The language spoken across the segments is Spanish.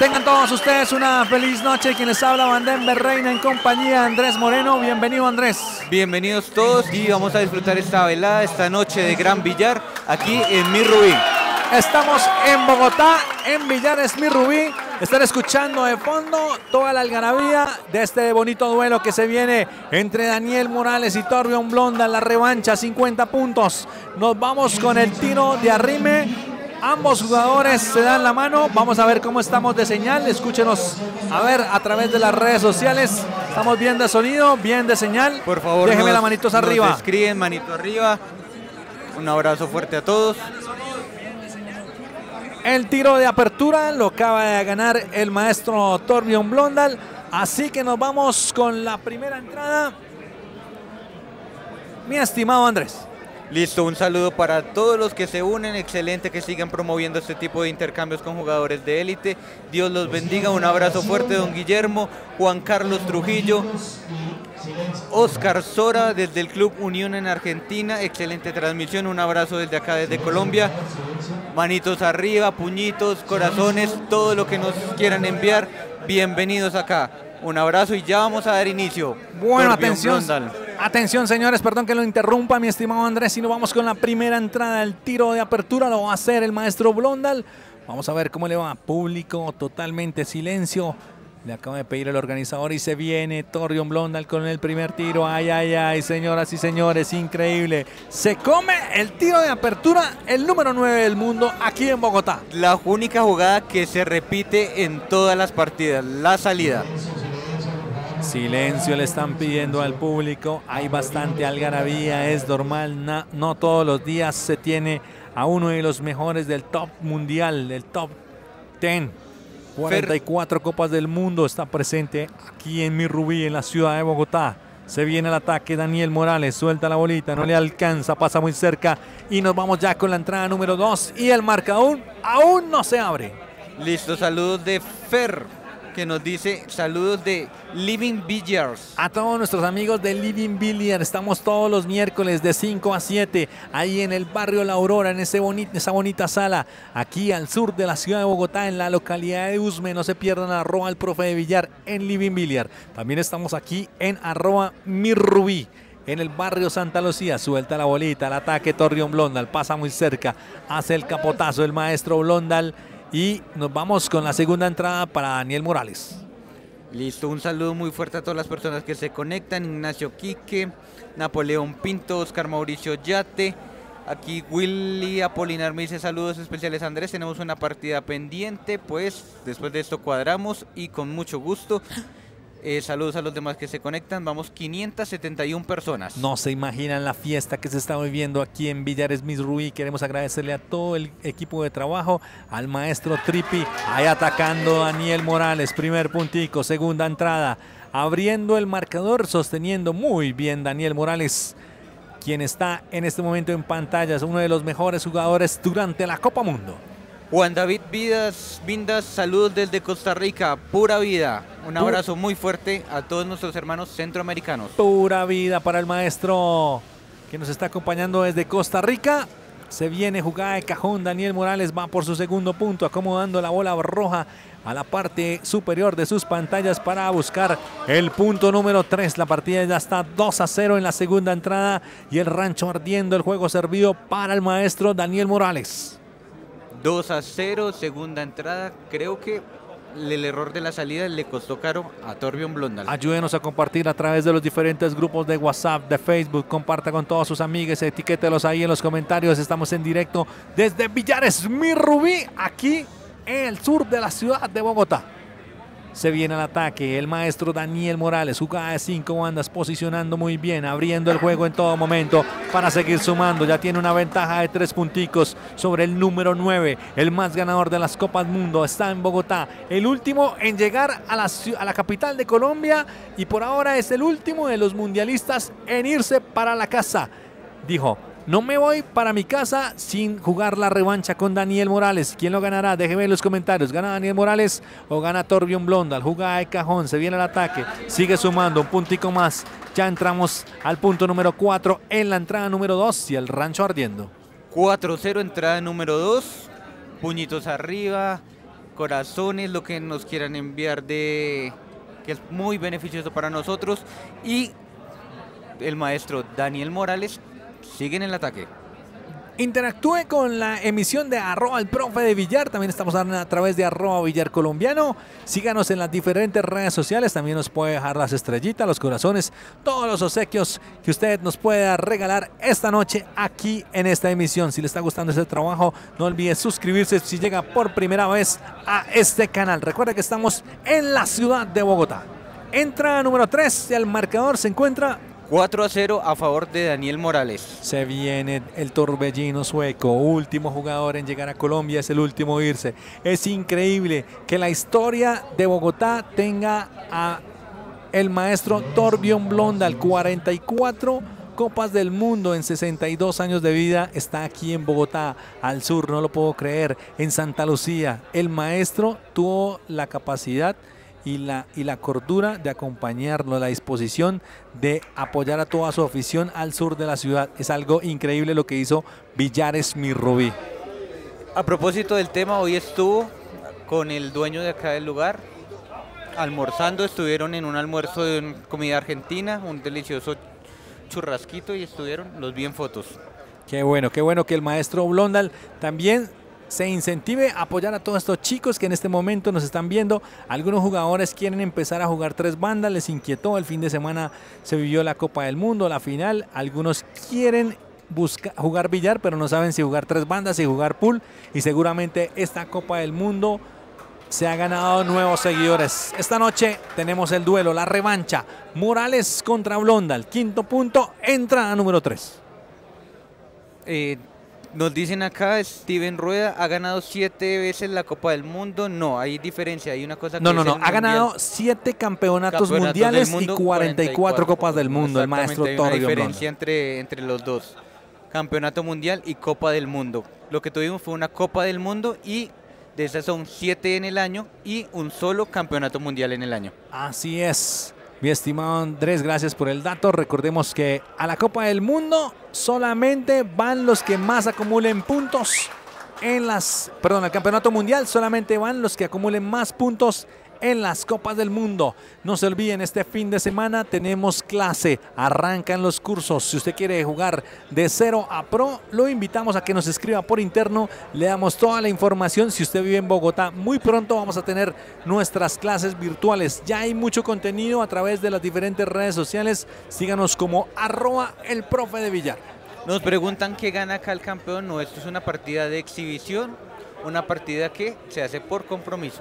Tengan todos ustedes una feliz noche. Quienes habla Vandember Reina en compañía de Andrés Moreno. Bienvenido Andrés. Bienvenidos todos y vamos a disfrutar esta velada, esta noche de Gran Villar aquí en Mi Rubí. Estamos en Bogotá, en Villares Mi Rubí. Están escuchando de fondo toda la algarabía de este bonito duelo que se viene entre Daniel Morales y Torbion Blonda en la revancha, 50 puntos. Nos vamos con el tiro de arrime. Ambos jugadores se dan la mano. Vamos a ver cómo estamos de señal. Escúchenos a ver a través de las redes sociales. Estamos bien de sonido, bien de señal. Por favor, déjenme nos- la manitos arriba. escriben manito arriba. Un abrazo fuerte a todos. El tiro de apertura lo acaba de ganar el maestro Torbion Blondal. Así que nos vamos con la primera entrada. Mi estimado Andrés. Listo, un saludo para todos los que se unen. Excelente que sigan promoviendo este tipo de intercambios con jugadores de élite. Dios los bendiga. Un abrazo fuerte, don Guillermo, Juan Carlos Trujillo, Oscar Sora desde el Club Unión en Argentina. Excelente transmisión. Un abrazo desde acá, desde Colombia. Manitos arriba, puñitos, corazones, todo lo que nos quieran enviar. Bienvenidos acá. Un abrazo y ya vamos a dar inicio. Bueno, atención. Blondal. Atención, señores, perdón que lo interrumpa, mi estimado Andrés. Y nos vamos con la primera entrada. El tiro de apertura lo va a hacer el maestro Blondal. Vamos a ver cómo le va. Público, totalmente silencio. Le acaba de pedir el organizador y se viene Torrion Blondal con el primer tiro. Ay, ay, ay, señoras y señores, increíble. Se come el tiro de apertura, el número 9 del mundo aquí en Bogotá. La única jugada que se repite en todas las partidas, la salida. Silencio le están pidiendo al público. Hay bastante algarabía, es normal. no todos los días se tiene a uno de los mejores del top mundial, del top 10. 44 Copas del Mundo está presente aquí en Mi Rubí, en la ciudad de Bogotá. Se viene el ataque, Daniel Morales suelta la bolita, no le alcanza, pasa muy cerca y nos vamos ya con la entrada número 2 y el marcador aún no se abre. Listo, saludos de Fer, que nos dice saludos de Living Villars. A todos nuestros amigos de Living Billiard, estamos todos los miércoles de 5 a 7, ahí en el barrio La Aurora, en esa bonita sala, aquí al sur de la ciudad de Bogotá, en la localidad de Usme. No se pierdan arroba al profe de Villar en Living Billiard. También estamos aquí en arroba Mirrubí. En el barrio Santa Lucía, suelta la bolita, el ataque Torrión Blondal, pasa muy cerca, hace el capotazo el maestro Blondal y nos vamos con la segunda entrada para Daniel Morales. Listo, un saludo muy fuerte a todas las personas que se conectan. Ignacio Quique, Napoleón Pinto, Oscar Mauricio Yate. Aquí Willy Apolinar me dice saludos especiales Andrés. Tenemos una partida pendiente, pues después de esto cuadramos y con mucho gusto. Eh, saludos a los demás que se conectan. Vamos 571 personas. No se imaginan la fiesta que se está viviendo aquí en Villares Miss Rubí. Queremos agradecerle a todo el equipo de trabajo, al maestro Tripi, ahí atacando Daniel Morales, primer puntico, segunda entrada, abriendo el marcador, sosteniendo muy bien Daniel Morales, quien está en este momento en pantalla, es uno de los mejores jugadores durante la Copa Mundo. Juan David Vidas, Vindas, saludos desde Costa Rica, pura vida. Un abrazo muy fuerte a todos nuestros hermanos centroamericanos. Pura vida para el maestro que nos está acompañando desde Costa Rica. Se viene jugada de cajón. Daniel Morales va por su segundo punto, acomodando la bola roja a la parte superior de sus pantallas para buscar el punto número 3. La partida ya está 2 a 0 en la segunda entrada y el rancho ardiendo. El juego servido para el maestro Daniel Morales. 2 a 0, segunda entrada. Creo que el error de la salida le costó caro a Torbion Blondal. Ayúdenos a compartir a través de los diferentes grupos de WhatsApp, de Facebook. Comparta con todos sus amigos, etiquételos ahí en los comentarios. Estamos en directo desde Villares, mi Rubí, aquí en el sur de la ciudad de Bogotá. Se viene al ataque el maestro Daniel Morales, jugada de cinco bandas, posicionando muy bien, abriendo el juego en todo momento para seguir sumando. Ya tiene una ventaja de tres punticos sobre el número 9, el más ganador de las Copas Mundo. Está en Bogotá, el último en llegar a la, a la capital de Colombia y por ahora es el último de los mundialistas en irse para la casa. Dijo, no me voy para mi casa sin jugar la revancha con Daniel Morales. ¿Quién lo ganará? Déjeme en los comentarios. ¿Gana Daniel Morales o gana Torbion Blondal? Jugada de cajón, se viene el ataque. Sigue sumando un puntico más. Ya entramos al punto número 4 en la entrada número 2 y el rancho ardiendo. 4-0, entrada número 2. Puñitos arriba, corazones, lo que nos quieran enviar de que es muy beneficioso para nosotros y el maestro Daniel Morales sigue en el ataque. Interactúe con la emisión de arroba el profe de Villar. También estamos a través de arroba Villar Colombiano. Síganos en las diferentes redes sociales. También nos puede dejar las estrellitas, los corazones, todos los obsequios que usted nos pueda regalar esta noche aquí en esta emisión. Si le está gustando este trabajo, no olvide suscribirse si llega por primera vez a este canal. Recuerde que estamos en la ciudad de Bogotá. Entra número 3 y el marcador se encuentra 4 a 0 a favor de Daniel Morales. Se viene el torbellino sueco, último jugador en llegar a Colombia, es el último irse. Es increíble que la historia de Bogotá tenga a el maestro Torbjörn Blondal, 44 Copas del Mundo en 62 años de vida, está aquí en Bogotá, al sur, no lo puedo creer, en Santa Lucía. El maestro tuvo la capacidad y la, y la cordura de acompañarlo, la disposición de apoyar a toda su afición al sur de la ciudad. Es algo increíble lo que hizo Villares Mirrubí. A propósito del tema, hoy estuvo con el dueño de acá del lugar, almorzando, estuvieron en un almuerzo de comida argentina, un delicioso churrasquito y estuvieron, los bien fotos. Qué bueno, qué bueno que el maestro Blondal también se incentive a apoyar a todos estos chicos que en este momento nos están viendo. Algunos jugadores quieren empezar a jugar tres bandas, les inquietó. El fin de semana se vivió la Copa del Mundo, la final. Algunos quieren buscar, jugar billar, pero no saben si jugar tres bandas, si jugar pool. Y seguramente esta Copa del Mundo se ha ganado nuevos seguidores. Esta noche tenemos el duelo, la revancha. Morales contra Blonda. El quinto punto entra a número 3. Eh, nos dicen acá, Steven Rueda ha ganado siete veces la Copa del Mundo. No, hay diferencia, hay una cosa que No, no, no, ha ganado siete campeonatos, mundiales y 44, Copas del Mundo, el maestro Torrio. Hay diferencia entre, entre los dos. Campeonato Mundial y Copa del Mundo. Lo que tuvimos fue una Copa del Mundo y de esas son siete en el año y un solo Campeonato Mundial en el año. Así es. Mi estimado Andrés, gracias por el dato. Recordemos que a la Copa del Mundo solamente van los que más acumulen puntos en las, perdón, al Campeonato Mundial solamente van los que acumulen más puntos en las Copas del Mundo. No se olviden, este fin de semana tenemos clase, arrancan los cursos. Si usted quiere jugar de cero a pro, lo invitamos a que nos escriba por interno, le damos toda la información. Si usted vive en Bogotá, muy pronto vamos a tener nuestras clases virtuales. Ya hay mucho contenido a través de las diferentes redes sociales. Síganos como arroba el profe de Villar. Nos preguntan qué gana acá el campeón. No, esto es una partida de exhibición, una partida que se hace por compromiso.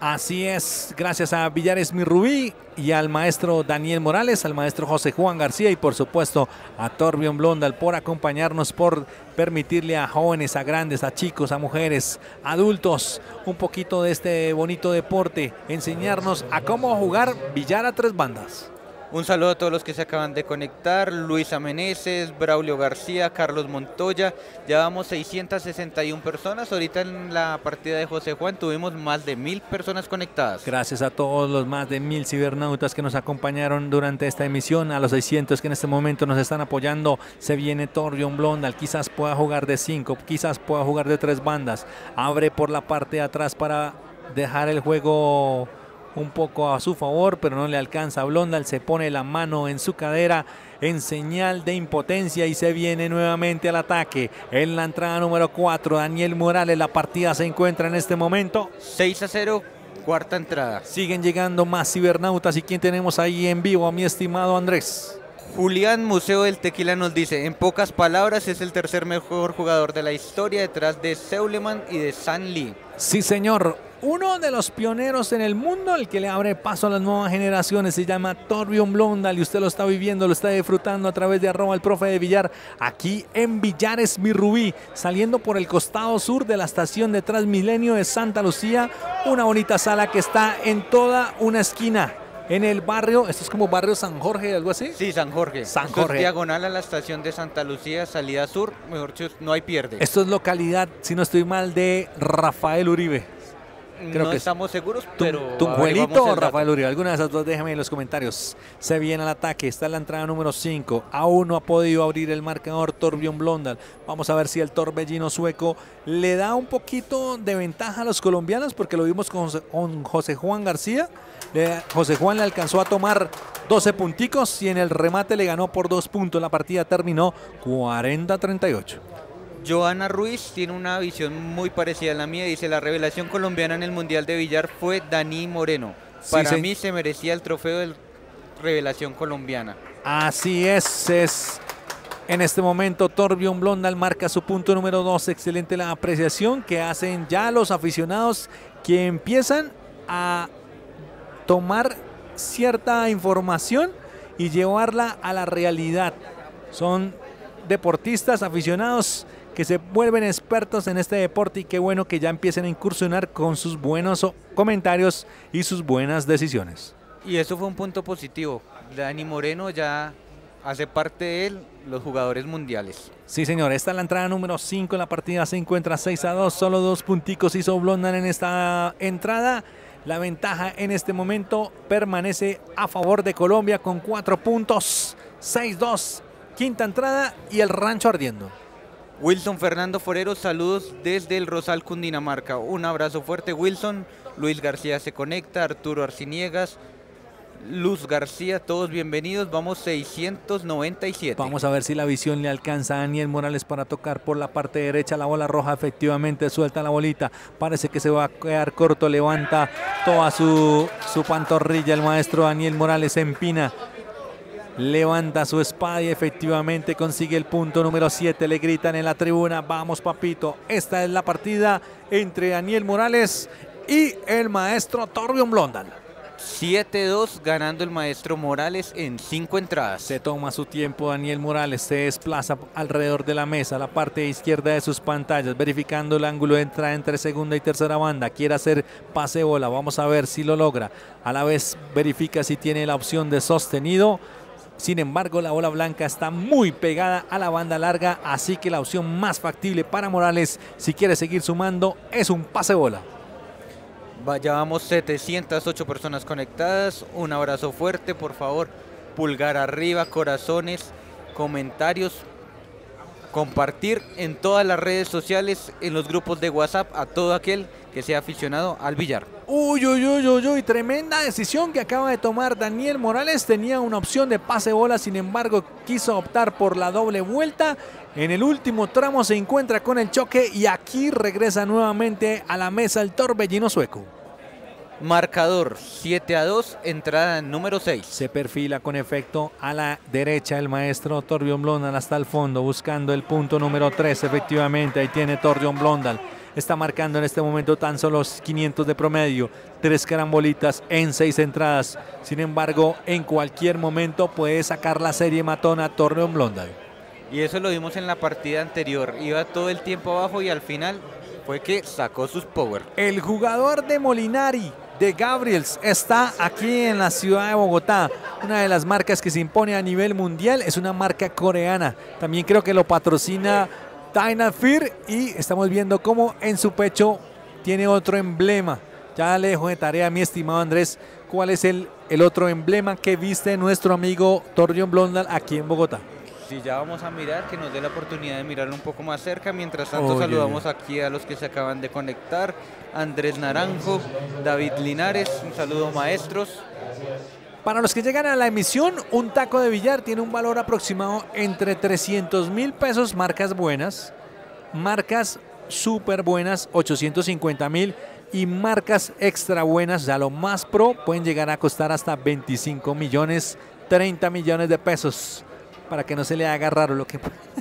Así es, gracias a Villares Mirrubí y al maestro Daniel Morales, al maestro José Juan García y por supuesto a Torbion Blondal por acompañarnos, por permitirle a jóvenes, a grandes, a chicos, a mujeres, adultos, un poquito de este bonito deporte, enseñarnos a cómo jugar billar a tres bandas. Un saludo a todos los que se acaban de conectar, Luisa Meneses, Braulio García, Carlos Montoya, llevamos 661 personas, ahorita en la partida de José Juan tuvimos más de mil personas conectadas. Gracias a todos los más de mil cibernautas que nos acompañaron durante esta emisión, a los 600 que en este momento nos están apoyando, se viene Torrion Blondal, quizás pueda jugar de 5, quizás pueda jugar de tres bandas, abre por la parte de atrás para dejar el juego un poco a su favor, pero no le alcanza a Blondal. Se pone la mano en su cadera en señal de impotencia y se viene nuevamente al ataque. En la entrada número 4, Daniel Morales. La partida se encuentra en este momento. 6 a 0, cuarta entrada. Siguen llegando más cibernautas. ¿Y quién tenemos ahí en vivo, a mi estimado Andrés? Julián Museo del Tequila nos dice, en pocas palabras, es el tercer mejor jugador de la historia detrás de Seuleman y de San Lee. Sí, señor uno de los pioneros en el mundo, el que le abre paso a las nuevas generaciones, se llama Torbjörn Blondal y usted lo está viviendo, lo está disfrutando a través de arroba el profe de Villar, aquí en Villares Mi Rubí, saliendo por el costado sur de la estación de Transmilenio de Santa Lucía, una bonita sala que está en toda una esquina en el barrio, esto es como barrio San Jorge, algo así. Sí, San Jorge. San Jorge. diagonal a la estación de Santa Lucía, salida sur, mejor no hay pierde. Esto es localidad, si no estoy mal, de Rafael Uribe. Creo no que estamos seguros, pero Tunjuelito o. Rafael Uribe. Alguna de esas dos déjame en los comentarios. Se viene al ataque. Está en la entrada número 5. Aún no ha podido abrir el marcador Torbjörn Blondal. Vamos a ver si el torbellino sueco le da un poquito de ventaja a los colombianos porque lo vimos con José, con José Juan García. Le- José Juan le alcanzó a tomar 12 punticos y en el remate le ganó por dos puntos. La partida terminó 40-38. Joana Ruiz tiene una visión muy parecida a la mía. Dice, la revelación colombiana en el Mundial de Billar fue Dani Moreno. Para sí. mí se merecía el trofeo de revelación colombiana. Así es, es en este momento Torbjörn Blondal marca su punto número 2. Excelente la apreciación que hacen ya los aficionados que empiezan a tomar cierta información y llevarla a la realidad. Son deportistas aficionados que se vuelven expertos en este deporte y qué bueno que ya empiecen a incursionar con sus buenos comentarios y sus buenas decisiones. Y eso fue un punto positivo. Dani Moreno ya hace parte de él los jugadores mundiales. Sí, señor. Esta es la entrada número 5 en la partida. Se encuentra 6 a 2. Solo dos punticos hizo Blondan en esta entrada. La ventaja en este momento permanece a favor de Colombia con 4 puntos. 6-2. Quinta entrada y el rancho ardiendo. Wilson Fernando Forero, saludos desde el Rosal, Cundinamarca. Un abrazo fuerte, Wilson. Luis García se conecta, Arturo Arciniegas, Luz García, todos bienvenidos. Vamos 697. Vamos a ver si la visión le alcanza a Daniel Morales para tocar por la parte derecha. La bola roja efectivamente suelta la bolita. Parece que se va a quedar corto. Levanta toda su, su pantorrilla el maestro Daniel Morales. Empina. Levanta su espada y efectivamente consigue el punto número 7. Le gritan en la tribuna. Vamos papito. Esta es la partida entre Daniel Morales y el maestro Torbjörn Blondal. 7-2 ganando el maestro Morales en 5 entradas. Se toma su tiempo Daniel Morales, se desplaza alrededor de la mesa, la parte izquierda de sus pantallas, verificando el ángulo de entrada entre segunda y tercera banda. Quiere hacer pase bola, vamos a ver si lo logra. A la vez verifica si tiene la opción de sostenido. Sin embargo, la bola blanca está muy pegada a la banda larga, así que la opción más factible para Morales, si quiere seguir sumando, es un pase bola. Ya vamos 708 personas conectadas. Un abrazo fuerte, por favor. Pulgar arriba, corazones, comentarios. Compartir en todas las redes sociales, en los grupos de WhatsApp, a todo aquel que sea aficionado al billar. Uy, uy, uy, uy, uy, tremenda decisión que acaba de tomar Daniel Morales. Tenía una opción de pase bola, sin embargo, quiso optar por la doble vuelta. En el último tramo se encuentra con el choque y aquí regresa nuevamente a la mesa el torbellino sueco. Marcador 7 a 2, entrada número 6. Se perfila con efecto a la derecha el maestro Torbjörn Blondal hasta el fondo, buscando el punto número 3. Efectivamente, ahí tiene Torbjörn Blondal. Está marcando en este momento tan solo 500 de promedio, tres carambolitas en seis entradas. Sin embargo, en cualquier momento puede sacar la serie matona Torbjörn Blondal. Y eso lo vimos en la partida anterior. Iba todo el tiempo abajo y al final fue que sacó sus power. El jugador de Molinari, de Gabriels, está aquí en la ciudad de Bogotá. Una de las marcas que se impone a nivel mundial es una marca coreana. También creo que lo patrocina Dynafir y estamos viendo cómo en su pecho tiene otro emblema. Ya le dejo de tarea a mi estimado Andrés cuál es el, el otro emblema que viste nuestro amigo Torbjörn Blondal aquí en Bogotá. Si ya vamos a mirar, que nos dé la oportunidad de mirarlo un poco más cerca. Mientras tanto, saludamos aquí a los que se acaban de conectar. Andrés Naranjo, David Linares, un saludo maestros. Para los que llegan a la emisión, un taco de billar tiene un valor aproximado entre 300 mil pesos, marcas buenas, marcas súper buenas, 850 mil y marcas extra buenas, ya lo más pro, pueden llegar a costar hasta 25 millones, 30 millones de pesos, para que no se le haga raro lo que,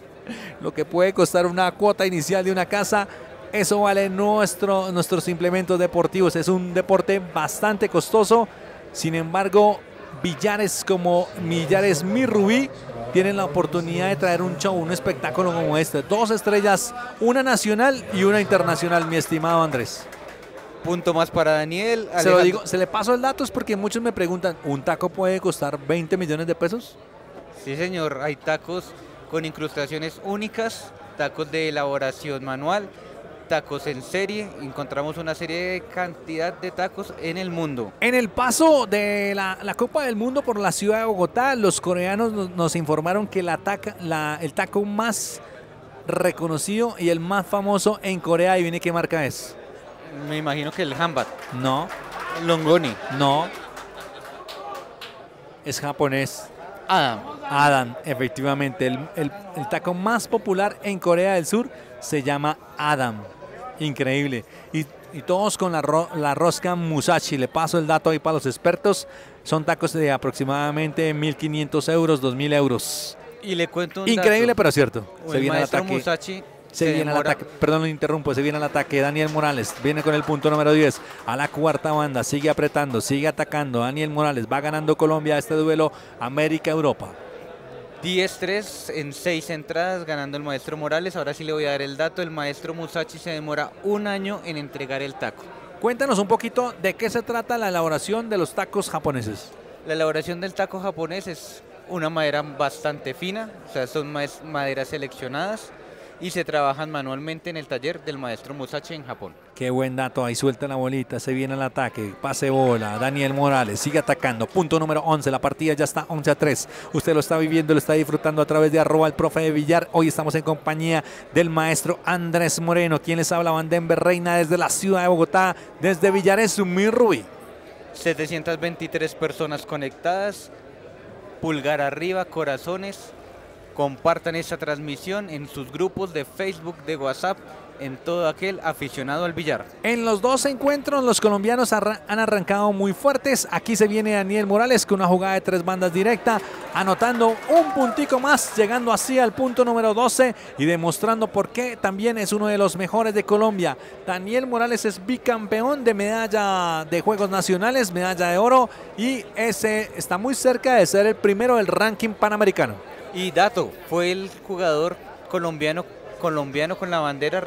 lo que puede costar una cuota inicial de una casa. Eso vale nuestro, nuestros implementos deportivos. Es un deporte bastante costoso. Sin embargo, billares como Millares Mi Rubí tienen la oportunidad de traer un show, un espectáculo como este. Dos estrellas, una nacional y una internacional, mi estimado Andrés. Punto más para Daniel. Se lo digo, se le paso el dato es porque muchos me preguntan, ¿un taco puede costar 20 millones de pesos? Sí, señor. Hay tacos con incrustaciones únicas, tacos de elaboración manual. Tacos en serie. Encontramos una serie de cantidad de tacos en el mundo. En el paso de la, la Copa del Mundo por la ciudad de Bogotá, los coreanos nos, nos informaron que la taca- la- el taco más reconocido y el más famoso en Corea, y viene qué marca es. Me imagino que el hambat, No, longoni, no. Es japonés. Adam. Adam, efectivamente. El, el- el taco más popular en Corea del Sur se llama Adam. Increíble. Y, y todos con la, ro- la rosca Musashi. Le paso el dato ahí para los expertos. Son tacos de aproximadamente 1.500 euros, 2.000 euros. Y le cuento un Increíble, dato. pero cierto. Se viene el ataque. Musashi Se se viene el demora- ataque, perdón, lo interrumpo, se viene el ataque. Daniel Morales viene con el punto número 10 a la cuarta banda, sigue apretando, sigue atacando. Daniel Morales va ganando Colombia este duelo América-Europa. 10-3 en 6 entradas ganando el maestro Morales. Ahora sí le voy a dar el dato. El maestro Musashi se demora un año en entregar el taco. Cuéntanos un poquito de qué se trata la elaboración de los tacos japoneses. La elaboración del taco japonés es una madera bastante fina, o sea, son maderas seleccionadas y se trabajan manualmente en el taller del maestro Musashi en Japón. Qué buen dato, ahí suelta la bolita, se viene el ataque, pase bola, Daniel Morales sigue atacando, punto número 11, la partida ya está 11 a 3, usted lo está viviendo, lo está disfrutando a través de arroba el profe de Villar, hoy estamos en compañía del maestro Andrés Moreno, quien les habla Van Denver Reina desde la ciudad de Bogotá, desde Villares, mi Rubí. 723 personas conectadas, pulgar arriba, corazones. Compartan esta transmisión en sus grupos de Facebook, de WhatsApp, en todo aquel aficionado al billar. En los dos encuentros los colombianos han arrancado muy fuertes. Aquí se viene Daniel Morales con una jugada de tres bandas directa, anotando un puntico más, llegando así al punto número 12 y demostrando por qué también es uno de los mejores de Colombia. Daniel Morales es bicampeón de medalla de Juegos Nacionales, medalla de oro y ese está muy cerca de ser el primero del ranking panamericano. Y dato, fue el jugador colombiano colombiano con la bandera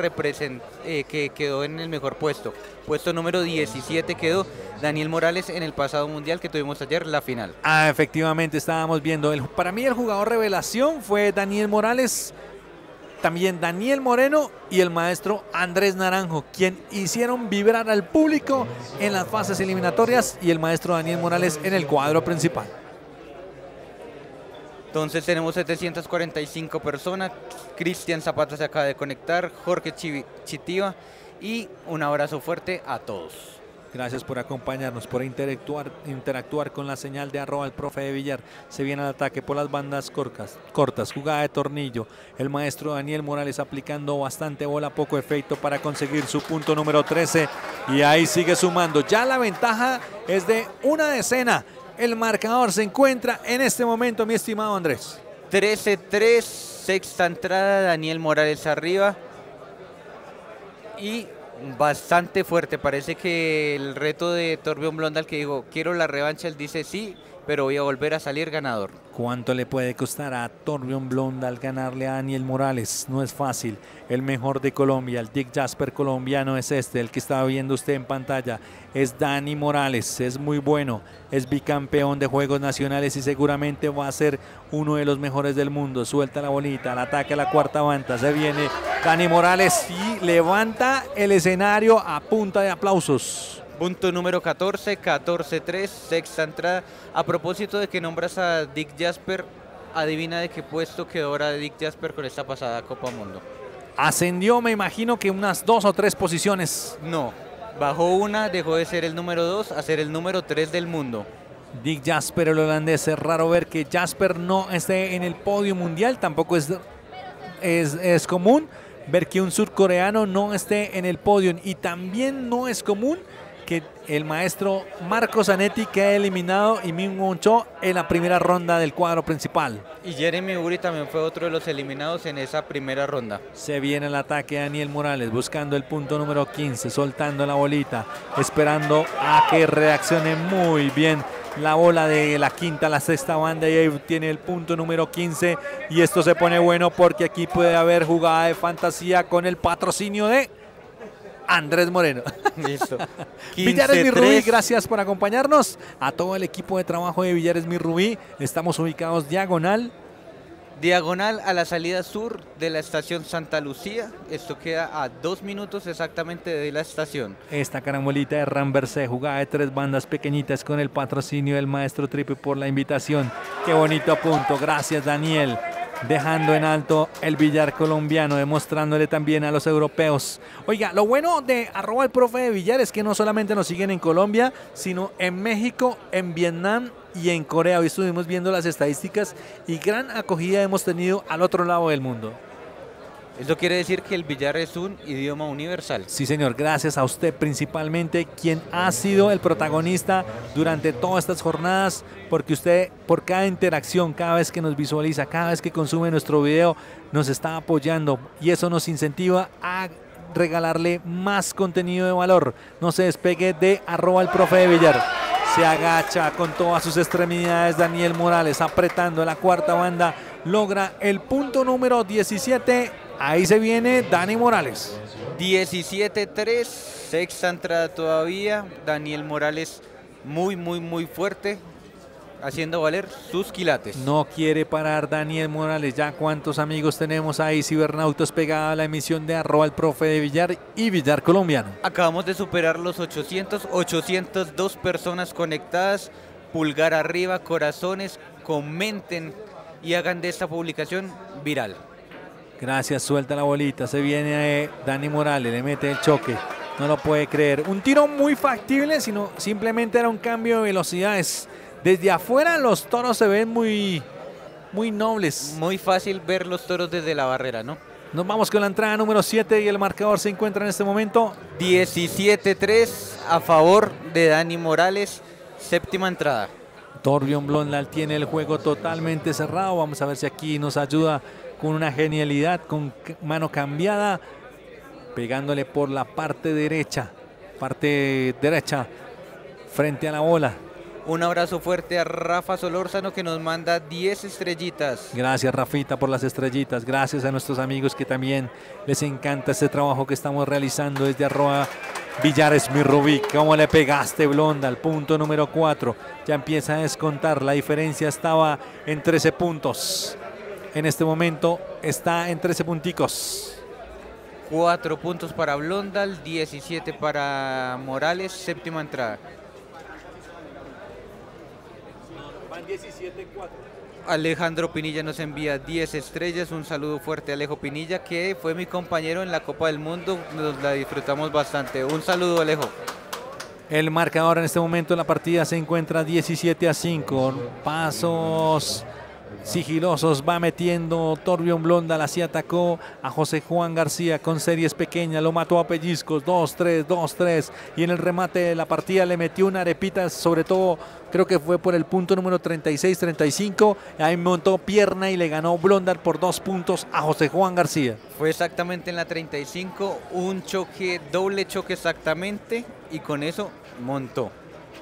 eh, que quedó en el mejor puesto. Puesto número 17 quedó Daniel Morales en el pasado mundial que tuvimos ayer, la final. Ah, efectivamente, estábamos viendo. El, para mí el jugador revelación fue Daniel Morales, también Daniel Moreno y el maestro Andrés Naranjo, quien hicieron vibrar al público en las fases eliminatorias y el maestro Daniel Morales en el cuadro principal. Entonces tenemos 745 personas. Cristian Zapata se acaba de conectar, Jorge Chitiva y un abrazo fuerte a todos. Gracias por acompañarnos, por interactuar, interactuar con la señal de arroba el profe de Villar. Se viene al ataque por las bandas cortas, cortas, jugada de tornillo. El maestro Daniel Morales aplicando bastante bola, poco efecto para conseguir su punto número 13. Y ahí sigue sumando. Ya la ventaja es de una decena. El marcador se encuentra en este momento, mi estimado Andrés. 13-3, sexta entrada, Daniel Morales arriba. Y bastante fuerte. Parece que el reto de Torbjörn Blondal que dijo, quiero la revancha, él dice sí, pero voy a volver a salir ganador. ¿Cuánto le puede costar a Torbjörn Blondal ganarle a Daniel Morales? No es fácil. El mejor de Colombia, el Dick Jasper colombiano es este, el que estaba viendo usted en pantalla. Es Dani Morales, es muy bueno, es bicampeón de Juegos Nacionales y seguramente va a ser uno de los mejores del mundo. Suelta la bolita, al ataque a la cuarta banda, se viene Dani Morales y levanta el escenario a punta de aplausos. Punto número 14, 14-3, sexta entrada. A propósito de que nombras a Dick Jasper, adivina de qué puesto quedó ahora Dick Jasper con esta pasada Copa Mundo. Ascendió, me imagino que unas dos o tres posiciones. No, bajó una, dejó de ser el número 2 a ser el número 3 del mundo. Dick Jasper, el holandés. Es raro ver que Jasper no esté en el podio mundial. Tampoco es, es, es común ver que un surcoreano no esté en el podio. Y también no es común que el maestro Marco Zanetti quede eliminado y Min Won Cho en la primera ronda del cuadro principal. Y Jeremy Uri también fue otro de los eliminados en esa primera ronda. Se viene el ataque de Daniel Morales buscando el punto número 15, soltando la bolita, esperando a que reaccione muy bien la bola de la quinta a la sexta banda y ahí tiene el punto número 15 y esto se pone bueno porque aquí puede haber jugada de fantasía con el patrocinio de Andrés Moreno. Listo. Villares Mi Rubí, 15-3. gracias por acompañarnos. A todo el equipo de trabajo de Villares Mi Rubí, estamos ubicados diagonal Diagonal a la salida sur de la estación Santa Lucía. Esto queda a dos minutos exactamente de la estación. Esta carambolita de Ramberse, jugada de tres bandas pequeñitas con el patrocinio del maestro Tripe por la invitación. Qué bonito punto. Gracias, Daniel dejando en alto el billar colombiano, demostrándole también a los europeos. Oiga, lo bueno de arroba el profe de billar es que no solamente nos siguen en Colombia, sino en México, en Vietnam y en Corea. Hoy estuvimos viendo las estadísticas y gran acogida hemos tenido al otro lado del mundo. Eso quiere decir que el billar es un idioma universal. Sí, señor. Gracias a usted principalmente, quien ha sido el protagonista durante todas estas jornadas, porque usted por cada interacción, cada vez que nos visualiza, cada vez que consume nuestro video, nos está apoyando y eso nos incentiva a regalarle más contenido de valor. No se despegue de arroba el profe de billar. Se agacha con todas sus extremidades Daniel Morales, apretando la cuarta banda. Logra el punto número 17 Ahí se viene Dani Morales. 17-3, sexta entrada todavía. Daniel Morales muy, muy, muy fuerte, haciendo valer sus quilates. No quiere parar Daniel Morales. Ya cuántos amigos tenemos ahí, cibernautas pegada a la emisión de arroba el profe de Villar y Villar Colombiano. Acabamos de superar los 800, 802 personas conectadas. Pulgar arriba, corazones, comenten y hagan de esta publicación viral. Gracias, suelta la bolita. Se viene Dani Morales, le mete el choque. No lo puede creer. Un tiro muy factible, sino simplemente era un cambio de velocidades. Desde afuera los toros se ven muy, muy nobles. Muy fácil ver los toros desde la barrera, ¿no? Nos vamos con la entrada número 7 y el marcador se encuentra en este momento. 17-3 a favor de Dani Morales. Séptima entrada. Torbion Blondal tiene el juego totalmente cerrado. Vamos a ver si aquí nos ayuda con una genialidad, con mano cambiada, pegándole por la parte derecha, parte derecha, frente a la bola. Un abrazo fuerte a Rafa Solórzano que nos manda 10 estrellitas. Gracias Rafita por las estrellitas. Gracias a nuestros amigos que también les encanta este trabajo que estamos realizando desde arroba Villares mi Rubí. ¿Cómo le pegaste Blonda al punto número 4? Ya empieza a descontar. La diferencia estaba en 13 puntos en este momento está en 13 punticos. 4 puntos para Blondal, 17 para Morales, séptima entrada. Van 17 Alejandro Pinilla nos envía 10 estrellas. Un saludo fuerte a Alejo Pinilla, que fue mi compañero en la Copa del Mundo. Nos la disfrutamos bastante. Un saludo, Alejo. El marcador en este momento en la partida se encuentra 17 a 5. Pasos sigilosos va metiendo Torbion Blondal, así atacó a José Juan García con series pequeñas, lo mató a pellizcos, 2-3, 2-3 y en el remate de la partida le metió una arepita, sobre todo creo que fue por el punto número 36-35, ahí montó pierna y le ganó Blondal por dos puntos a José Juan García. Fue exactamente en la 35, un choque, doble choque exactamente y con eso montó.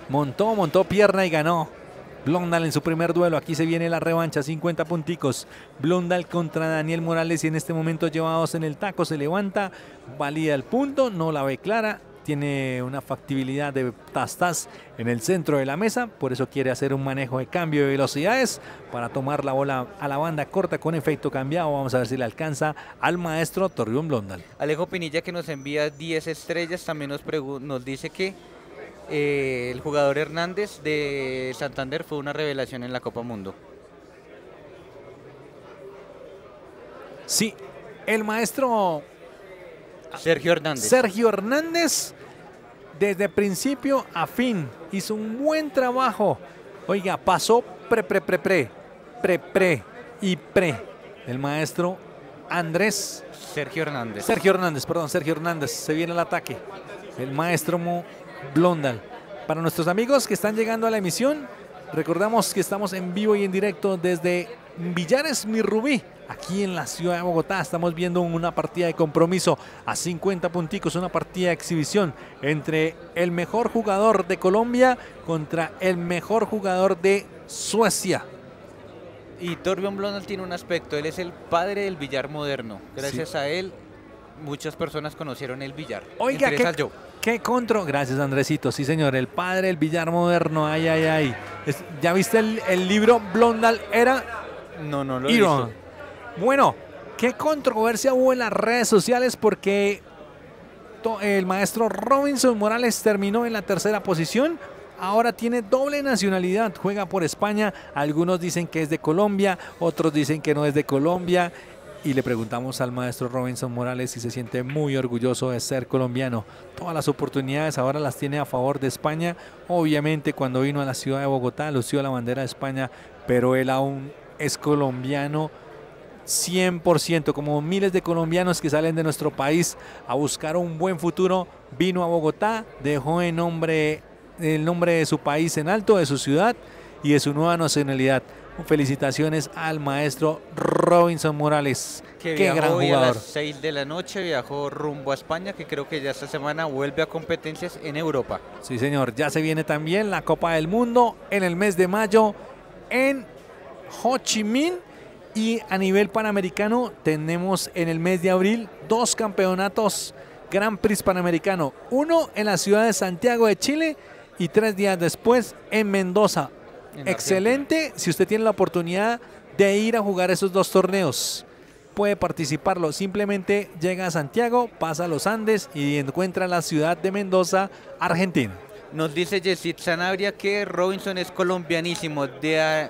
Montó, montó pierna y ganó. Blondal en su primer duelo. Aquí se viene la revancha, 50 punticos. Blondal contra Daniel Morales y en este momento llevados en el taco. Se levanta, valida el punto, no la ve clara. Tiene una factibilidad de tastas en el centro de la mesa, por eso quiere hacer un manejo de cambio de velocidades para tomar la bola a la banda corta con efecto cambiado. Vamos a ver si le alcanza al maestro Torrión Blondal. Alejo Pinilla que nos envía 10 estrellas también nos dice que eh, el jugador Hernández de Santander fue una revelación en la Copa Mundo. Sí, el maestro Sergio Hernández. Sergio Hernández, desde principio a fin, hizo un buen trabajo. Oiga, pasó pre, pre, pre, pre, pre, pre y pre. El maestro Andrés. Sergio Hernández. Sergio Hernández, perdón, Sergio Hernández. Se viene el ataque. El maestro Blondal. Para nuestros amigos que están llegando a la emisión, recordamos que estamos en vivo y en directo desde Villares Mirrubí, aquí en la ciudad de Bogotá. Estamos viendo una partida de compromiso a 50 punticos, una partida de exhibición entre el mejor jugador de Colombia contra el mejor jugador de Suecia. Y Torbjörn Blondal tiene un aspecto, él es el padre del billar moderno. Gracias a él muchas personas conocieron el billar. Oiga, qué, qué control. Gracias, Andresito. Sí, señor. El padre del billar moderno. Ay, ay, ay. ¿Ya viste el, libro Blondal Era? No, no lo he visto. Bueno, qué controversia hubo en las redes sociales porque el maestro Robinson Morales terminó en la tercera posición. Ahora tiene doble nacionalidad, juega por España. Algunos dicen que es de Colombia, otros dicen que no es de Colombia. Y le preguntamos al maestro Robinson Morales si se siente muy orgulloso de ser colombiano. Todas las oportunidades ahora las tiene a favor de España. Obviamente cuando vino a la ciudad de Bogotá lució la bandera de España, pero él aún es colombiano 100%, como miles de colombianos que salen de nuestro país a buscar un buen futuro, vino a Bogotá, dejó el nombre, el nombre de su país en alto, de su ciudad y de su nueva nacionalidad. Felicitaciones al maestro Robinson Morales. Que Qué gran jugador. a las 6 de la noche viajó rumbo a España, que creo que ya esta semana vuelve a competencias en Europa. Sí, señor. Ya se viene también la Copa del Mundo en el mes de mayo en Ho Chi Minh y a nivel panamericano tenemos en el mes de abril dos campeonatos Gran Prix Panamericano. Uno en la ciudad de Santiago de Chile y tres días después en Mendoza. Excelente si usted tiene la oportunidad de ir a jugar esos dos torneos. Puede participarlo. Simplemente llega a Santiago, pasa a los Andes y encuentra la ciudad de Mendoza, Argentina. Nos dice Jessit Sanabria que Robinson es colombianísimo de,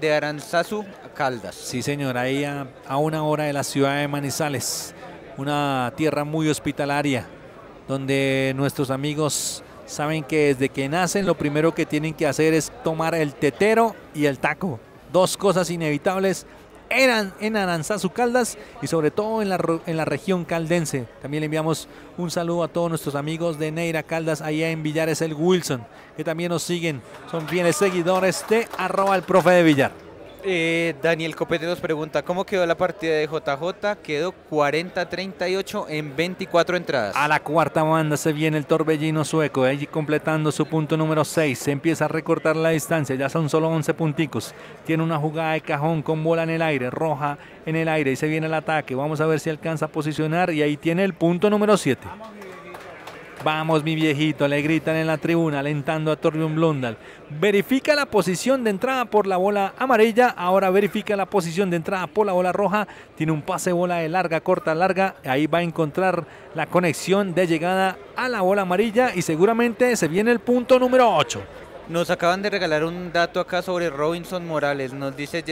de Aranzazu, Caldas. Sí, señor, ahí a, una hora de la ciudad de Manizales, una tierra muy hospitalaria, donde nuestros amigos saben que desde que nacen lo primero que tienen que hacer es tomar el tetero y el taco. Dos cosas inevitables eran en Aranzazu Caldas y sobre todo en la, en la región caldense. También le enviamos un saludo a todos nuestros amigos de Neira Caldas allá en Villares el Wilson, que también nos siguen, son fieles seguidores de arroba el profe de Villar. Eh, Daniel Copete nos pregunta, ¿cómo quedó la partida de JJ? Quedó 40-38 en 24 entradas. A la cuarta banda se viene el torbellino sueco, allí completando su punto número 6. Se empieza a recortar la distancia, ya son solo 11 punticos. Tiene una jugada de cajón con bola en el aire, roja en el aire y se viene el ataque. Vamos a ver si alcanza a posicionar y ahí tiene el punto número 7. Vamos, mi viejito, le gritan en la tribuna, alentando a Torbjörn Blondal. Verifica la posición de entrada por la bola amarilla, ahora verifica la posición de entrada por la bola roja. Tiene un pase bola de larga, corta, larga. Ahí va a encontrar la conexión de llegada a la bola amarilla y seguramente se viene el punto número 8. Nos acaban de regalar un dato acá sobre Robinson Morales. Nos dice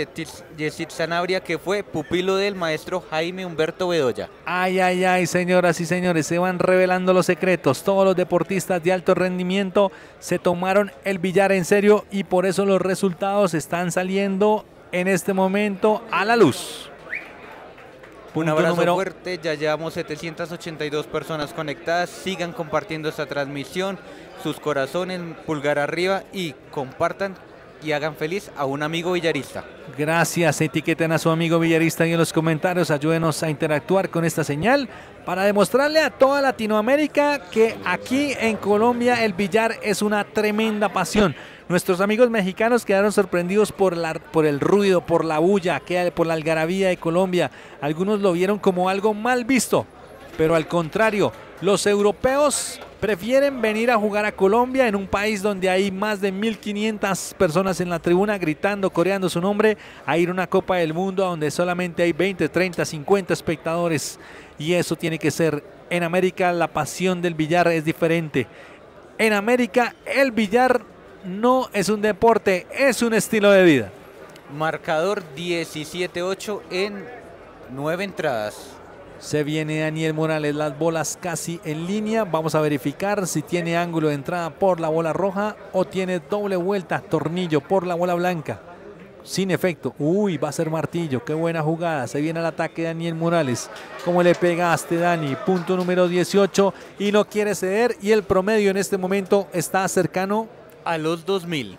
Yesid Sanabria que fue pupilo del maestro Jaime Humberto Bedoya. Ay, ay, ay, señoras y señores, se van revelando los secretos. Todos los deportistas de alto rendimiento se tomaron el billar en serio y por eso los resultados están saliendo en este momento a la luz. Un abrazo fuerte, ya llevamos 782 personas conectadas. Sigan compartiendo esta transmisión sus corazones, pulgar arriba y compartan y hagan feliz a un amigo villarista. Gracias, etiqueten a su amigo villarista y en los comentarios ayúdenos a interactuar con esta señal para demostrarle a toda Latinoamérica que aquí en Colombia el billar es una tremenda pasión. Nuestros amigos mexicanos quedaron sorprendidos por, el ruido, por la bulla, por la algarabía de Colombia. Algunos lo vieron como algo mal visto, pero al contrario, los europeos prefieren venir a jugar a Colombia en un país donde hay más de 1500 personas en la tribuna gritando, coreando su nombre, a ir a una Copa del Mundo donde solamente hay 20, 30, 50 espectadores. Y eso tiene que ser. En América la pasión del billar es diferente. En América el billar no es un deporte, es un estilo de vida. Marcador 17-8 en 9 entradas. Se viene Daniel Morales, las bolas casi en línea. Vamos a verificar si tiene ángulo de entrada por la bola roja o tiene doble vuelta, tornillo por la bola blanca. Sin efecto. Uy, va a ser martillo. Qué buena jugada. Se viene el ataque Daniel Morales. ¿Cómo le pegaste, Dani? Punto número 18 y no quiere ceder. Y el promedio en este momento está cercano a los 2000.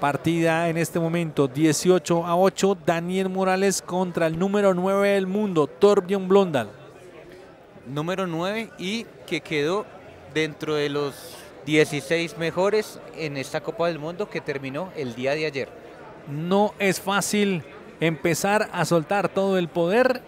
Partida en este momento 18 a 8. Daniel Morales contra el número 9 del mundo, Torbjörn Blondal. Número 9 y que quedó dentro de los 16 mejores en esta Copa del Mundo que terminó el día de ayer. No es fácil empezar a soltar todo el poder.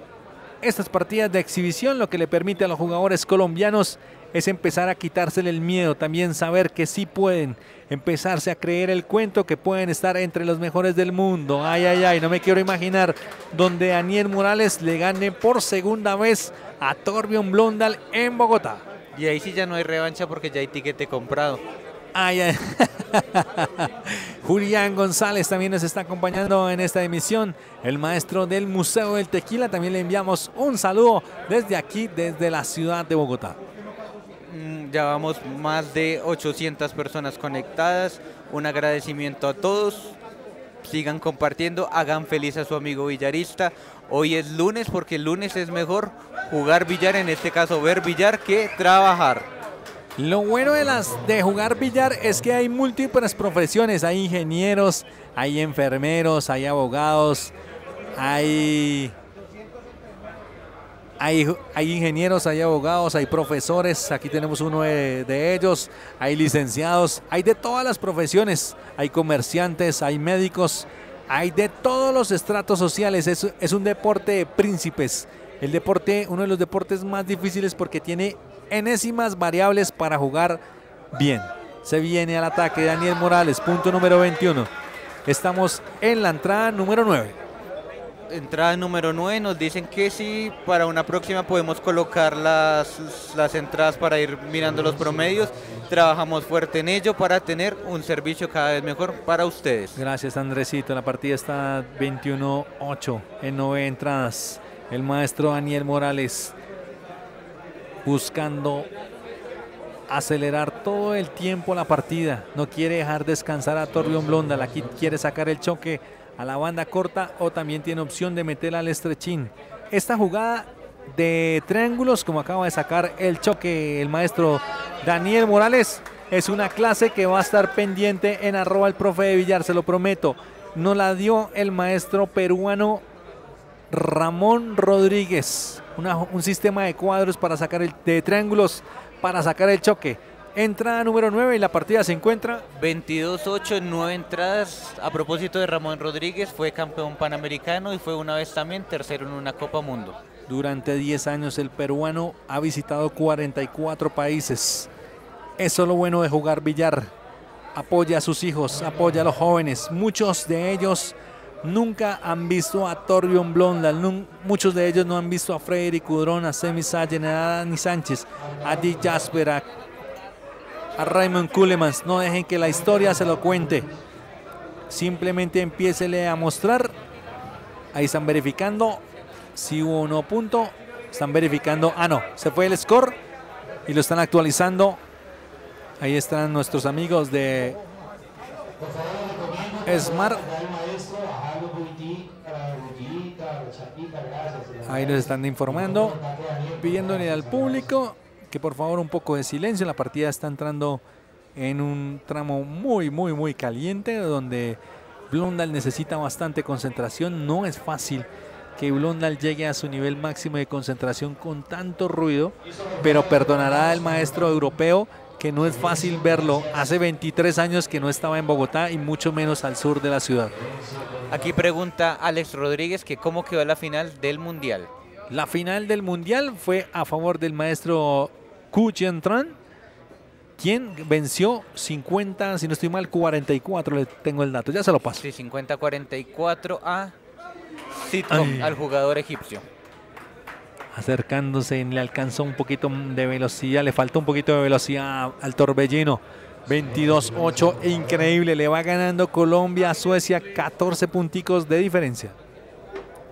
Estas partidas de exhibición lo que le permite a los jugadores colombianos es empezar a quitársele el miedo, también saber que sí pueden, empezarse a creer el cuento que pueden estar entre los mejores del mundo. Ay, ay, ay, no me quiero imaginar donde Daniel Morales le gane por segunda vez a Torbjörn Blondal en Bogotá. Y ahí sí ya no hay revancha porque ya hay tiquete comprado. Ay, ay. Julián González también nos está acompañando en esta emisión. El maestro del Museo del Tequila. También le enviamos un saludo desde aquí, desde la ciudad de Bogotá. Mm, ya vamos más de 800 personas conectadas. Un agradecimiento a todos. Sigan compartiendo, hagan feliz a su amigo villarista. Hoy es lunes porque el lunes es mejor jugar billar, en este caso ver billar, que trabajar. Lo bueno de, las, de jugar billar es que hay múltiples profesiones. Hay ingenieros, hay enfermeros, hay abogados, hay, hay, hay ingenieros, hay abogados, hay profesores. Aquí tenemos uno de, ellos. Hay licenciados, hay de todas las profesiones. Hay comerciantes, hay médicos, hay de todos los estratos sociales. Es, es un deporte de príncipes. El deporte, uno de los deportes más difíciles porque tiene enésimas variables para jugar bien. Se viene al ataque Daniel Morales, punto número 21. Estamos en la entrada número 9. Entrada número 9, nos dicen que si para una próxima podemos colocar las, las entradas para ir mirando los promedios. Trabajamos fuerte en ello para tener un servicio cada vez mejor para ustedes. Gracias Andresito, la partida está 21-8 en 9 entradas. El maestro Daniel Morales buscando acelerar todo el tiempo la partida. No quiere dejar descansar a Torreón Blondal. Aquí quiere sacar el choque a la banda corta o también tiene opción de meter al estrechín. Esta jugada de triángulos, como acaba de sacar el choque el maestro Daniel Morales, es una clase que va a estar pendiente en arroba el profe de Villar, se lo prometo. No la dio el maestro peruano Ramón Rodríguez un sistema de cuadros para sacar el, de triángulos para sacar el choque. Entrada número 9 y la partida se encuentra 22-8 en 9 entradas. A propósito de Ramón Rodríguez, fue campeón panamericano y fue una vez también tercero en una Copa Mundo. Durante 10 años el peruano ha visitado 44 países. Eso es lo bueno de jugar billar. Apoya a sus hijos, apoya a los jóvenes. Muchos de ellos nunca han visto a Torbjörn Blondal, muchos de ellos no han visto a Frederick Cudrón, a Semi Sayen, a Dani Sánchez, a Di Jasper, a, Raymond Kulemans. No dejen que la historia se lo cuente. Simplemente empiecele a mostrar. Ahí están verificando si hubo punto. Están verificando. Ah, no, se fue el score y lo están actualizando. Ahí están nuestros amigos de Smart Ahí nos están informando, pidiéndole al público que por favor un poco de silencio. La partida está entrando en un tramo muy, muy, muy caliente donde Blondal necesita bastante concentración. No es fácil que Blondal llegue a su nivel máximo de concentración con tanto ruido, pero perdonará al maestro europeo que no es fácil verlo. Hace 23 años que no estaba en Bogotá y mucho menos al sur de la ciudad. Aquí pregunta Alex Rodríguez que cómo quedó la final del Mundial. La final del Mundial fue a favor del maestro Ku Tran, quien venció 50, si no estoy mal, 44, le tengo el dato, ya se lo paso. Sí, 50-44 a Sitcom, al jugador egipcio. Acercándose, le alcanzó un poquito de velocidad, le faltó un poquito de velocidad al torbellino. 22-8, increíble, le va ganando Colombia a Suecia 14 punticos de diferencia.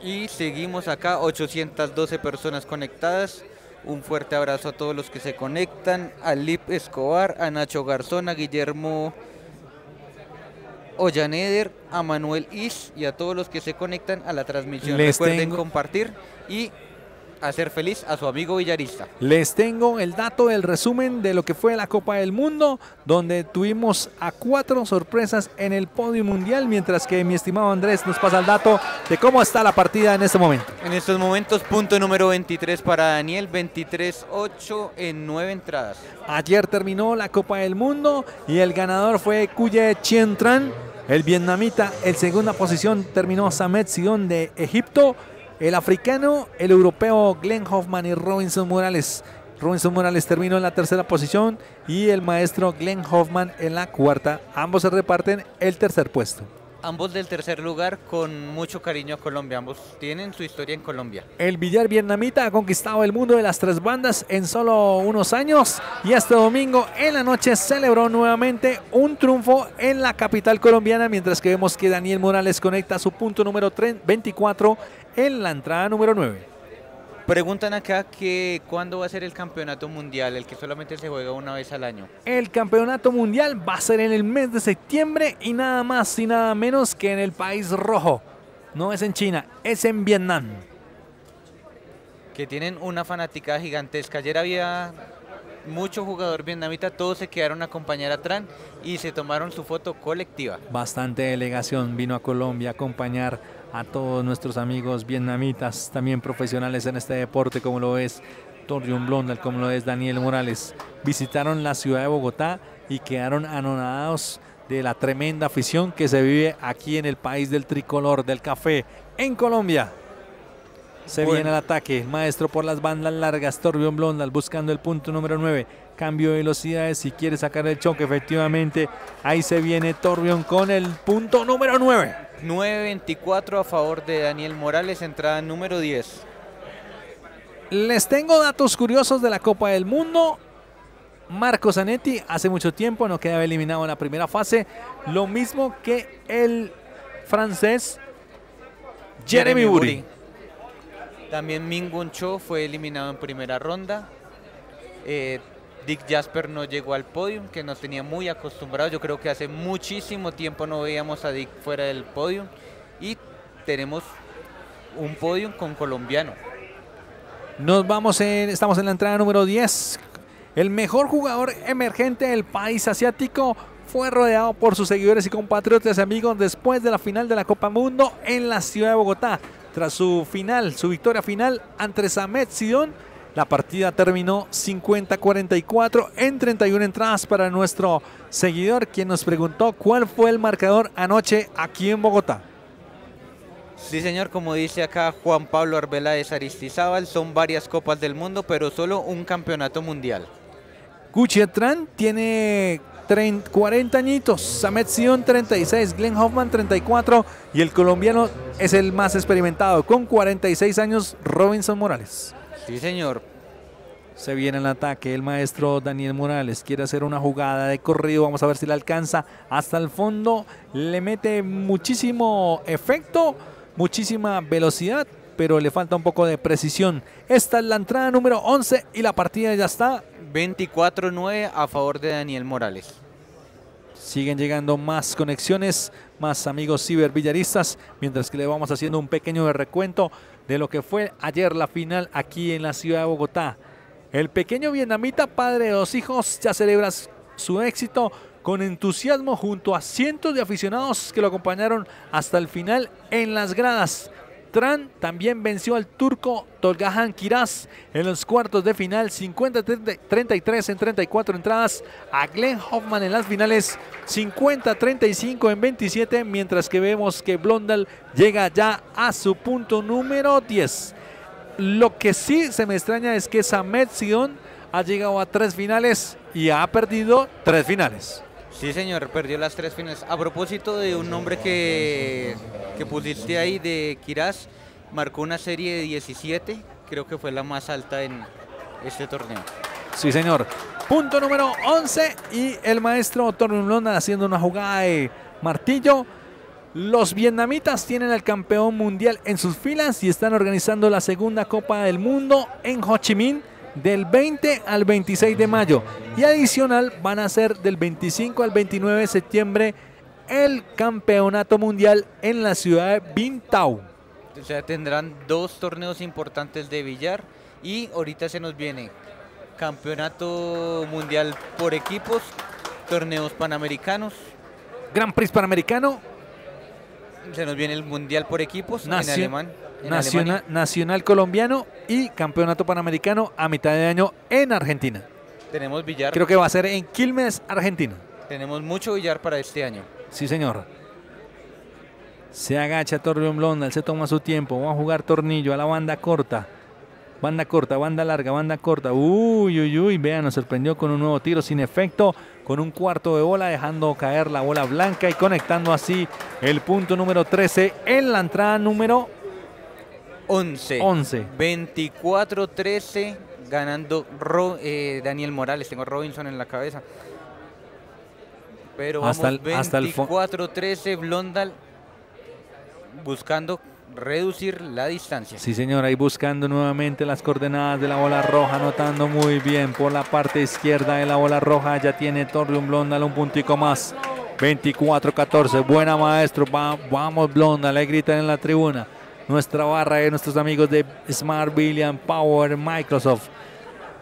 Y seguimos acá, 812 personas conectadas. Un fuerte abrazo a todos los que se conectan, a Lip Escobar, a Nacho Garzón, a Guillermo Ollaneder, a Manuel Is y a todos los que se conectan a la transmisión. Recuerden compartir y hacer feliz a su amigo villarista. Les tengo el dato del resumen de lo que fue la Copa del Mundo, donde tuvimos a cuatro sorpresas en el podio mundial, mientras que mi estimado Andrés nos pasa el dato de cómo está la partida en este momento. En estos momentos, punto número 23 para Daniel, 23-8 en nueve entradas. Ayer terminó la Copa del Mundo y el ganador fue Kuye Chien Tran, el vietnamita. En segunda posición terminó Samet Sidon de Egipto. El africano, el europeo Glenn Hoffman y Robinson Morales Robinson Morales terminó en la tercera posición y el maestro Glenn Hoffman en la cuarta. Ambos se reparten el tercer puesto. Ambos del tercer lugar con mucho cariño a Colombia. Ambos tienen su historia en Colombia. El billar vietnamita ha conquistado el mundo de las tres bandas en solo unos años y este domingo en la noche celebró nuevamente un triunfo en la capital colombiana mientras que vemos que Daniel Morales conecta su punto número 24 en la entrada número 9. Preguntan acá que cuándo va a ser el campeonato mundial, el que solamente se juega una vez al año. El campeonato mundial va a ser en el mes de septiembre y nada más y nada menos que en el país rojo. No es en China, es en Vietnam. Que tienen una fanática gigantesca. Ayer había mucho jugador vietnamita, todos se quedaron a acompañar a Tran y se tomaron su foto colectiva. Bastante delegación vino a Colombia a acompañar a todos nuestros amigos vietnamitas, también profesionales en este deporte, como lo es Torion Blondal, como lo es Daniel Morales. Visitaron la ciudad de Bogotá y quedaron anonadados de la tremenda afición que se vive aquí en el país del tricolor, del café, en Colombia. Se viene el ataque, maestro por las bandas largas, Torbjorn Blondal buscando el punto número 9. Cambio de velocidades si quiere sacar el choque, efectivamente. Ahí se viene Torbjorn con el punto número 9. 9.24 a favor de Daniel Morales, entrada número 10. Les tengo datos curiosos de la Copa del Mundo. Marco Zanetti hace mucho tiempo no quedaba eliminado en la primera fase, lo mismo que el francés Jeremy, Buri. También Mingun Cho fue eliminado en primera ronda. Eh, Dick Jasper no llegó al podio, que nos tenía muy acostumbrados. Yo creo que hace muchísimo tiempo no veíamos a Dick fuera del podio. Y tenemos un podio con colombiano. Nos vamos en, estamos en la entrada número 10. El mejor jugador emergente del país asiático fue rodeado por sus seguidores y compatriotas y amigos después de la final de la Copa Mundo en la ciudad de Bogotá. Tras su final, su victoria final ante Samet Sidón, la partida terminó 50-44 en 31 entradas para nuestro seguidor, quien nos preguntó cuál fue el marcador anoche aquí en Bogotá. Sí, señor, como dice acá Juan Pablo Arbeláez Aristizábal, son varias copas del mundo, pero solo un campeonato mundial. Guchetran tiene 40 añitos, Samet Sion 36, Glenn Hoffman 34 y el colombiano es el más experimentado con 46 años, Robinson Morales. Sí, señor. Se viene el ataque. El maestro Daniel Morales quiere hacer una jugada de corrido. Vamos a ver si la alcanza hasta el fondo. Le mete muchísimo efecto, muchísima velocidad, pero le falta un poco de precisión. Esta es la entrada número 11 y la partida ya está. 24-9 a favor de Daniel Morales. Siguen llegando más conexiones, más amigos cibervillaristas, mientras que le vamos haciendo un pequeño recuento de lo que fue ayer la final aquí en la ciudad de Bogotá. El pequeño vietnamita, padre de dos hijos, ya celebra su éxito con entusiasmo junto a cientos de aficionados que lo acompañaron hasta el final en las gradas. Tran también venció al turco Tolgahan Kiraz en los cuartos de final, 50-33 en 34 entradas. A Glenn Hoffman en las finales, 50-35 en 27, mientras que vemos que Blondal llega ya a su punto número 10. Lo que sí se me extraña es que Samet Sion ha llegado a tres finales y ha perdido tres finales. Sí, señor, perdió las tres finales. A propósito de un nombre que, que pusiste ahí de Kiraz, marcó una serie de 17, creo que fue la más alta en este torneo. Sí, señor. Punto número 11 y el maestro Lona haciendo una jugada de martillo. Los vietnamitas tienen al campeón mundial en sus filas y están organizando la segunda Copa del Mundo en Ho Chi Minh del 20 al 26 de mayo. Y adicional van a ser del 25 al 29 de septiembre el campeonato mundial en la ciudad de Bintao. O sea, tendrán dos torneos importantes de billar y ahorita se nos viene campeonato mundial por equipos, torneos panamericanos. Gran Prix Panamericano. Se nos viene el mundial por equipos en alemán. nacional, nacional colombiano y campeonato panamericano a mitad de año en Argentina. Tenemos billar. Creo que va a ser en Quilmes, Argentina. Tenemos mucho billar para este año. Sí, señor. Se agacha Torreón Blondal, se toma su tiempo, va a jugar tornillo a la banda corta. Banda corta, banda larga, banda corta. Uy, uy, uy. Vean, nos sorprendió con un nuevo tiro sin efecto, con un cuarto de bola, dejando caer la bola blanca y conectando así el punto número 13 en la entrada número 11. 11. 24-13 ganando eh, Daniel Morales. Tengo a Robinson en la cabeza. Pero vamos, Hasta el- hasta el fo- 24-13 Blondal buscando reducir la distancia. Sí, señor, ahí buscando nuevamente las coordenadas de la bola roja, anotando muy bien por la parte izquierda de la bola roja. Ya tiene Torreón Blondal un puntico más. 24-14, buena maestro. Va- vamos, Blondal, le gritan en la tribuna. Nuestra barra de nuestros amigos de Smart Billion Power Microsoft.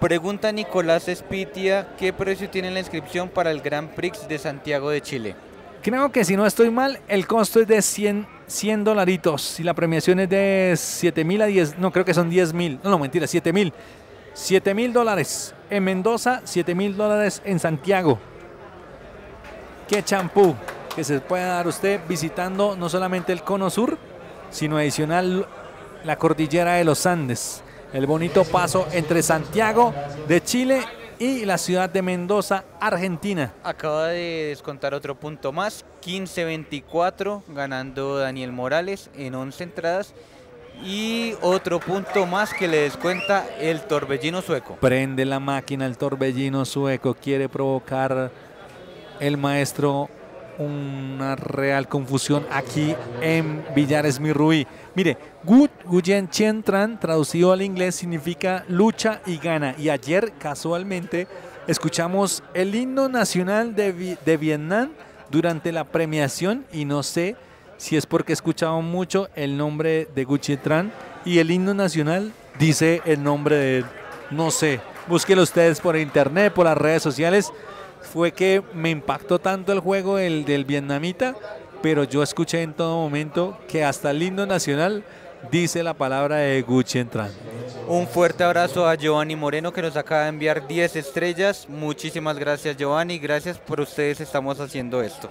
Pregunta Nicolás Espitia, ¿qué precio tiene la inscripción para el Grand Prix de Santiago de Chile? Creo que si no estoy mal, el costo es de 100, 100 dolaritos y la premiación es de 7 mil a 10, no creo que son 10 mil, no, no, mentira, 7 mil. 7 mil dólares en Mendoza, 7 mil dólares en Santiago. Qué champú que se puede dar usted visitando no solamente el Cono Sur, sino adicional la cordillera de los Andes. El bonito paso entre Santiago de Chile y la ciudad de Mendoza, Argentina. Acaba de descontar otro punto más, 15-24, ganando Daniel Morales en 11 entradas. Y otro punto más que le descuenta el torbellino sueco. Prende la máquina el torbellino sueco. Quiere provocar el maestro una real confusión aquí en Villares Mirruí. Mire, Gut Guyen Chien Tran, traducido al inglés, significa lucha y gana. Y ayer, casualmente, escuchamos el himno nacional de, de Vietnam durante la premiación y no sé si es porque escuchamos mucho el nombre de Gucci Tran y el himno nacional dice el nombre de. No sé, búsquelo ustedes por internet, por las redes sociales. Fue que me impactó tanto el juego del, del vietnamita, pero yo escuché en todo momento que hasta el himno nacional dice la palabra de Gucci Tran. Un fuerte abrazo a Giovanni Moreno que nos acaba de enviar 10 estrellas. Muchísimas gracias Giovanni, gracias por ustedes estamos haciendo esto.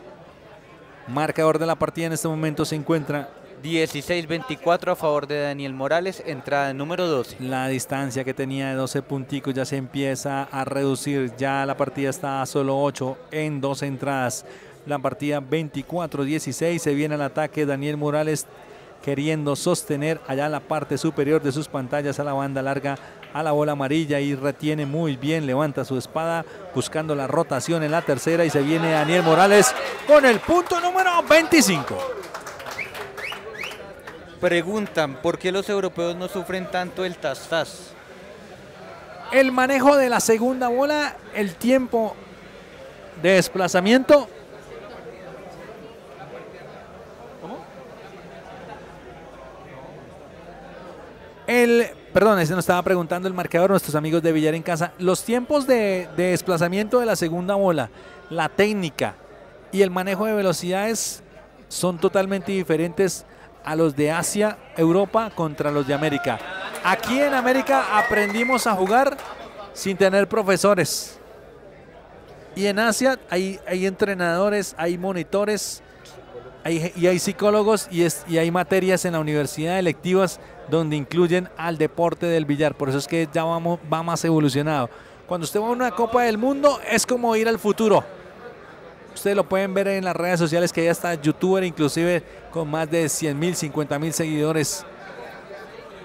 Marcador de la partida en este momento se encuentra 16-24 a favor de Daniel Morales, entrada número 12. La distancia que tenía de 12 punticos ya se empieza a reducir. Ya la partida está a solo 8 en dos entradas. La partida 24-16 se viene al ataque. Daniel Morales queriendo sostener allá la parte superior de sus pantallas a la banda larga a la bola amarilla y retiene muy bien, levanta su espada buscando la rotación en la tercera y se viene Daniel Morales con el punto número 25. Preguntan, ¿por qué los europeos no sufren tanto el tas-tas? El manejo de la segunda bola, el tiempo de desplazamiento. El, perdón, ese nos estaba preguntando el marcador, nuestros amigos de Villar en casa. Los tiempos de, de desplazamiento de la segunda bola, la técnica y el manejo de velocidades son totalmente diferentes a los de Asia, Europa contra los de América. Aquí en América aprendimos a jugar sin tener profesores. Y en Asia hay, hay entrenadores, hay monitores hay- y hay psicólogos y, es- y hay materias en la universidad electivas donde incluyen al deporte del billar. Por eso es que ya vamos, va más evolucionado. Cuando usted va a una Copa del Mundo es como ir al futuro. Ustedes lo pueden ver en las redes sociales que ya está youtuber inclusive con más de 100 mil, 50 mil seguidores.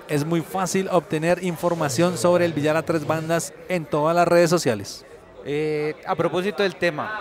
Es muy fácil obtener información sobre el billar a tres bandas en todas las redes sociales. Eh, a propósito del tema,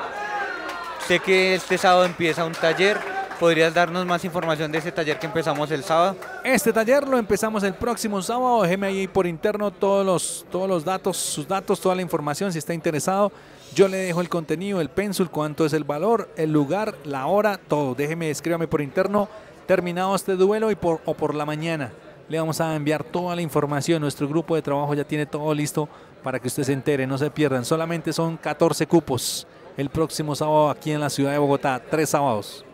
sé que este sábado empieza un taller. ¿Podrías darnos más información de ese taller que empezamos el sábado? Este taller lo empezamos el próximo sábado. Déjeme ahí por interno todos los, todos los datos, sus datos, toda la información si está interesado. Yo le dejo el contenido, el pencil, cuánto es el valor, el lugar, la hora, todo. Déjeme, escríbame por interno, terminado este duelo y por, o por la mañana. Le vamos a enviar toda la información. Nuestro grupo de trabajo ya tiene todo listo para que usted se entere, no se pierdan. Solamente son 14 cupos el próximo sábado aquí en la ciudad de Bogotá. Tres sábados.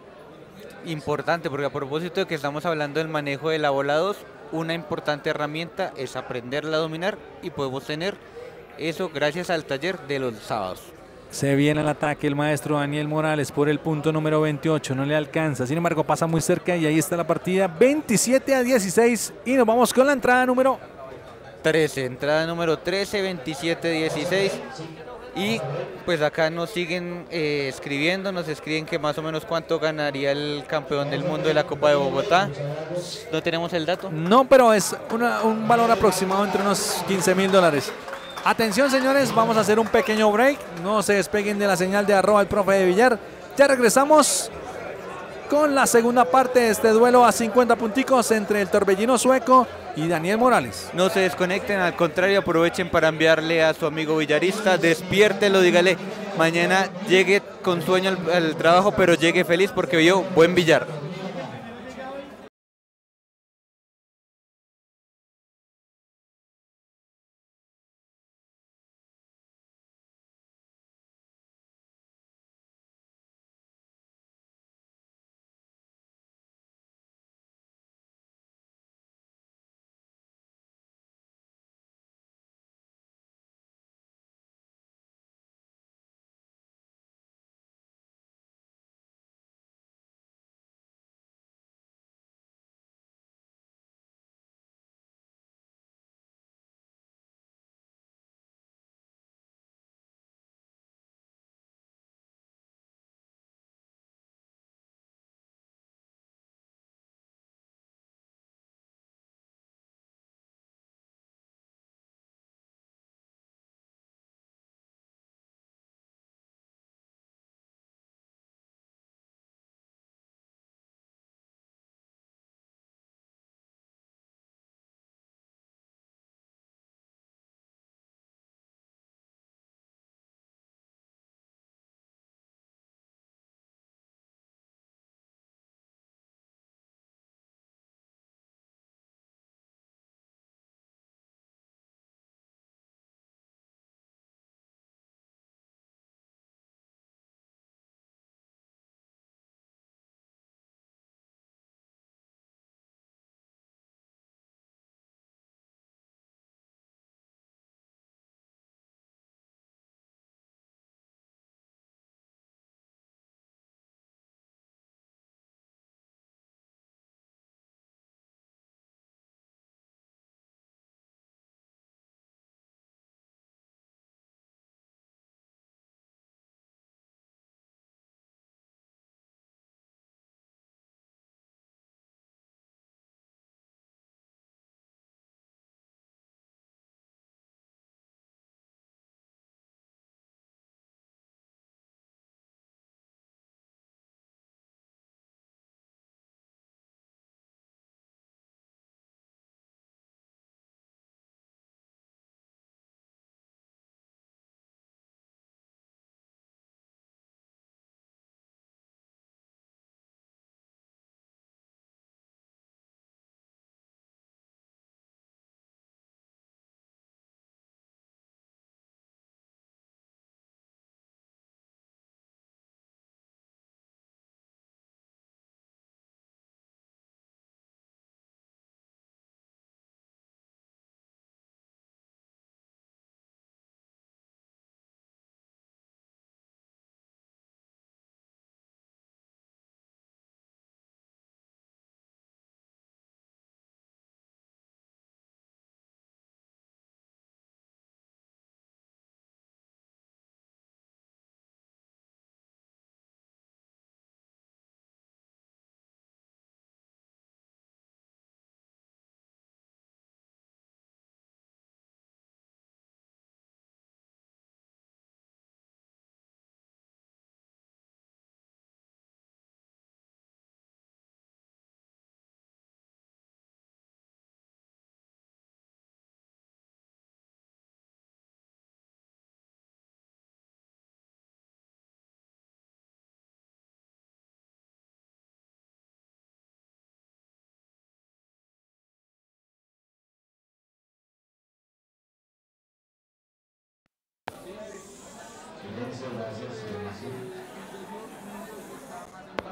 Importante, porque a propósito de que estamos hablando del manejo de la bola 2, una importante herramienta es aprenderla a dominar y podemos tener eso gracias al taller de los sábados. Se viene al ataque el maestro Daniel Morales por el punto número 28, no le alcanza, sin embargo pasa muy cerca y ahí está la partida 27 a 16 y nos vamos con la entrada número 13, entrada número 13, 27, 16. Y pues acá nos siguen eh, escribiendo, nos escriben que más o menos cuánto ganaría el campeón del mundo de la Copa de Bogotá. ¿No tenemos el dato? No, pero es un valor aproximado entre unos 15 mil dólares. Atención señores, vamos a hacer un pequeño break. No se despeguen de la señal de arroba el profe de Villar. Ya regresamos con la segunda parte de este duelo a 50 punticos entre el torbellino sueco y Daniel Morales. No se desconecten, al contrario, aprovechen para enviarle a su amigo villarista, despiértelo, dígale, mañana llegue con sueño al, al trabajo, pero llegue feliz porque vio buen billar.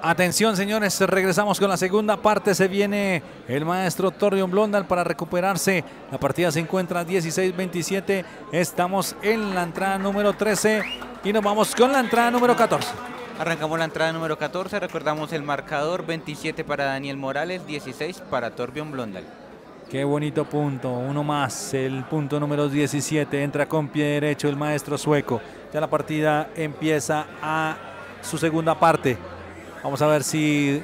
Atención, señores, regresamos con la segunda parte. Se viene el maestro Torrion Blondal para recuperarse. La partida se encuentra 16-27. Estamos en la entrada número 13 y nos vamos con la entrada número 14. Arrancamos la entrada número 14, recordamos el marcador 27 para Daniel Morales, 16 para Torbjörn Blondal. Qué bonito punto, uno más, el punto número 17, entra con pie derecho el maestro sueco. Ya la partida empieza a su segunda parte. Vamos a ver si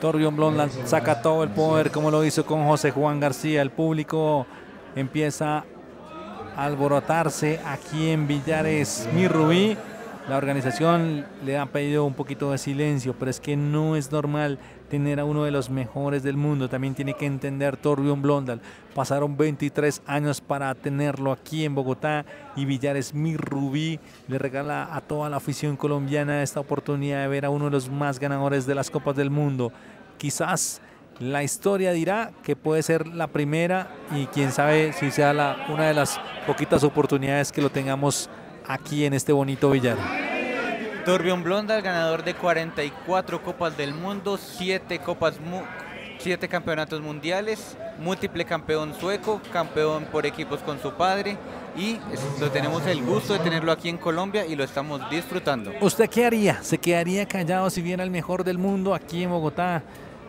Torbjörn Blondland saca todo el poder como lo hizo con José Juan García. El público empieza a alborotarse aquí en Villares Mi Rubí. La organización le ha pedido un poquito de silencio, pero es que no es normal tener a uno de los mejores del mundo. También tiene que entender Torbjörn Blondal. Pasaron 23 años para tenerlo aquí en Bogotá y Villares Mi Rubí le regala a toda la afición colombiana esta oportunidad de ver a uno de los más ganadores de las Copas del Mundo. Quizás la historia dirá que puede ser la primera y quién sabe si sea una de las poquitas oportunidades que lo tengamos aquí en este bonito billar. Torbjörn Blondal, ganador de 44 Copas del Mundo, 7 Copas siete campeonatos mundiales, múltiple campeón sueco, campeón por equipos con su padre y lo tenemos el gusto de tenerlo aquí en Colombia y lo estamos disfrutando. ¿Usted qué haría? ¿Se quedaría callado si viera el mejor del mundo aquí en Bogotá?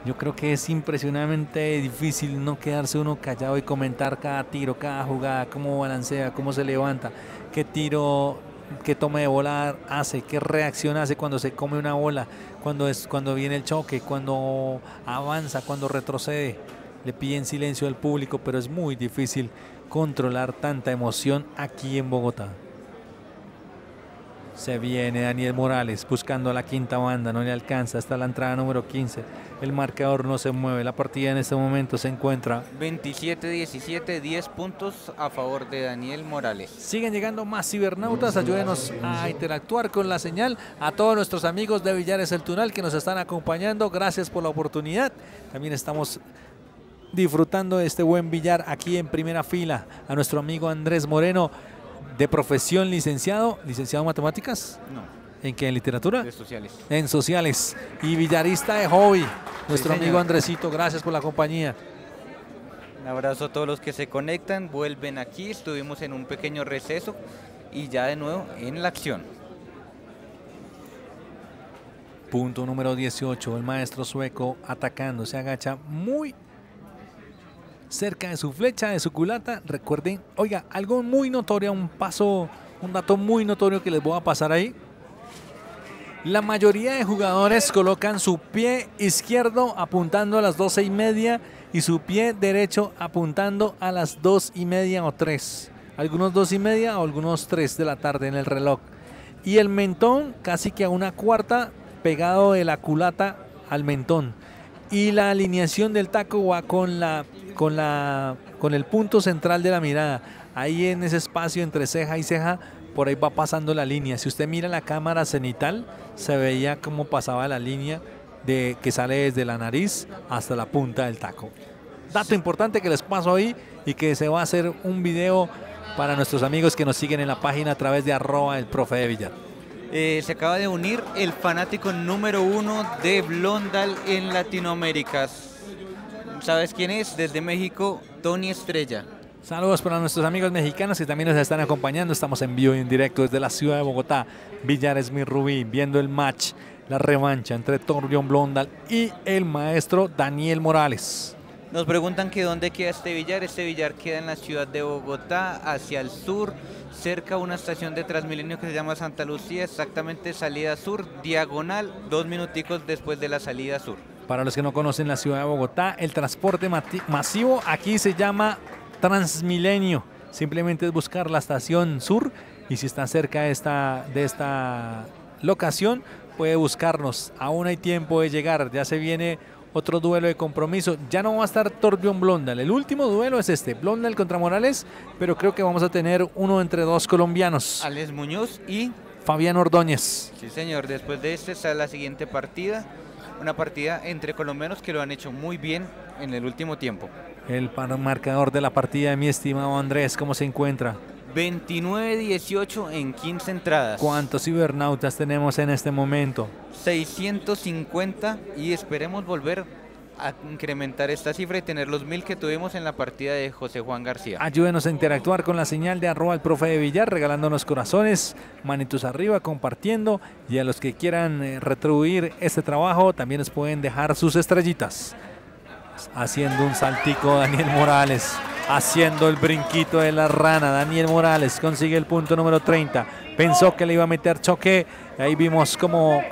Yo creo que es impresionantemente difícil no quedarse uno callado y comentar cada tiro, cada jugada, cómo balancea, cómo se levanta, qué tiro, qué toma de bola hace, qué reacción hace cuando se come una bola, cuando, es, cuando viene el choque, cuando avanza, cuando retrocede. Le piden silencio al público, pero es muy difícil controlar tanta emoción aquí en Bogotá. Se viene Daniel Morales buscando a la quinta banda, no le alcanza hasta la entrada número 15. El marcador no se mueve, la partida en este momento se encuentra 27-17, 10 puntos a favor de Daniel Morales. Siguen llegando más cibernautas, ayúdenos a interactuar con la señal. A todos nuestros amigos de Villares El Tunal que nos están acompañando, gracias por la oportunidad. También estamos disfrutando de este buen billar aquí en primera fila. A nuestro amigo Andrés Moreno de profesión licenciado, licenciado en matemáticas. No. ¿En qué? ¿En literatura? De sociales. En sociales. Y villarista de hobby. Nuestro amigo Andresito, gracias por la compañía. Un abrazo a todos los que se conectan, vuelven aquí, estuvimos en un pequeño receso y ya de nuevo en la acción. Punto número 18, el maestro sueco atacando, se agacha muy cerca de su flecha, de su culata. Recuerden, oiga, algo muy notorio, un paso, un dato muy notorio que les voy a pasar ahí. La mayoría de jugadores colocan su pie izquierdo apuntando a las 12 y media y su pie derecho apuntando a las 2 y media o 3. Algunos 2 y media o algunos 3 de la tarde en el reloj. Y el mentón casi que a una cuarta pegado de la culata al mentón. Y la alineación del taco con la con, la, con el punto central de la mirada. Ahí en ese espacio entre ceja y ceja, por ahí va pasando la línea. Si usted mira la cámara cenital, se veía cómo pasaba la línea de, que sale desde la nariz hasta la punta del taco. Dato importante que les paso ahí y que se va a hacer un video para nuestros amigos que nos siguen en la página a través de arroba el profe de Villar. Eh, se acaba de unir el fanático número uno de Blondal en Latinoamérica. ¿Sabes quién es? Desde México, Tony Estrella. Saludos para nuestros amigos mexicanos que también nos están acompañando. Estamos en vivo y en directo desde la ciudad de Bogotá. Villares Mi Rubí, viendo el match, la revancha entre Torbjörn Blondal y el maestro Daniel Morales. Nos preguntan que dónde queda este billar. Este billar queda en la ciudad de Bogotá, hacia el sur, cerca de una estación de Transmilenio que se llama Santa Lucía, exactamente salida sur, diagonal, dos minuticos después de la salida sur. Para los que no conocen la ciudad de Bogotá, el transporte masivo aquí se llama Transmilenio. Simplemente es buscar la estación sur y si está cerca de esta, de esta locación, puede buscarnos. Aún hay tiempo de llegar. Ya se viene otro duelo de compromiso. Ya no va a estar Torbjörn Blondal. El último duelo es este, Blondal contra Morales, pero creo que vamos a tener uno entre dos colombianos. Alex Muñoz y Fabián Ordóñez. Sí, señor. Después de este está la siguiente partida una partida entre colombianos que lo han hecho muy bien en el último tiempo. El marcador de la partida, mi estimado Andrés, ¿cómo se encuentra? 29-18 en 15 entradas. ¿Cuántos cibernautas tenemos en este momento? 650 y esperemos volver a incrementar esta cifra y tener los mil que tuvimos en la partida de José Juan García. Ayúdenos a interactuar con la señal de arroba el profe de Villar, regalándonos corazones, manitos arriba, compartiendo y a los que quieran eh, retribuir este trabajo también nos pueden dejar sus estrellitas. Haciendo un saltico Daniel Morales. Haciendo el brinquito de la rana. Daniel Morales consigue el punto número 30. Pensó que le iba a meter choque. Ahí vimos como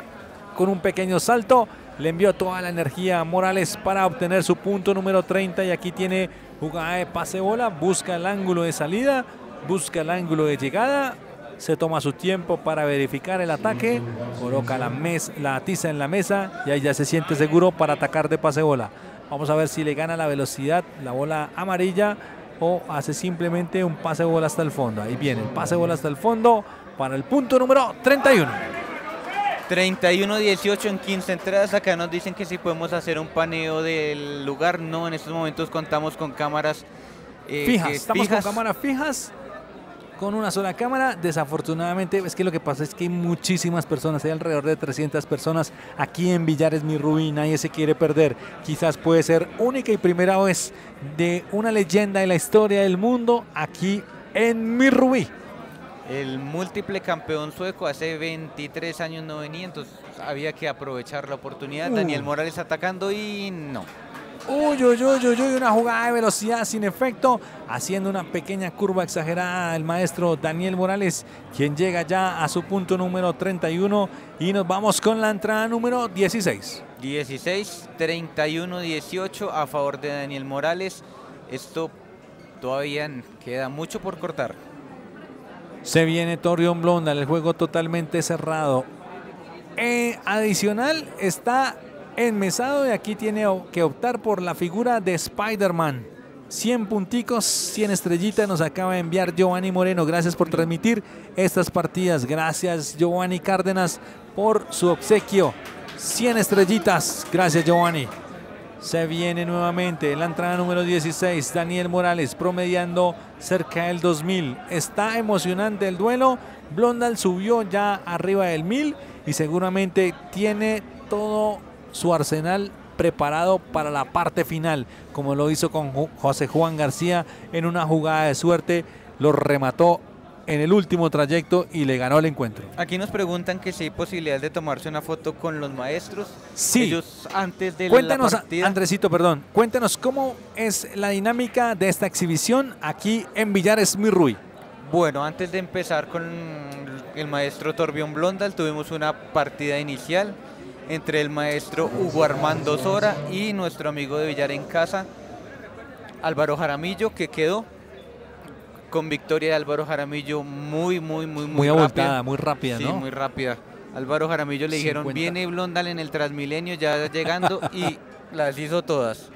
con un pequeño salto le envió toda la energía a Morales para obtener su punto número 30 y aquí tiene jugada de pase bola, busca el ángulo de salida, busca el ángulo de llegada, se toma su tiempo para verificar el ataque, coloca la, la tiza en la mesa y ahí ya se siente seguro para atacar de pase bola. Vamos a ver si le gana la velocidad la bola amarilla o hace simplemente un pase bola hasta el fondo. Ahí viene el pase bola hasta el fondo para el punto número 31. 31-18 en 15 entradas. Acá nos dicen que si podemos hacer un paneo del lugar. No, en estos momentos contamos con cámaras eh, fijas. Estamos con cámaras fijas. Con una sola cámara, desafortunadamente, es que lo que pasa es que hay muchísimas personas, hay alrededor de 300 personas aquí en Villares Mi Rubí, nadie se quiere perder. Quizás puede ser única y primera vez de una leyenda en la historia del mundo aquí en Mi Rubí el múltiple campeón sueco hace 23 años no venía, entonces había que aprovechar la oportunidad. Daniel uh. Morales atacando y no. Uy, uy, uy, uy, una jugada de velocidad sin efecto, haciendo una pequeña curva exagerada el maestro Daniel Morales, quien llega ya a su punto número 31 y nos vamos con la entrada número 16. 16, 31, 18 a favor de Daniel Morales. Esto todavía queda mucho por cortar. Se viene Torion Blondal, el juego totalmente cerrado. Eh, adicional está enmesado y aquí tiene que optar por la figura de Spider-Man. 100 punticos, 100 estrellitas nos acaba de enviar Giovanni Moreno. Gracias por transmitir estas partidas. Gracias Giovanni Cárdenas por su obsequio. 100 estrellitas. Gracias Giovanni. Se viene nuevamente la entrada número 16, Daniel Morales promediando cerca del 2000. Está emocionante el duelo. Blondal subió ya arriba del 1000 y seguramente tiene todo su arsenal preparado para la parte final, como lo hizo con José Juan García en una jugada de suerte. Lo remató en el último trayecto y le ganó el encuentro. Aquí nos preguntan que si hay posibilidad de tomarse una foto con los maestros. Sí. Ellos antes de cuéntanos, la partida. Andresito, perdón. Cuéntanos cómo es la dinámica de esta exhibición aquí en Villares Mirruy. Bueno, antes de empezar con el maestro Torbión Blondal, tuvimos una partida inicial entre el maestro Hugo Armando Sora y nuestro amigo de Villar en Casa, Álvaro Jaramillo, que quedó con victoria de Álvaro Jaramillo muy, muy, muy, muy, muy abultada, muy rápida, sí, muy rápida. Álvaro Jaramillo le dijeron, viene Blondal en el Transmilenio ya llegando y las hizo todas.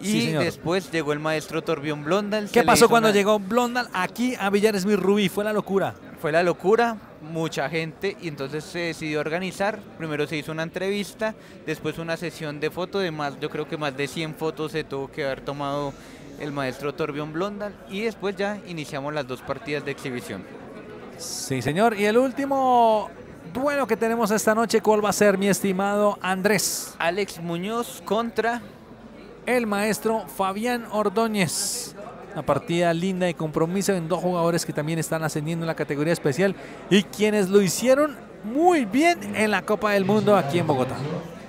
y después llegó el maestro Torbión Blondal. ¿Qué pasó cuando llegó Blondal aquí a Villares Rubí? Fue la locura. Fue la locura, mucha gente y entonces se decidió organizar. Primero se hizo una entrevista, después una sesión de fotos de más, yo creo que más de 100 fotos se tuvo que haber tomado el maestro Torbión Blondal y después ya iniciamos las dos partidas de exhibición. Sí, señor. Y el último duelo que tenemos esta noche, ¿cuál va a ser, mi estimado Andrés? Alex Muñoz contra el maestro Fabián Ordóñez. Una partida linda y compromiso en dos jugadores que también están ascendiendo en la categoría especial y quienes lo hicieron muy bien en la Copa del Mundo aquí en Bogotá.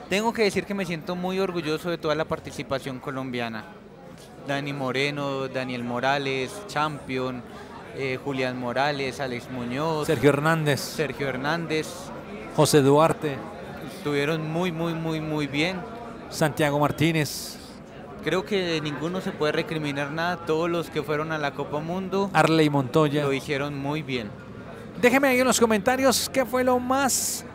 Tengo que decir que me siento muy orgulloso de toda la participación colombiana. Dani Moreno, Daniel Morales, Champion, eh, Julián Morales, Alex Muñoz, Sergio Hernández, Sergio Hernández, José Duarte. Estuvieron muy, muy, muy, muy bien. Santiago Martínez. Creo que ninguno se puede recriminar nada. Todos los que fueron a la Copa Mundo. Arley Montoya. Lo hicieron muy bien. Déjeme ahí en los comentarios qué fue lo más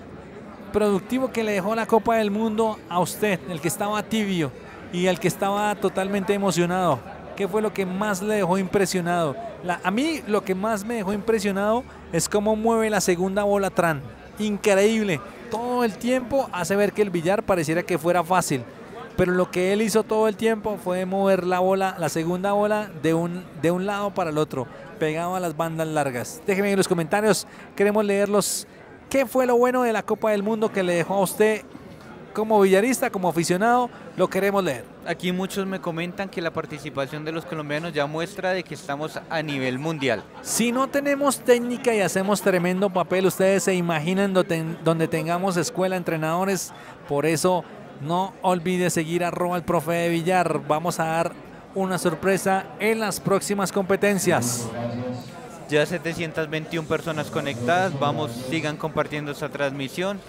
productivo que le dejó la Copa del Mundo a usted, el que estaba tibio y el que estaba totalmente emocionado. ¿Qué fue lo que más le dejó impresionado? a mí lo que más me dejó impresionado es cómo mueve la segunda bola Tran. Increíble. Todo el tiempo hace ver que el billar pareciera que fuera fácil. Pero lo que él hizo todo el tiempo fue mover la bola, la segunda bola, de un, de un lado para el otro, pegado a las bandas largas. Déjenme en los comentarios, queremos leerlos. ¿Qué fue lo bueno de la Copa del Mundo que le dejó a usted como villarista, como aficionado, lo queremos leer. Aquí muchos me comentan que la participación de los colombianos ya muestra de que estamos a nivel mundial. Si no tenemos técnica y hacemos tremendo papel, ustedes se imaginan donde tengamos escuela, entrenadores, por eso No olvide seguir arroba el profe de Villar. Vamos a dar una sorpresa en las próximas competencias. Ya 721 personas conectadas. Vamos, sigan compartiendo esta transmisión.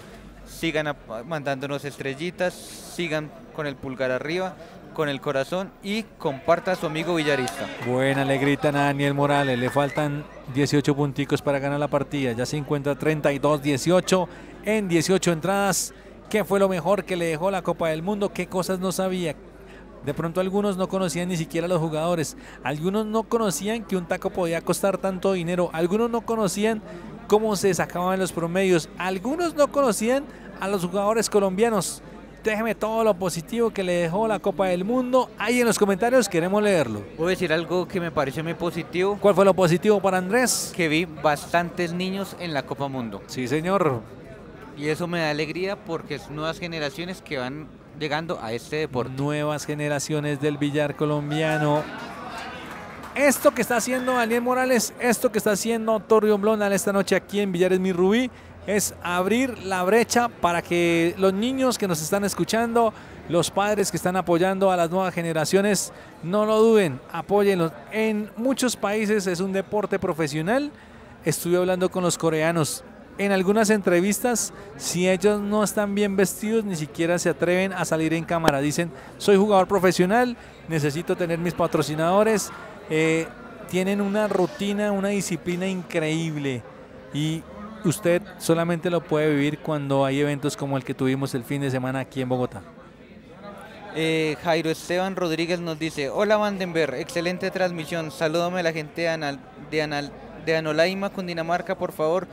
Sigan mandándonos estrellitas. Sigan con el pulgar arriba, con el corazón y comparta a su amigo Villarista. Buena, le gritan a Daniel Morales. Le faltan 18 punticos para ganar la partida. Ya se encuentra 32-18 en 18 entradas. ¿Qué fue lo mejor que le dejó la Copa del Mundo? ¿Qué cosas no sabía? De pronto algunos no conocían ni siquiera a los jugadores. Algunos no conocían que un taco podía costar tanto dinero. Algunos no conocían cómo se sacaban los promedios. Algunos no conocían a los jugadores colombianos. Déjeme todo lo positivo que le dejó la Copa del Mundo. Ahí en los comentarios queremos leerlo. Voy a decir algo que me pareció muy positivo. ¿Cuál fue lo positivo para Andrés? Que vi bastantes niños en la Copa Mundo. Sí, señor. Y eso me da alegría porque es nuevas generaciones que van llegando a este deporte. Nuevas generaciones del billar colombiano. Esto que está haciendo Daniel Morales, esto que está haciendo Torrio Blondal esta noche aquí en Villares Mi Rubí, es abrir la brecha para que los niños que nos están escuchando, los padres que están apoyando a las nuevas generaciones, no lo duden, apóyenlos. En muchos países es un deporte profesional. Estuve hablando con los coreanos en algunas entrevistas, si ellos no están bien vestidos, ni siquiera se atreven a salir en cámara. Dicen, soy jugador profesional, necesito tener mis patrocinadores. Eh, tienen una rutina, una disciplina increíble. Y usted solamente lo puede vivir cuando hay eventos como el que tuvimos el fin de semana aquí en Bogotá. Eh, Jairo Esteban Rodríguez nos dice, hola Vandenberg, excelente transmisión, salúdame a la gente de, Anal, de, Anal, de Anolaima, Cundinamarca, por favor,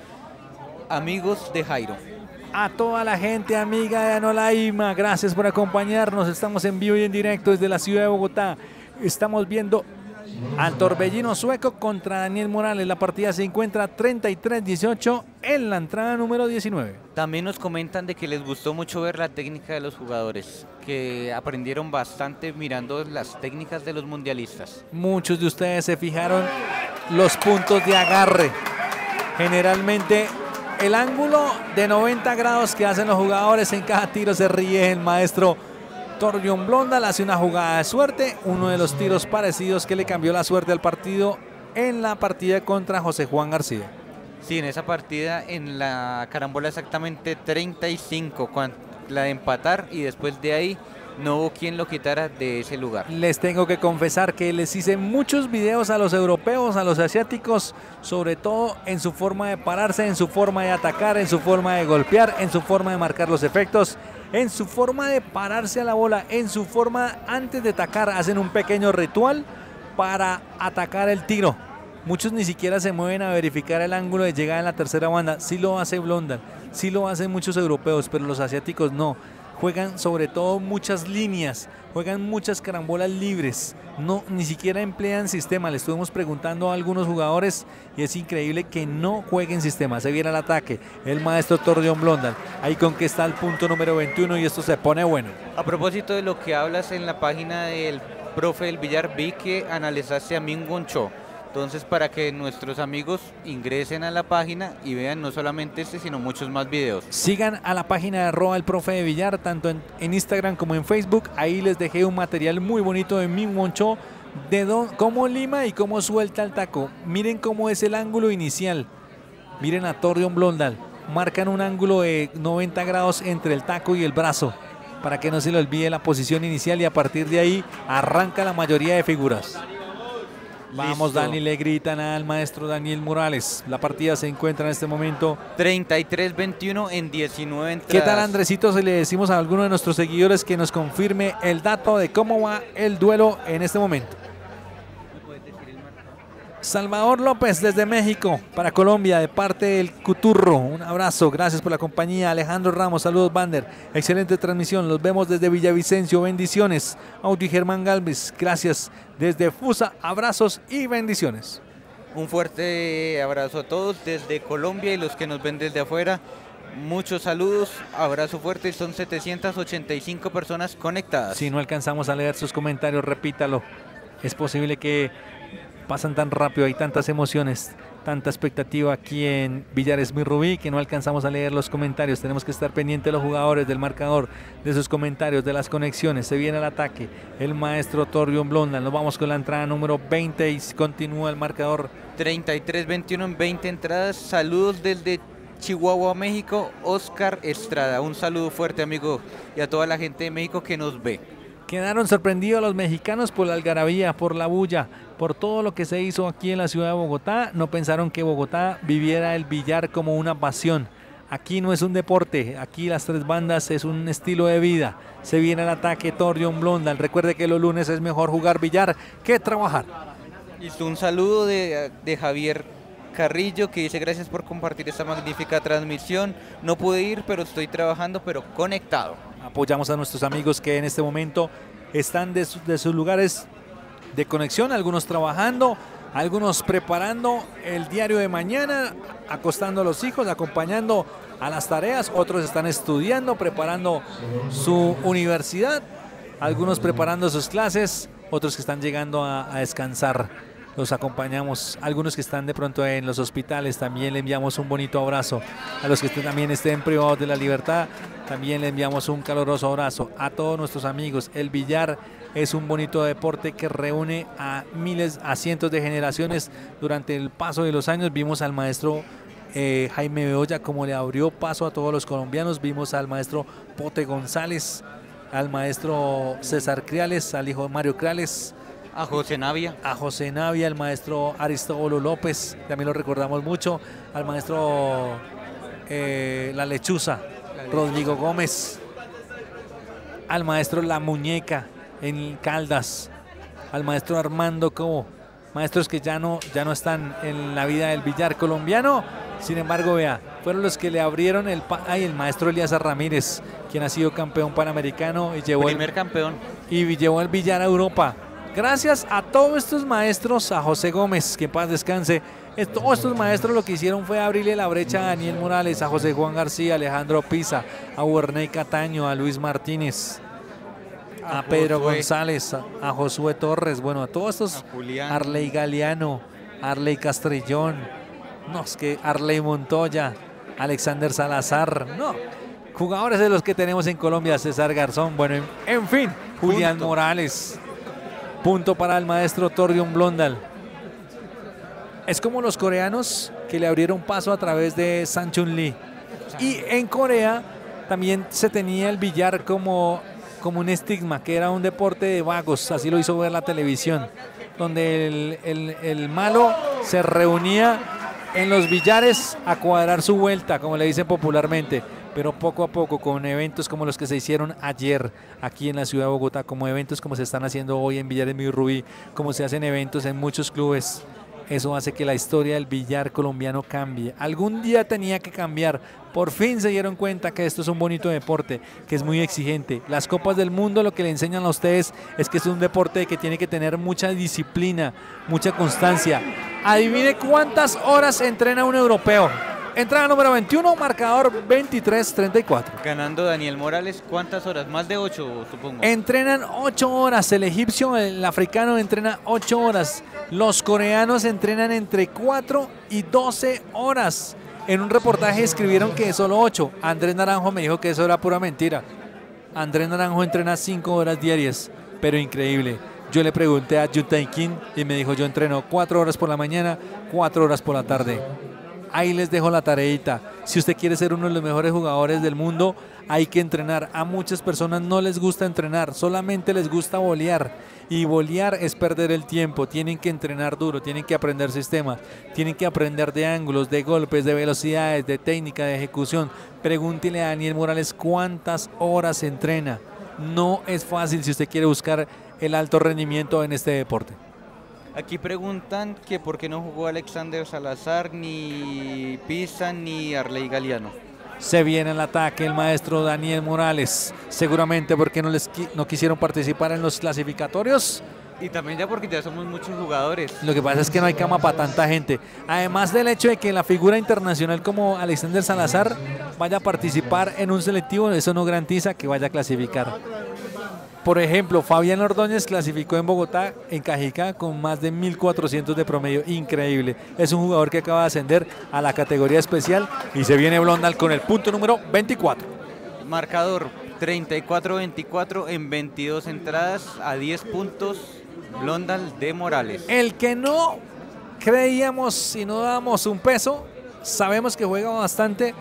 amigos de Jairo. A toda la gente amiga de Anolaima, gracias por acompañarnos. Estamos en vivo y en directo desde la ciudad de Bogotá. Estamos viendo al Torbellino sueco contra Daniel Morales. La partida se encuentra 33-18 en la entrada número 19. También nos comentan de que les gustó mucho ver la técnica de los jugadores, que aprendieron bastante mirando las técnicas de los mundialistas. Muchos de ustedes se fijaron los puntos de agarre. Generalmente el ángulo de 90 grados que hacen los jugadores en cada tiro se ríe el maestro Torbion Blondal hace una jugada de suerte, uno de los tiros parecidos que le cambió la suerte al partido en la partida contra José Juan García. Sí, en esa partida, en la carambola exactamente 35, la de empatar y después de ahí no hubo quien lo quitara de ese lugar. Les tengo que confesar que les hice muchos videos a los europeos, a los asiáticos, sobre todo en su forma de pararse, en su forma de atacar, en su forma de golpear, en su forma de marcar los efectos, en su forma de pararse a la bola, en su forma antes de atacar, hacen un pequeño ritual para atacar el tiro. Muchos ni siquiera se mueven a verificar el ángulo de llegada en la tercera banda. Sí lo hace Blondal, sí lo hacen muchos europeos, pero los asiáticos no juegan sobre todo muchas líneas, juegan muchas carambolas libres, no ni siquiera emplean sistema. Le estuvimos preguntando a algunos jugadores y es increíble que no jueguen sistema. Se viene el ataque, el maestro Torreón Blondal. Ahí con que está el punto número 21 y esto se pone bueno. A propósito de lo que hablas en la página del profe del Villar, vi que analizaste a Mingon Cho entonces, para que nuestros amigos ingresen a la página y vean no solamente este, sino muchos más videos. Sigan a la página de arroba el profe de Villar, tanto en, Instagram como en Facebook. Ahí les dejé un material muy bonito de mi Moncho, de cómo lima y cómo suelta el taco. Miren cómo es el ángulo inicial. Miren a Torreon Blondal. Marcan un ángulo de 90 grados entre el taco y el brazo para que no se le olvide la posición inicial y a partir de ahí arranca la mayoría de figuras. Vamos, Dani, le gritan al maestro Daniel Morales. La partida se encuentra en este momento. 33-21 en 19 entradas. ¿Qué tal, Andresito? Si le decimos a alguno de nuestros seguidores que nos confirme el dato de cómo va el duelo en este momento. Salvador López desde México para Colombia de parte del Cuturro. Un abrazo, gracias por la compañía. Alejandro Ramos, saludos Bander. Excelente transmisión, los vemos desde Villavicencio. Bendiciones. Audi Germán Galvez, gracias desde Fusa. Abrazos y bendiciones. Un fuerte abrazo a todos desde Colombia y los que nos ven desde afuera. Muchos saludos, abrazo fuerte. Son 785 personas conectadas. Si no alcanzamos a leer sus comentarios, repítalo. Es posible que pasan tan rápido, hay tantas emociones. tanta expectativa aquí en Villares Rubí que no alcanzamos a leer los comentarios. Tenemos que estar pendientes de los jugadores, del marcador, de sus comentarios, de las conexiones. Se viene el ataque. El maestro Torrion Blonda. Nos vamos con la entrada número 20 y continúa el marcador. 33-21 en 20 entradas. Saludos desde Chihuahua, México. Oscar Estrada. Un saludo fuerte, amigo, y a toda la gente de México que nos ve. Quedaron sorprendidos los mexicanos por la algarabía, por la bulla, por todo lo que se hizo aquí en la ciudad de Bogotá. No pensaron que Bogotá viviera el billar como una pasión. Aquí no es un deporte, aquí las tres bandas es un estilo de vida. Se viene el ataque Torion Blondal. Recuerde que los lunes es mejor jugar billar que trabajar. Listo, un saludo de, de Javier Carrillo que dice gracias por compartir esta magnífica transmisión. No pude ir, pero estoy trabajando, pero conectado. Apoyamos a nuestros amigos que en este momento están de, sus lugares de conexión, algunos trabajando, algunos preparando el diario de mañana, acostando a los hijos, acompañando a las tareas, otros están estudiando, preparando su universidad, algunos preparando sus clases, otros que están llegando a descansar los acompañamos. Algunos que están de pronto en los hospitales también le enviamos un bonito abrazo. A los que también estén privados de la libertad, también le enviamos un caluroso abrazo. A todos nuestros amigos, el billar es un bonito deporte que reúne a miles, a cientos de generaciones. Durante el paso de los años vimos al maestro eh, Jaime Beoya como le abrió paso a todos los colombianos. Vimos al maestro Pote González, al maestro César Criales, al hijo Mario Criales a José Navia. A José Navia, al maestro Aristóbulo López, también lo recordamos mucho. Al maestro eh, La Lechuza, Rodrigo Gómez. Al maestro La Muñeca en Caldas. Al maestro Armando Cobo. Maestros que ya no, ya no están en la vida del billar colombiano. Sin embargo, vea, fueron los que le abrieron el... Ay, el maestro Elías Ramírez, quien ha sido campeón panamericano y llevó... Primer campeón. Y llevó el billar a Europa. Gracias a todos estos maestros, a José Gómez, que en paz descanse. Todos estos maestros lo que hicieron fue abrirle la brecha a Daniel Morales, a José Juan García, a Alejandro Pisa, a Werney Cataño, a Luis Martínez, a, Pedro González, a, Josué Torres, bueno, a todos estos, a Arley Galeano, Arley Castrillón, no, es que Arley Montoya, Alexander Salazar, no, jugadores de los que tenemos en Colombia, César Garzón, bueno, en, fin, Julián Morales. Punto para el maestro Tordion Blondal. Es como los coreanos que le abrieron paso a través de Sanchun Lee. Y en Corea también se tenía el billar como, como un estigma, que era un deporte de vagos, así lo hizo ver la televisión, donde el, el malo se reunía en los billares a cuadrar su vuelta, como le dicen popularmente pero poco a poco con eventos como los que se hicieron ayer aquí en la ciudad de Bogotá, como eventos como se están haciendo hoy en Villares Rubí, como se hacen eventos en muchos clubes. Eso hace que la historia del billar colombiano cambie. Algún día tenía que cambiar. Por fin se dieron cuenta que esto es un bonito deporte, que es muy exigente. Las Copas del Mundo lo que le enseñan a ustedes es que es un deporte que tiene que tener mucha disciplina, mucha constancia. Adivine cuántas horas entrena un europeo. Entrada número 21, marcador 23-34. Ganando Daniel Morales, ¿cuántas horas? Más de 8, supongo. Entrenan 8 horas. El egipcio, el africano entrena 8 horas. Los coreanos entrenan entre 4 y 12 horas. En un reportaje escribieron que solo 8. Andrés Naranjo me dijo que eso era pura mentira. Andrés Naranjo entrena 5 horas diarias, pero increíble. Yo le pregunté a Yutain Kim y me dijo, yo entreno 4 horas por la mañana, 4 horas por la tarde ahí les dejo la tareita. Si usted quiere ser uno de los mejores jugadores del mundo, hay que entrenar. A muchas personas no les gusta entrenar, solamente les gusta bolear. Y bolear es perder el tiempo. Tienen que entrenar duro, tienen que aprender sistemas, tienen que aprender de ángulos, de golpes, de velocidades, de técnica, de ejecución. Pregúntele a Daniel Morales cuántas horas entrena. No es fácil si usted quiere buscar el alto rendimiento en este deporte. Aquí preguntan que por qué no jugó Alexander Salazar, ni Pisa, ni Arley Galeano. Se viene el ataque el maestro Daniel Morales. Seguramente porque no, les no quisieron participar en los clasificatorios. Y también ya porque ya somos muchos jugadores. Lo que pasa es que no hay cama para tanta gente. Además del hecho de que la figura internacional como Alexander Salazar vaya a participar en un selectivo, eso no garantiza que vaya a clasificar. Por ejemplo, Fabián Ordóñez clasificó en Bogotá, en Cajica, con más de 1400 de promedio. Increíble. Es un jugador que acaba de ascender a la categoría especial y se viene Blondal con el punto número 24. Marcador 34-24 en 22 entradas a 10 puntos. Blondal de Morales. El que no creíamos y no dábamos un peso, sabemos que juega bastante,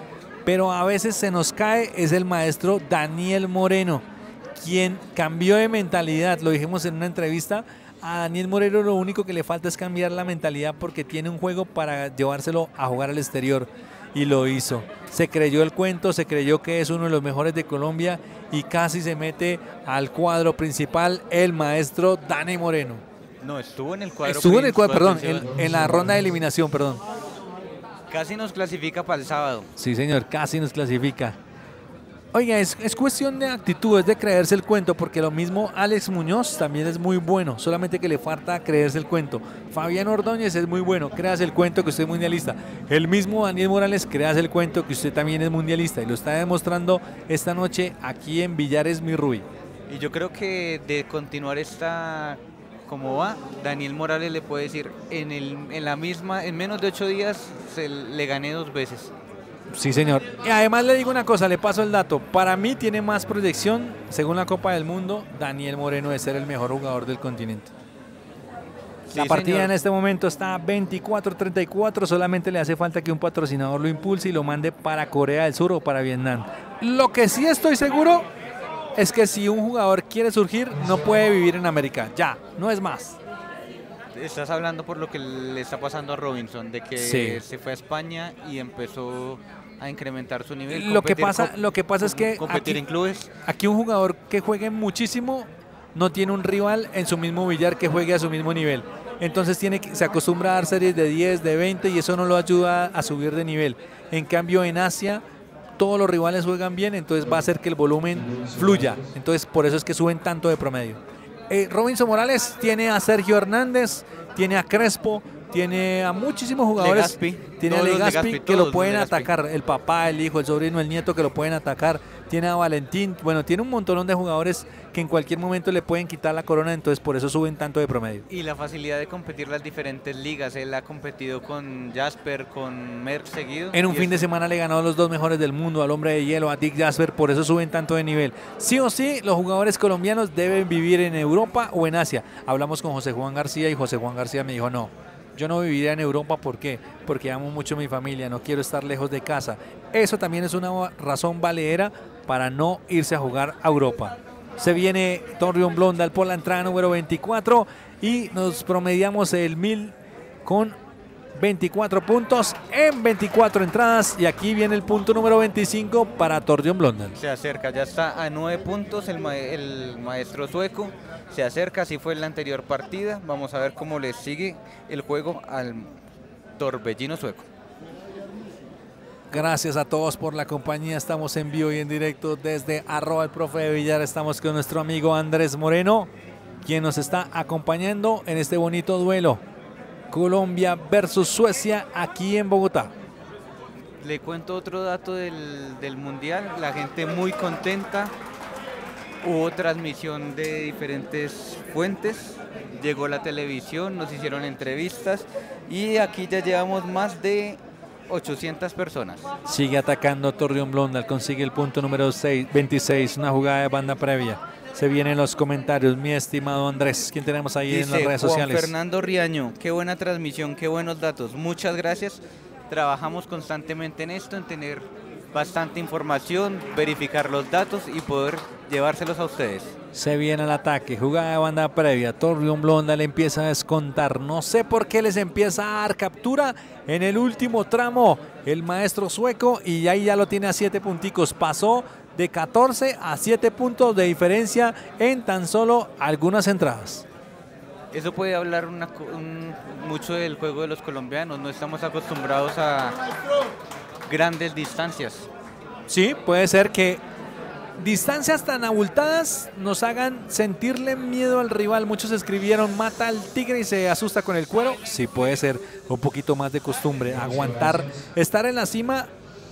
pero a veces se nos cae, es el maestro Daniel Moreno quien cambió de mentalidad, lo dijimos en una entrevista, a Daniel Moreno lo único que le falta es cambiar la mentalidad porque tiene un juego para llevárselo a jugar al exterior y lo hizo. Se creyó el cuento, se creyó que es uno de los mejores de Colombia y casi se mete al cuadro principal el maestro Dani Moreno. No, estuvo en el cuadro Estuvo en el cuadro, perdón, en la ronda de eliminación, perdón. Casi nos clasifica para el sábado. Sí, señor, casi nos clasifica. Oiga, es, cuestión de actitud, es de creerse el cuento, porque lo mismo Alex Muñoz también es muy bueno, solamente que le falta creerse el cuento. Fabián Ordóñez es muy bueno, créase el cuento que usted es mundialista. El mismo Daniel Morales, créase el cuento que usted también es mundialista y lo está demostrando esta noche aquí en Villares Mirruy. Y yo creo que de continuar esta como va, Daniel Morales le puede decir, en, el, en la misma, en menos de ocho días se, le gané dos veces. Sí, señor. Y además le digo una cosa, le paso el dato. Para mí tiene más proyección, según la Copa del Mundo, Daniel Moreno de ser el mejor jugador del continente. la partida en este momento está 24-34, solamente le hace falta que un patrocinador lo impulse y lo mande para Corea del Sur o para Vietnam. Lo que sí estoy seguro es que si un jugador quiere surgir, no puede vivir en América. Ya, no es más. Estás hablando por lo que le está pasando a Robinson, de que se fue a España y empezó a incrementar su nivel. Lo que pasa, lo que pasa es que competir en clubes. Aquí un jugador que juegue muchísimo no tiene un rival en su mismo billar que juegue a su mismo nivel. Entonces tiene que, se acostumbra a dar series de 10, de 20 y eso no lo ayuda a subir de nivel. En cambio en Asia todos los rivales juegan bien, entonces va a hacer que el volumen fluya. Entonces por eso es que suben tanto de promedio. Eh, Robinson Morales tiene a Sergio Hernández, tiene a Crespo, tiene a muchísimos jugadores. tiene a Legaspi que lo pueden atacar. El papá, el hijo, el sobrino, el nieto que lo pueden atacar. Tiene a Valentín. Bueno, tiene un montón de jugadores que en cualquier momento le pueden quitar la corona, entonces por eso suben tanto de promedio. Y la facilidad de competir las diferentes ligas. Él ha competido con Jasper, con Merck seguido. En un fin de semana le ganó a los dos mejores del mundo, al hombre de hielo, a Dick Jasper, por eso suben tanto de nivel. Sí o sí, los jugadores colombianos deben vivir en Europa o en Asia. Hablamos con José Juan García y José Juan García me dijo, no, yo no viviría en Europa, ¿por qué? Porque amo mucho a mi familia, no quiero estar lejos de casa. Eso también es una razón valedera para no irse a jugar a Europa. Se viene Torreón Blondal por la entrada número 24 y nos promediamos el 1000 con 24 puntos en 24 entradas y aquí viene el punto número 25 para Torreón Blondal. Se acerca, ya está a 9 puntos el maestro sueco se acerca, así fue en la anterior partida. Vamos a ver cómo le sigue el juego al Torbellino sueco. Gracias a todos por la compañía. Estamos en vivo y en directo desde arroba el profe de Villar. Estamos con nuestro amigo Andrés Moreno, quien nos está acompañando en este bonito duelo. Colombia versus Suecia aquí en Bogotá. Le cuento otro dato del, del Mundial. La gente muy contenta Hubo transmisión de diferentes fuentes, llegó la televisión, nos hicieron entrevistas y aquí ya llevamos más de 800 personas. Sigue atacando Torreón Blondal, consigue el punto número 6, 26, una jugada de banda previa. Se vienen los comentarios, mi estimado Andrés. ¿Quién tenemos ahí en las redes Juan sociales? Fernando Riaño, qué buena transmisión, qué buenos datos. Muchas gracias. Trabajamos constantemente en esto, en tener bastante información, verificar los datos y poder llevárselos a ustedes. Se viene el ataque, jugada de banda previa, Torreón Blonda le empieza a descontar, no sé por qué les empieza a dar captura en el último tramo el maestro sueco y ahí ya lo tiene a 7 punticos, pasó de 14 a 7 puntos de diferencia en tan solo algunas entradas. Eso puede hablar mucho del juego de los colombianos, no estamos acostumbrados a grandes distancias. Sí, puede ser que distancias tan abultadas nos hagan sentirle miedo al rival. Muchos escribieron mata al tigre y se asusta con el cuero. Sí, puede ser un poquito más de costumbre. Aguantar, estar en la cima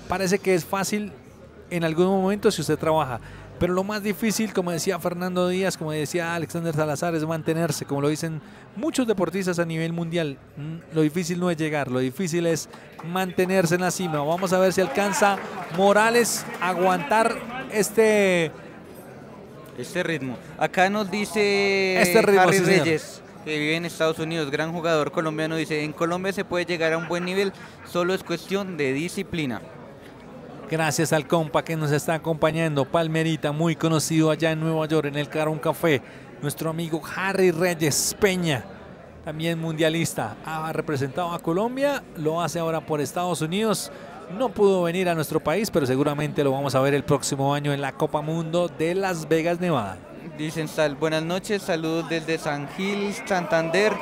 parece que es fácil en algún momento si usted trabaja. Pero lo más difícil, como decía Fernando Díaz, como decía Alexander Salazar, es mantenerse, como lo dicen muchos deportistas a nivel mundial. Mm, lo difícil no es llegar, lo difícil es mantenerse en la cima. Vamos a ver si alcanza Morales a aguantar este este ritmo. Acá nos dice este ritmo, Harry sí. Reyes, que vive en Estados Unidos, gran jugador colombiano, dice, en Colombia se puede llegar a un buen nivel, solo es cuestión de disciplina. Gracias al compa que nos está acompañando, Palmerita, muy conocido allá en Nueva York, en el Carón Café. Nuestro amigo Harry Reyes Peña, también mundialista, ha representado a Colombia, lo hace ahora por Estados Unidos. No pudo venir a nuestro país, pero seguramente lo vamos a ver el próximo año en la Copa Mundo de Las Vegas, Nevada. Dicen sal, buenas noches, saludos desde San Gil, Santander,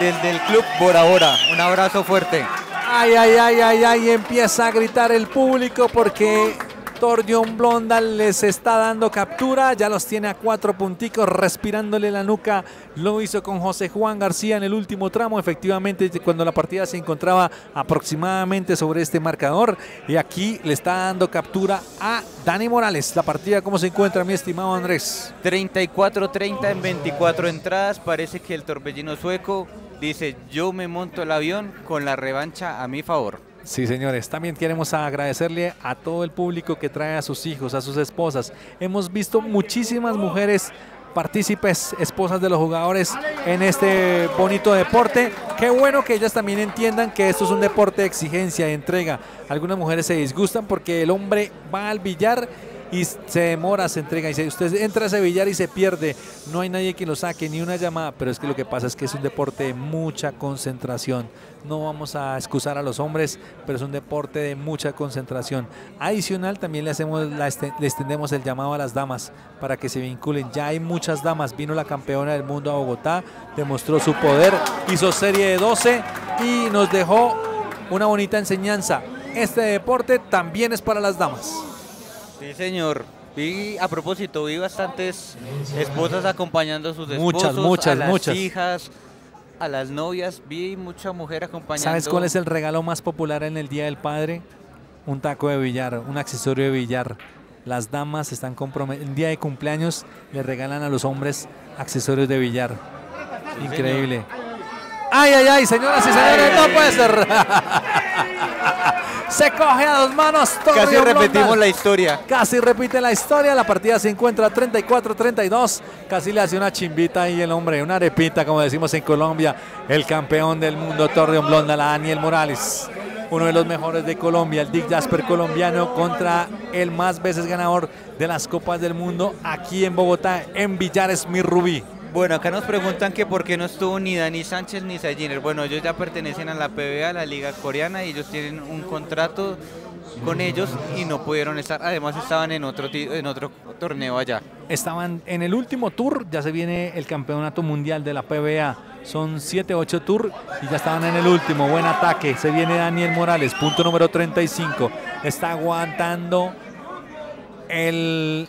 desde el Club Bora Bora. Un abrazo fuerte. Ay, ay, ay, ay, ay, empieza a gritar el público porque Tordion Blondal les está dando captura, ya los tiene a cuatro punticos, respirándole la nuca. Lo hizo con José Juan García en el último tramo, efectivamente, cuando la partida se encontraba aproximadamente sobre este marcador. Y aquí le está dando captura a Dani Morales. La partida, ¿cómo se encuentra, mi estimado Andrés? 34-30 en 24 entradas. Parece que el torbellino sueco dice: Yo me monto el avión con la revancha a mi favor. Sí, señores. También queremos agradecerle a todo el público que trae a sus hijos, a sus esposas. Hemos visto muchísimas mujeres partícipes, esposas de los jugadores en este bonito deporte. Qué bueno que ellas también entiendan que esto es un deporte de exigencia, de entrega. Algunas mujeres se disgustan porque el hombre va al billar y se demora, se entrega y se, usted entra a ese billar y se pierde. No hay nadie que lo saque, ni una llamada, pero es que lo que pasa es que es un deporte de mucha concentración. No vamos a excusar a los hombres, pero es un deporte de mucha concentración. Adicional, también le, hacemos, este- le extendemos el llamado a las damas para que se vinculen. Ya hay muchas damas. Vino la campeona del mundo a Bogotá, demostró su poder, hizo serie de 12 y nos dejó una bonita enseñanza. Este deporte también es para las damas. Sí, señor. Vi, a propósito, vi bastantes esposas acompañando a sus esposos, Muchas, muchas, a las muchas. hijas, a las novias. Vi mucha mujer acompañando. ¿Sabes cuál es el regalo más popular en el Día del Padre? Un taco de billar, un accesorio de billar. Las damas están comprometidas. El día de cumpleaños le regalan a los hombres accesorios de billar. Increíble. Ay, ay, ay, señoras y señores, no puede ser. Se coge a dos manos. Casi repetimos Blondal. la historia. Casi repite la historia, la partida se encuentra 34-32. Casi le hace una chimbita ahí el hombre, una arepita, como decimos en Colombia. El campeón del mundo, Torreón Blondal, a Daniel Morales. Uno de los mejores de Colombia, el Dick Jasper colombiano contra el más veces ganador de las Copas del Mundo aquí en Bogotá, en Villares Mi Rubí. Bueno, acá nos preguntan que por qué no estuvo ni Dani Sánchez ni Sayiner. Bueno, ellos ya pertenecen a la PBA, la Liga Coreana, y ellos tienen un contrato con ellos y no pudieron estar. Además, estaban en otro, en otro torneo allá. Estaban en el último tour, ya se viene el campeonato mundial de la PBA. Son 7-8 tours y ya estaban en el último. Buen ataque. Se viene Daniel Morales, punto número 35. Está aguantando el.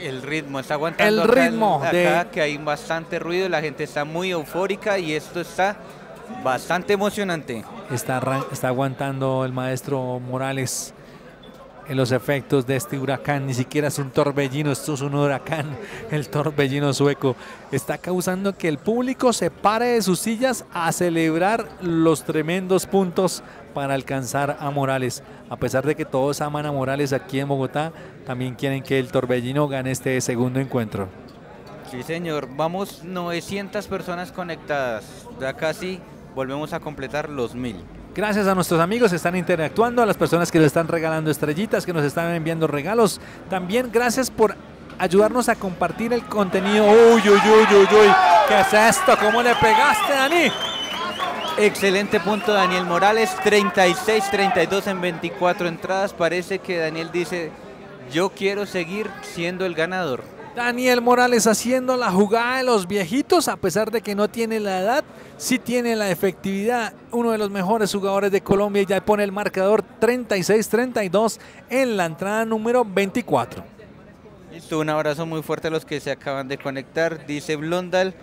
El ritmo, está aguantando El acá ritmo acá de- que hay bastante ruido, la gente está muy eufórica y esto está bastante emocionante. Está, está aguantando el maestro Morales en los efectos de este huracán. Ni siquiera es un torbellino, esto es un huracán. El torbellino sueco está causando que el público se pare de sus sillas a celebrar los tremendos puntos para alcanzar a Morales. A pesar de que todos aman a Morales aquí en Bogotá, también quieren que el torbellino gane este segundo encuentro. Sí, señor. Vamos 900 personas conectadas. Ya casi volvemos a completar los mil. Gracias a nuestros amigos que están interactuando, a las personas que nos están regalando estrellitas, que nos están enviando regalos. También gracias por ayudarnos a compartir el contenido. Uy, uy, uy, uy, uy. ¿Qué es esto? ¿Cómo le pegaste, Dani? Excelente punto Daniel Morales, 36-32 en 24 entradas. Parece que Daniel dice, yo quiero seguir siendo el ganador. Daniel Morales haciendo la jugada de los viejitos, a pesar de que no tiene la edad, sí tiene la efectividad. Uno de los mejores jugadores de Colombia y ya pone el marcador 36-32 en la entrada número 24. Listo, un abrazo muy fuerte a los que se acaban de conectar. Dice Blondal,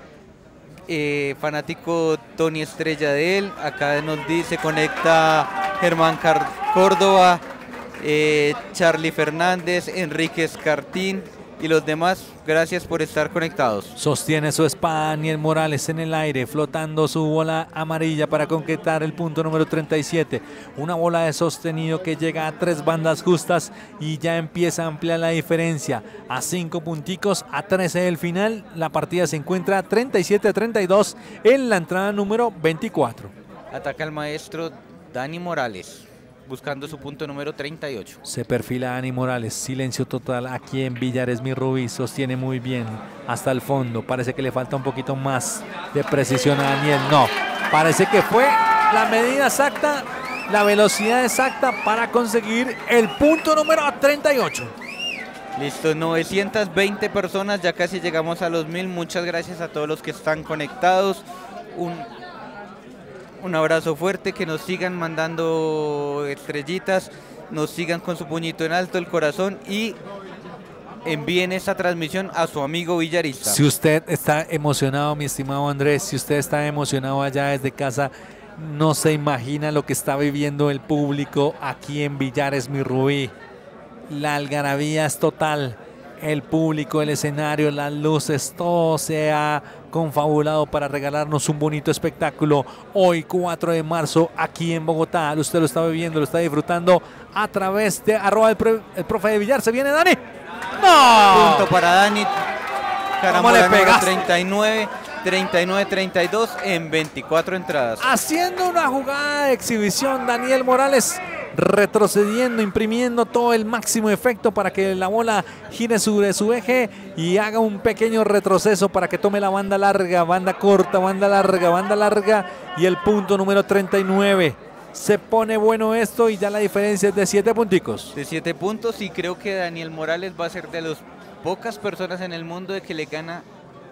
eh, fanático Tony Estrella de él. Acá nos dice, conecta Germán Car- Córdoba. eh, Charlie Fernández, Enrique Escartín y los demás, gracias por estar conectados. Sostiene su espada Daniel Morales en el aire, flotando su bola amarilla para concretar el punto número 37. Una bola de sostenido que llega a tres bandas justas y ya empieza a ampliar la diferencia. A cinco punticos, a 13 del final, la partida se encuentra 37 a 32 en la entrada número 24. Ataca el maestro Dani Morales buscando su punto número 38. Se perfila Dani Morales, silencio total aquí en Villares Mi Rubí, sostiene muy bien hasta el fondo, parece que le falta un poquito más de precisión a Daniel, no, parece que fue la medida exacta, la velocidad exacta para conseguir el punto número 38. Listo, 920 personas, ya casi llegamos a los mil. Muchas gracias a todos los que están conectados. Un un abrazo fuerte, que nos sigan mandando estrellitas, nos sigan con su puñito en alto el corazón y envíen esta transmisión a su amigo villarista. Si usted está emocionado, mi estimado Andrés, si usted está emocionado allá desde casa, no se imagina lo que está viviendo el público aquí en Villares, mi Rubí. La algarabía es total el público, el escenario, las luces, todo se ha confabulado para regalarnos un bonito espectáculo hoy 4 de marzo aquí en Bogotá. Usted lo está viviendo, lo está disfrutando a través de arroba el, profe de Villar. Se viene Dani. ¡No! Punto para Dani. Carambola le 39. 39-32 en 24 entradas. Haciendo una jugada de exhibición, Daniel Morales retrocediendo, imprimiendo todo el máximo efecto para que la bola gire sobre su eje y haga un pequeño retroceso para que tome la banda larga, banda corta, banda larga, banda larga y el punto número 39. Se pone bueno esto y ya la diferencia es de 7 punticos. De 7 puntos y creo que Daniel Morales va a ser de las pocas personas en el mundo de que le gana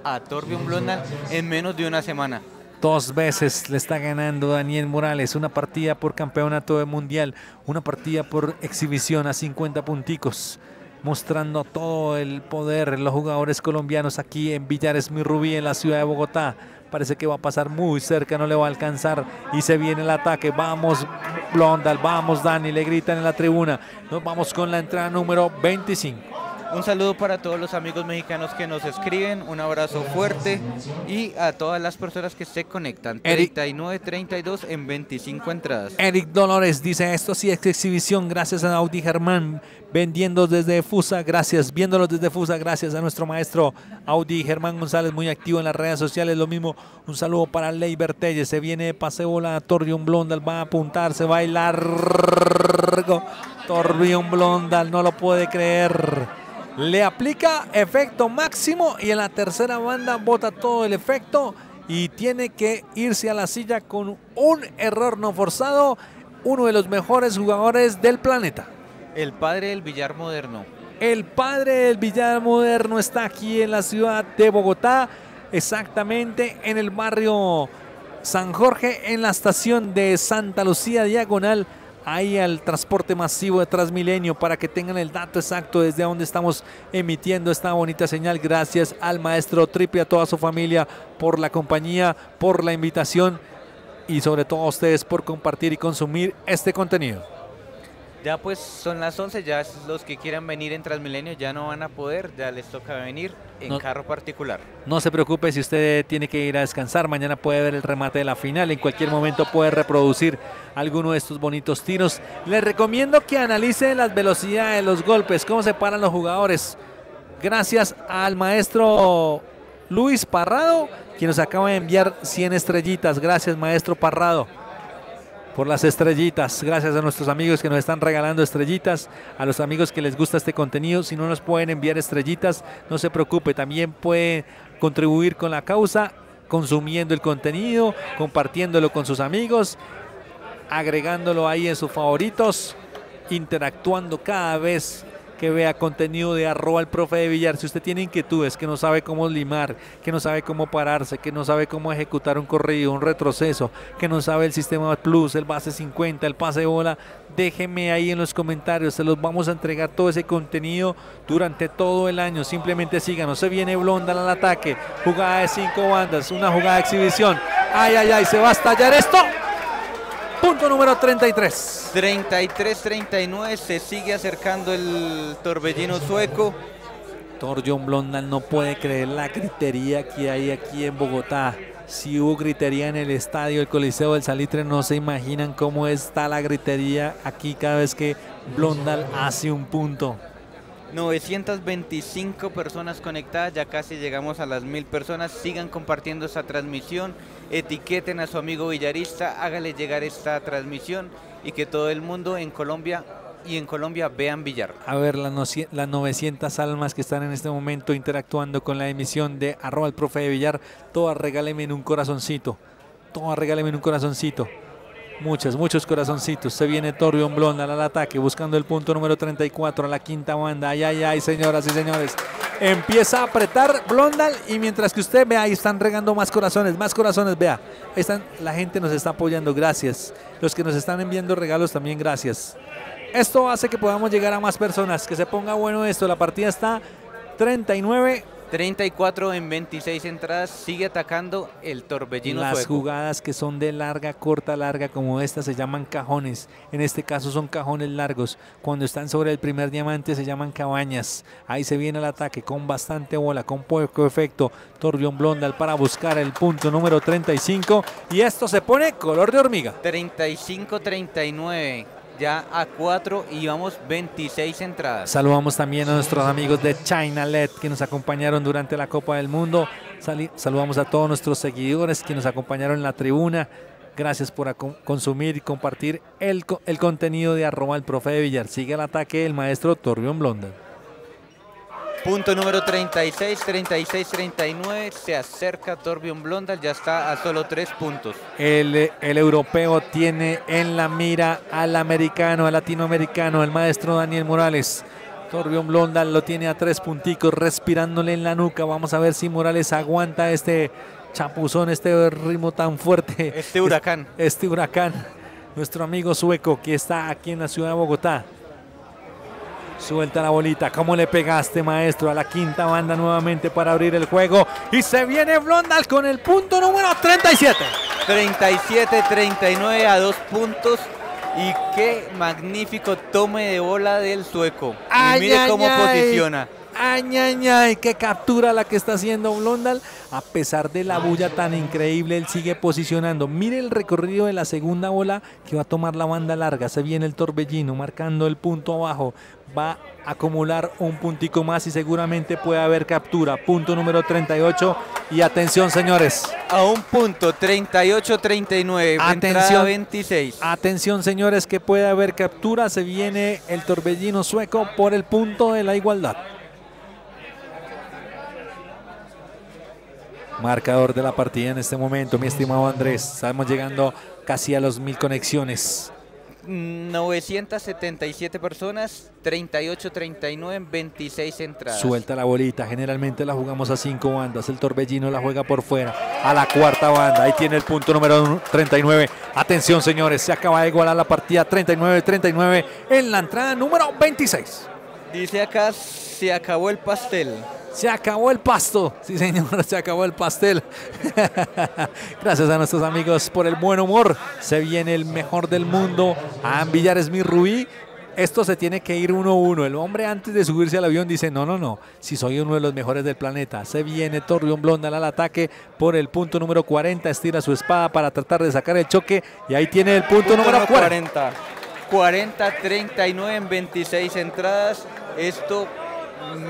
a Torbjörn Blondal en menos de una semana. Dos veces le está ganando Daniel Morales, una partida por campeonato de mundial, una partida por exhibición a 50 punticos, mostrando todo el poder los jugadores colombianos aquí en Villares Mirrubí, en la ciudad de Bogotá. Parece que va a pasar muy cerca, no le va a alcanzar y se viene el ataque. Vamos Blondal, vamos Dani, le gritan en la tribuna. Nos vamos con la entrada número 25. Un saludo para todos los amigos mexicanos que nos escriben, un abrazo fuerte y a todas las personas que se conectan. 39-32 en 25 entradas. Eric Dolores dice, esto sí es exhibición, gracias a Audi Germán, vendiendo desde Fusa, gracias, viéndolos desde Fusa, gracias a nuestro maestro Audi Germán González, muy activo en las redes sociales, lo mismo, un saludo para Ley Bertelle, se viene paseo la Blondal, va a apuntarse, va a largo, Torrion Blondal, no lo puede creer le aplica efecto máximo y en la tercera banda bota todo el efecto y tiene que irse a la silla con un error no forzado, uno de los mejores jugadores del planeta. El padre del billar moderno. El padre del billar moderno está aquí en la ciudad de Bogotá, exactamente en el barrio San Jorge, en la estación de Santa Lucía Diagonal ahí al transporte masivo de Transmilenio para que tengan el dato exacto desde donde estamos emitiendo esta bonita señal. Gracias al maestro Tripi, a toda su familia por la compañía, por la invitación y sobre todo a ustedes por compartir y consumir este contenido. Ya pues son las 11, ya los que quieran venir en Transmilenio ya no van a poder, ya les toca venir en carro particular. No se preocupe si usted tiene que ir a descansar, mañana puede ver el remate de la final, en cualquier momento puede reproducir alguno de estos bonitos tiros. Les recomiendo que analice las velocidades de los golpes, cómo se paran los jugadores. Gracias al maestro Luis Parrado, quien nos acaba de enviar 100 estrellitas. Gracias maestro Parrado por las estrellitas. Gracias a nuestros amigos que nos están regalando estrellitas, a los amigos que les gusta este contenido. Si no nos pueden enviar estrellitas, no se preocupe, también puede contribuir con la causa consumiendo el contenido, compartiéndolo con sus amigos, agregándolo ahí en sus favoritos, interactuando cada vez que vea contenido de arroba el profe de Villar. Si usted tiene inquietudes, que no sabe cómo limar, que no sabe cómo pararse, que no sabe cómo ejecutar un corrido, un retroceso, que no sabe el sistema plus, el base 50, el pase bola, déjeme ahí en los comentarios. Se los vamos a entregar todo ese contenido durante todo el año. Simplemente síganos. Se viene Blondal al ataque. Jugada de cinco bandas, una jugada de exhibición. Ay, ay, ay, se va a estallar esto. Punto número 33. 33-39, se sigue acercando el torbellino sueco. Torbjörn Blondal no puede creer la gritería que hay aquí en Bogotá. Si hubo gritería en el estadio, el Coliseo del Salitre, no se imaginan cómo está la gritería aquí cada vez que Blondal hace un punto. 925 personas conectadas, ya casi llegamos a las mil personas. Sigan compartiendo esta transmisión, etiqueten a su amigo villarista, hágale llegar esta transmisión y que todo el mundo en Colombia y en Colombia vean Villar. A ver, las, las 900 almas que están en este momento interactuando con la emisión de arroba el profe de Villar, todas regálenme un corazoncito, todas regálenme un corazoncito. Muchos, muchos corazoncitos. Se viene Torbion Blondal al ataque, buscando el punto número 34 a la quinta banda. Ay, ay, ay, señoras y señores. Empieza a apretar Blondal y mientras que usted ve ahí están regando más corazones, más corazones, vea. Están, la gente nos está apoyando, gracias. Los que nos están enviando regalos también, gracias. Esto hace que podamos llegar a más personas, que se ponga bueno esto. La partida está 39 34 en 26 entradas, sigue atacando el torbellino Las jugadas que son de larga, corta, larga, como esta, se llaman cajones. En este caso son cajones largos. Cuando están sobre el primer diamante se llaman cabañas. Ahí se viene el ataque con bastante bola, con poco efecto. Torbion Blondal para buscar el punto número 35. Y esto se pone color de hormiga. 35-39 ya a 4 y vamos 26 entradas. Saludamos también a nuestros amigos de China LED que nos acompañaron durante la Copa del Mundo. saludamos a todos nuestros seguidores que nos acompañaron en la tribuna. Gracias por consumir y compartir el, contenido de arroba el profe de Villar. Sigue el ataque el maestro Torbión Blonda. Punto número 36, 36, 39. Se acerca Torbion Blondal, ya está a solo tres puntos. El, el, europeo tiene en la mira al americano, al latinoamericano, el maestro Daniel Morales. Torbion Blondal lo tiene a tres punticos, respirándole en la nuca. Vamos a ver si Morales aguanta este chapuzón, este ritmo tan fuerte. Este huracán. Este, este huracán. Nuestro amigo sueco que está aquí en la ciudad de Bogotá. Suelta la bolita. ¿Cómo le pegaste, maestro? A la quinta banda nuevamente para abrir el juego. Y se viene Blondal con el punto número 37. 37-39 a dos puntos. Y qué magnífico tome de bola del sueco. y mire cómo posiciona. Ay, ay, ay, qué captura la que está haciendo Blondal. A pesar de la bulla tan increíble, él sigue posicionando. Mire el recorrido de la segunda bola que va a tomar la banda larga. Se viene el torbellino marcando el punto abajo. Va a acumular un puntico más y seguramente puede haber captura. Punto número 38. Y atención, señores. A un punto, 38-39. Atención, 26. Atención, señores, que puede haber captura. Se viene el torbellino sueco por el punto de la igualdad. Marcador de la partida en este momento, mi estimado Andrés. Estamos llegando casi a los mil conexiones. 977 personas, 38-39 26 entradas. Suelta la bolita, generalmente la jugamos a cinco bandas, el Torbellino la juega por fuera, a la cuarta banda, ahí tiene el punto número 39. Atención señores, se acaba de igualar la partida 39-39 en la entrada número 26. Dice acá, se acabó el pastel. Se acabó el pasto. Sí, señor, se acabó el pastel. Gracias a nuestros amigos por el buen humor. Se viene el mejor del mundo. A Villares mi Rubí. Esto se tiene que ir uno a uno. El hombre antes de subirse al avión dice, no, no, no, si soy uno de los mejores del planeta. Se viene Torreón Blondal al ataque por el punto número 40. Estira su espada para tratar de sacar el choque. Y ahí tiene el punto, número 40. 40. 40-39 en 26 entradas. Esto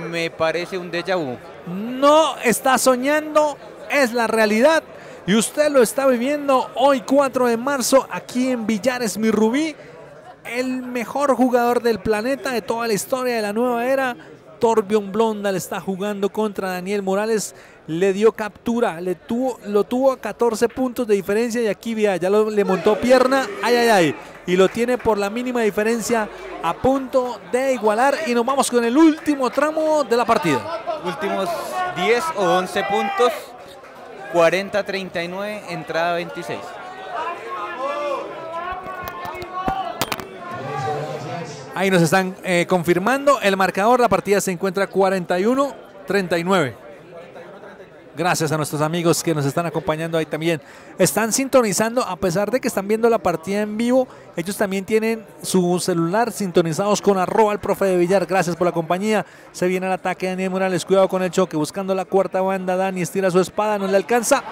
me parece un déjà vu. No está soñando, es la realidad. Y usted lo está viviendo hoy 4 de marzo aquí en Villares Mi Rubí. El mejor jugador del planeta de toda la historia de la nueva era. Torbion Blondal está jugando contra Daniel Morales. Le dio captura, le tuvo, lo tuvo a 14 puntos de diferencia y aquí ya lo, le montó pierna. Ay, ay, ay y lo tiene por la mínima diferencia a punto de igualar y nos vamos con el último tramo de la partida. Últimos 10 o 11 puntos, 40-39, entrada 26. Ahí nos están eh, confirmando el marcador, la partida se encuentra 41-39. Gracias a nuestros amigos que nos están acompañando ahí también. Están sintonizando, a pesar de que están viendo la partida en vivo, ellos también tienen su celular sintonizados con arroba el profe de Villar. Gracias por la compañía. Se viene el ataque de Daniel Morales. Cuidado con el choque. Buscando la cuarta banda. Dani estira su espada, no le alcanza.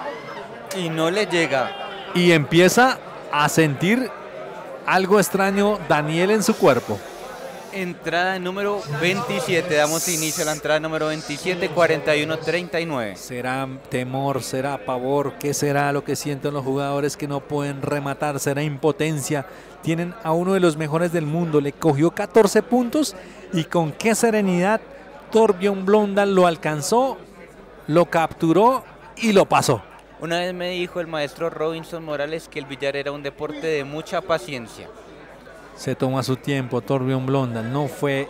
Y no le llega. Y empieza a sentir algo extraño Daniel en su cuerpo entrada número 27. Damos inicio a la entrada número 27, 41-39. ¿Será temor, será pavor? ¿Qué será lo que sienten los jugadores que no pueden rematar? ¿Será impotencia? Tienen a uno de los mejores del mundo. Le cogió 14 puntos y con qué serenidad Torbjörn Blondal lo alcanzó, lo capturó y lo pasó. Una vez me dijo el maestro Robinson Morales que el billar era un deporte de mucha paciencia se toma su tiempo. Torbjörn Blonda no fue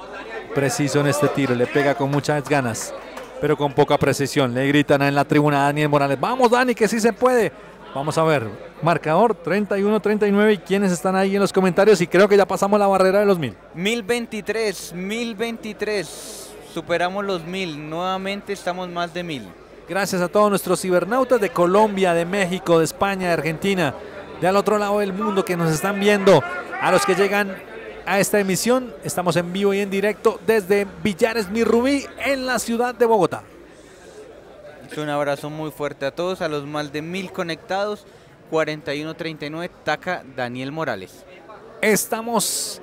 preciso en este tiro. Le pega con muchas ganas, pero con poca precisión. Le gritan en la tribuna a Daniel Morales. Vamos, Dani, que sí se puede. Vamos a ver. Marcador 31-39. ¿Y quiénes están ahí en los comentarios? Y creo que ya pasamos la barrera de los mil. 1023, 1023. Superamos los mil. Nuevamente estamos más de mil. Gracias a todos nuestros cibernautas de Colombia, de México, de España, de Argentina, de al otro lado del mundo que nos están viendo a los que llegan a esta emisión. Estamos en vivo y en directo desde Villares Mirrubí en la ciudad de Bogotá. Un abrazo muy fuerte a todos, a los más de mil conectados. 4139 Taca Daniel Morales. Estamos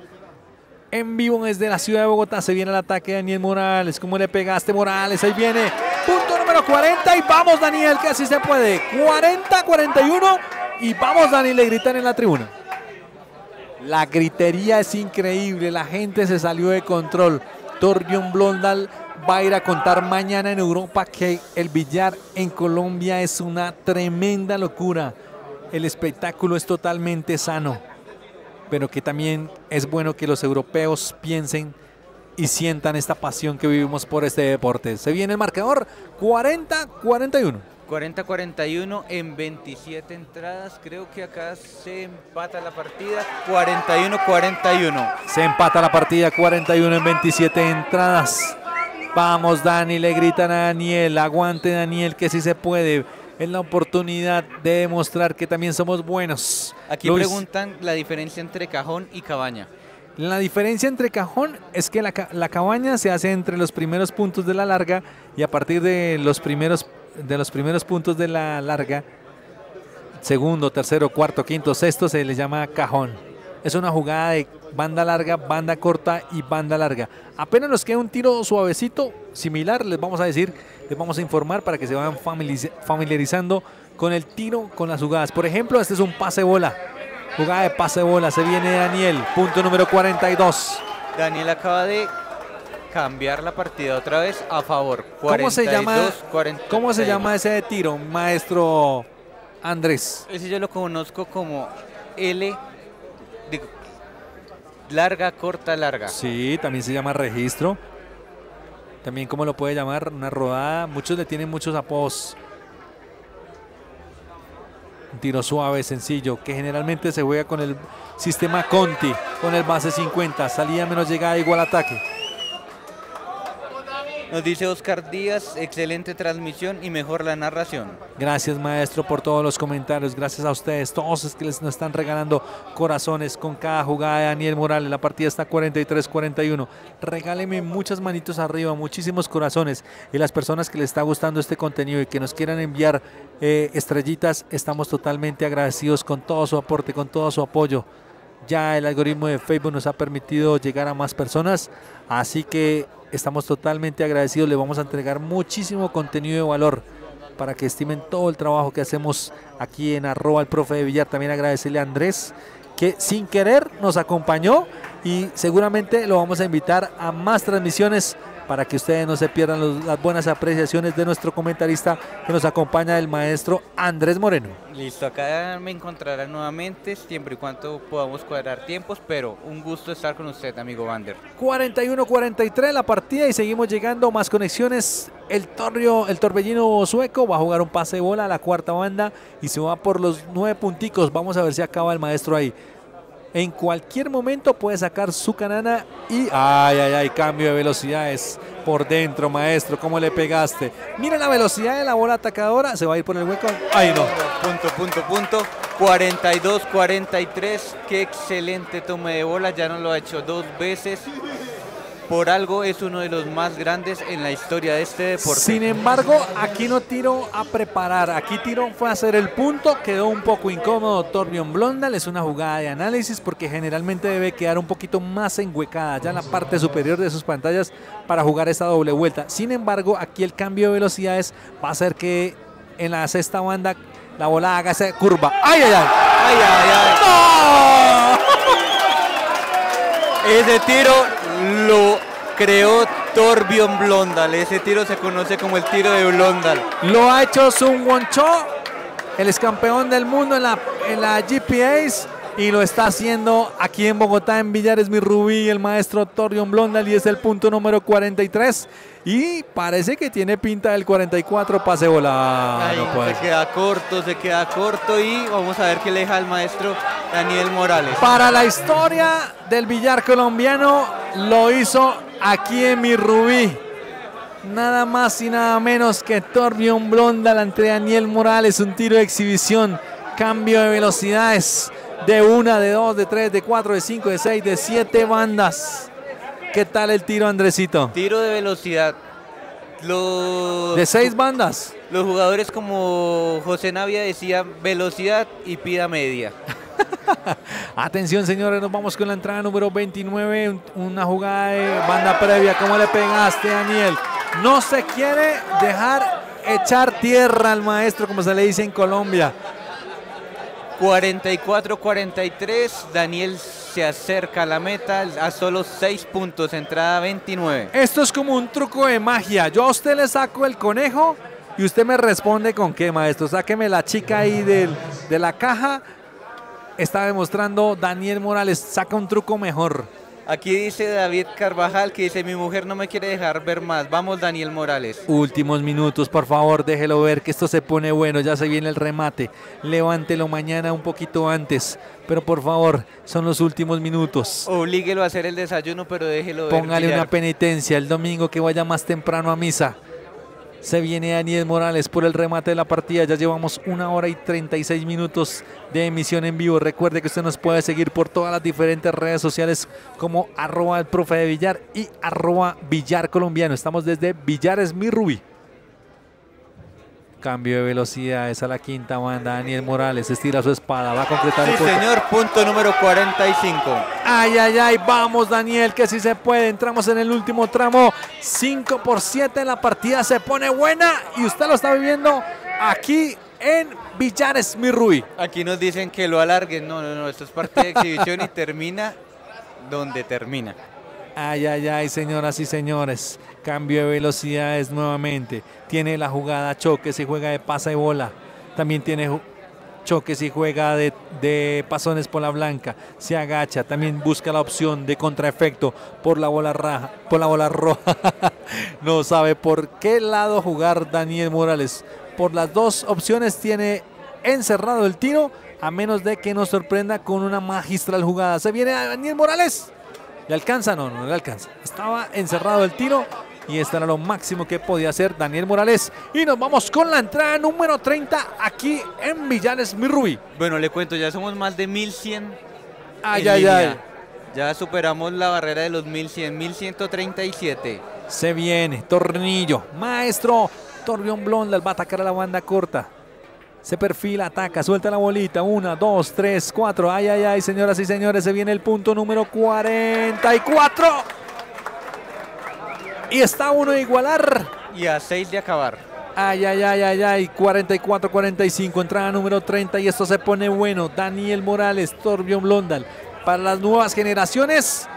en vivo desde la ciudad de Bogotá. Se viene el ataque de Daniel Morales. ¿Cómo le pegaste, Morales? Ahí viene. Punto número 40. Y vamos, Daniel, que así se puede. 40-41. Y vamos, Daniel, le gritan en la tribuna. La gritería es increíble, la gente se salió de control. Torbjörn Blondal va a ir a contar mañana en Europa que el billar en Colombia es una tremenda locura. El espectáculo es totalmente sano, pero que también es bueno que los europeos piensen y sientan esta pasión que vivimos por este deporte. Se viene el marcador 40-41. 40-41 en 27 entradas. Creo que acá se empata la partida 41-41. Se empata la partida 41 en 27 entradas. Vamos Dani, le gritan a Daniel, aguante Daniel que sí se puede. Es la oportunidad de demostrar que también somos buenos. Aquí preguntan la diferencia entre cajón y cabaña. La diferencia entre cajón es que la, la, cabaña se hace entre los primeros puntos de la larga y a partir de los primeros de los primeros puntos de la larga, segundo, tercero, cuarto, quinto, sexto, se le llama cajón. Es una jugada de banda larga, banda corta y banda larga. Apenas nos queda un tiro suavecito, similar, les vamos a decir, les vamos a informar para que se vayan familiarizando con el tiro, con las jugadas. Por ejemplo, este es un pase bola. Jugada de pase bola, se viene Daniel, punto número 42. Daniel acaba de cambiar la partida otra vez a favor. ¿Cómo se llama, ¿cómo se llama ese tiro, maestro Andrés? Ese yo lo conozco como L, larga, corta, larga. Sí, también se llama registro. También como lo puede llamar, una rodada. Muchos le tienen muchos apodos. Un tiro suave, sencillo, que generalmente se juega con el sistema Conti, con el base 50, salida menos llegada igual ataque. Nos dice Oscar Díaz, excelente transmisión y mejor la narración. Gracias maestro por todos los comentarios, gracias a ustedes, todos los que les nos están regalando corazones con cada jugada de Daniel Morales. La partida está 43-41. Regáleme muchas manitos arriba, muchísimos corazones. Y las personas que les está gustando este contenido y que nos quieran enviar eh, estrellitas, estamos totalmente agradecidos con todo su aporte, con todo su apoyo. Ya el algoritmo de Facebook nos ha permitido llegar a más personas, así que Estamos totalmente agradecidos, le vamos a entregar muchísimo contenido de valor para que estimen todo el trabajo que hacemos aquí en arroba el profe de Villar. También agradecerle a Andrés que sin querer nos acompañó y seguramente lo vamos a invitar a más transmisiones para que ustedes no se pierdan las buenas apreciaciones de nuestro comentarista que nos acompaña, el maestro Andrés Moreno. Listo, acá me encontrarán nuevamente, siempre y cuando podamos cuadrar tiempos, pero un gusto estar con usted, amigo Vander. 41-43 la partida y seguimos llegando, más conexiones. El, torrio, el torbellino sueco va a jugar un pase de bola a la cuarta banda y se va por los nueve punticos. Vamos a ver si acaba el maestro ahí. En cualquier momento puede sacar su canana y. ¡Ay, ay, ay! Cambio de velocidades por dentro, maestro. ¿Cómo le pegaste? Mira la velocidad de la bola atacadora. Se va a ir por el hueco. ¡Ay, no! Punto, punto, punto. 42, 43. Qué excelente tome de bola. Ya no lo ha hecho dos veces por algo es uno de los más grandes en la historia de este deporte. Sin embargo, aquí no tiro a preparar, aquí tiro fue a hacer el punto, quedó un poco incómodo Torbjorn Blondal, es una jugada de análisis porque generalmente debe quedar un poquito más enhuecada ya en la parte superior de sus pantallas para jugar esta doble vuelta. Sin embargo, aquí el cambio de velocidades va a hacer que en la sexta banda la bola haga esa curva. ¡Ay, ay, ay! ¡Ay, ay, ay! ¡No! Ese tiro lo creó Torbjorn Blondal. Ese tiro se conoce como el tiro de Blondal. Lo ha hecho Sun Woncho, el ex campeón del mundo en la, en la. Y lo está haciendo aquí en Bogotá, en Villares Mi Rubí, el maestro Torbjorn Blondal. Y es el punto número 43. Y parece que tiene pinta del 44 pase bola. se queda corto, se queda corto y vamos a ver qué le deja al maestro Daniel Morales. Para la historia del billar colombiano lo hizo aquí en mi Rubí. Nada más y nada menos que Torbjorn Blondal ante Daniel Morales. Un tiro de exhibición. Cambio de velocidades. De una, de dos, de tres, de cuatro, de cinco, de seis, de siete bandas. ¿Qué tal el tiro, Andresito? Tiro de velocidad. de seis bandas. Los jugadores como José Navia decía velocidad y pida media. Atención, señores, nos vamos con la entrada número 29. Una jugada de banda previa. ¿Cómo le pegaste, Daniel? No se quiere dejar echar tierra al maestro, como se le dice en Colombia. 44-43. Daniel se acerca a la meta a solo 6 puntos, entrada 29. Esto es como un truco de magia. Yo a usted le saco el conejo y usted me responde con qué, maestro. Sáqueme la chica ahí de la caja. Está demostrando Daniel Morales. Saca un truco mejor. Aquí dice David Carvajal que dice, mi mujer no me quiere dejar ver más. Vamos, Daniel Morales. Últimos minutos, por favor, déjelo ver que esto se pone bueno. Ya se viene el remate. Levántelo mañana un poquito antes. Pero por favor, son los últimos minutos. Oblíguelo a hacer el desayuno, pero déjelo ver. Póngale una penitencia el domingo que vaya más temprano a misa. Se viene Daniel Morales por el remate de la partida. Ya llevamos una hora y 36 minutos de emisión en vivo. Recuerde que usted nos puede seguir por todas las diferentes redes sociales como arroba el profe de Villar y arroba Villar Colombiano. Estamos desde Villares Mi Rubí. Cambio de velocidad, es a la quinta banda. Daniel Morales estira su espada, va a concretar sí, señor, punto número 45. Ay, ay, ay, vamos Daniel, que si se puede. Entramos en el último tramo. 5 por 7 la partida se pone buena y usted lo está viviendo aquí en Villares Mirrui. Aquí nos dicen que lo alarguen. No, no, no, esto es parte de exhibición y termina donde termina. Ay, ay, ay, señoras y señores. Cambio de velocidades nuevamente. Tiene la jugada choques y juega de pasa y bola. También tiene choques y juega de, de, pasones por la blanca. Se agacha. También busca la opción de contraefecto por la bola raja, por la bola roja. no sabe por qué lado jugar Daniel Morales. Por las dos opciones tiene encerrado el tiro. A menos de que nos sorprenda con una magistral jugada. Se viene Daniel Morales. ¿Le alcanza? No, no le alcanza. Estaba encerrado el tiro y esto era lo máximo que podía hacer Daniel Morales. Y nos vamos con la entrada número 30 aquí en Villanes Mirrubí. Bueno, le cuento, ya somos más de 1100. Ay, ay, ay. Ya superamos la barrera de los 1100, 1137. Se viene, tornillo, maestro. Torbión Blonda va a atacar a la banda corta. Se perfila, ataca, suelta la bolita. Una, dos, tres, cuatro. Ay, ay, ay, señoras y señores, se viene el punto número 44. Y está uno a igualar. Y a seis de acabar. Ay, ay, ay, ay, ay. 44-45. Entrada número 30. Y esto se pone bueno. Daniel Morales, Torbjorn Blondal. Para las nuevas generaciones,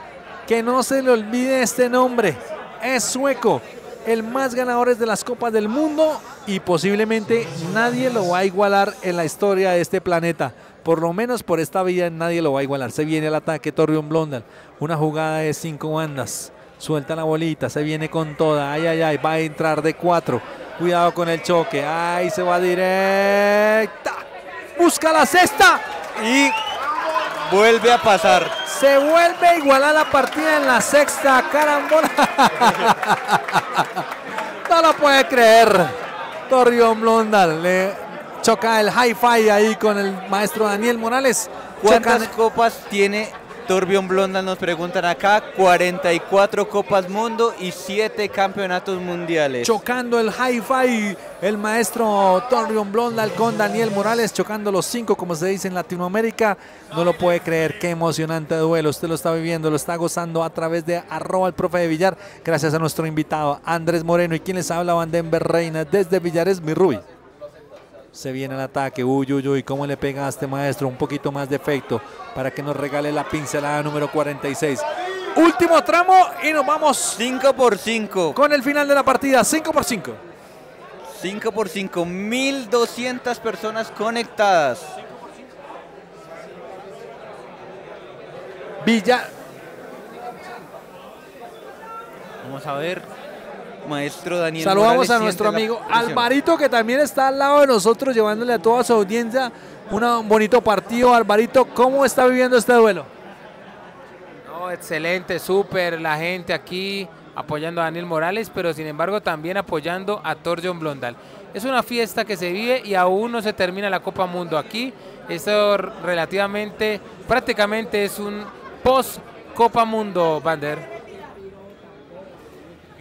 que no se le olvide este nombre. Es sueco el más ganadores de las Copas del Mundo y posiblemente nadie lo va a igualar en la historia de este planeta. Por lo menos por esta vida nadie lo va a igualar. Se viene el ataque Torreón Blondal. Una jugada de cinco bandas. Suelta la bolita, se viene con toda. Ay, ay, ay, va a entrar de cuatro. Cuidado con el choque. Ay, se va directa. Busca la cesta. Y Vuelve a pasar. Se vuelve a igualar la partida en la sexta carambola. no lo puede creer. Torrión Blondal le choca el hi-fi ahí con el maestro Daniel Morales. ¿Cuántas copas tiene Torbjörn Blondal? Nos preguntan acá. 44 copas mundo y 7 campeonatos mundiales. Chocando el hi-fi el maestro Torbjörn Blondal con Daniel Morales, chocando los 5 como se dice en Latinoamérica. No lo puede creer, qué emocionante duelo. Usted lo está viviendo, lo está gozando a través de arroba el profe de Villar. Gracias a nuestro invitado Andrés Moreno y quien les habla Reina desde Villares, mi Rubi. Se viene el ataque. Uy, uy, uy. ¿Cómo le pega a este maestro? Un poquito más de efecto para que nos regale la pincelada número 46. Último tramo y nos vamos 5 por 5 con el final de la partida. 5 por 5. 5 por 5. 1200 personas conectadas. Villa. Vamos a ver maestro Daniel. Saludamos a nuestro amigo Alvarito, que también está al lado de nosotros, llevándole a toda su audiencia un bonito partido. Alvarito, ¿cómo está viviendo este duelo? excelente, súper. La gente aquí apoyando a Daniel Morales, pero sin embargo también apoyando a Torjon Blondal. Es una fiesta que se vive y aún no se termina la Copa Mundo aquí. Esto relativamente, prácticamente es un post Copa Mundo, Bander.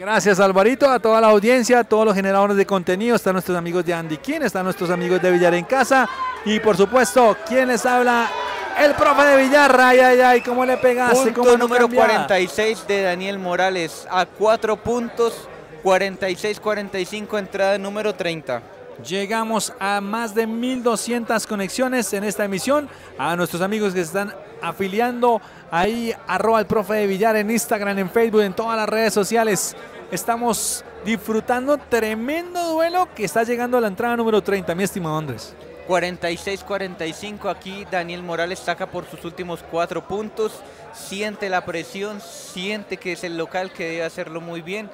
Gracias Alvarito, a toda la audiencia, a todos los generadores de contenido, están nuestros amigos de Andy King, están nuestros amigos de Villar en casa y por supuesto, ¿quién les habla? El profe de Villar, ay, ay, ay, ¿cómo le pegaste? Punto número 46 de Daniel Morales, a cuatro puntos, 46-45, entrada número 30. Llegamos a más de 1200 conexiones en esta emisión. A nuestros amigos que se están afiliando ahí, arroba el profe de Villar en Instagram, en Facebook, en todas las redes sociales. Estamos disfrutando tremendo duelo que está llegando a la entrada número 30, mi estimado Andrés. 46-45 aquí Daniel Morales saca por sus últimos cuatro puntos, siente la presión, siente que es el local que debe hacerlo muy bien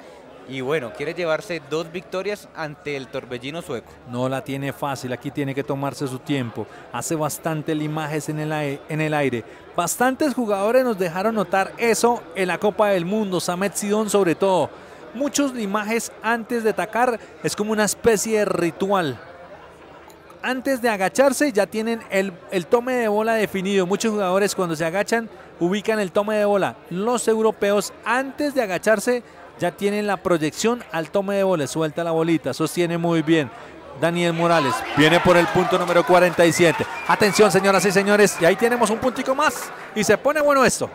y bueno, quiere llevarse dos victorias ante el torbellino sueco. No la tiene fácil, aquí tiene que tomarse su tiempo. Hace bastante limajes en el, aire. Bastantes jugadores nos dejaron notar eso en la Copa del Mundo, Samet Sidón sobre todo muchos limajes antes de atacar es como una especie de ritual. Antes de agacharse ya tienen el, el, tome de bola definido. Muchos jugadores cuando se agachan ubican el tome de bola. Los europeos antes de agacharse ya tienen la proyección al tome de bola. Suelta la bolita, sostiene muy bien. Daniel Morales viene por el punto número 47. Atención señoras y señores, y ahí tenemos un puntico más y se pone bueno esto.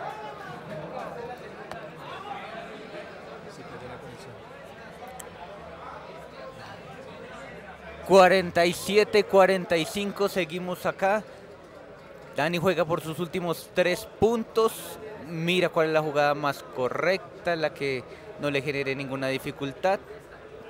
47-45, seguimos acá. Dani juega por sus últimos tres puntos. Mira cuál es la jugada más correcta, la que no le genere ninguna dificultad,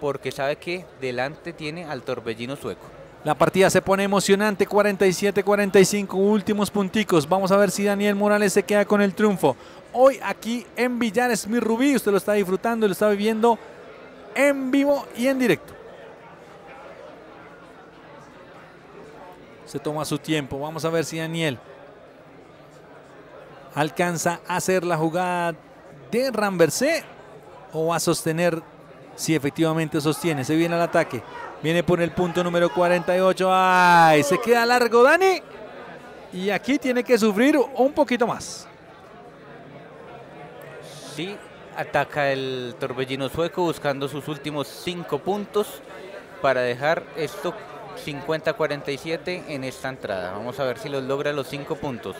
porque sabe que delante tiene al torbellino sueco. La partida se pone emocionante, 47-45, últimos punticos. Vamos a ver si Daniel Morales se queda con el triunfo. Hoy aquí en Villares, mi Rubí, usted lo está disfrutando, lo está viviendo en vivo y en directo. se toma su tiempo. Vamos a ver si Daniel alcanza a hacer la jugada de Ramversé o a sostener si efectivamente sostiene. Se viene al ataque. Viene por el punto número 48. ¡Ay! Se queda largo Dani. Y aquí tiene que sufrir un poquito más. Sí, ataca el torbellino sueco buscando sus últimos cinco puntos para dejar esto 50-47 en esta entrada. Vamos a ver si los logra los 5 puntos.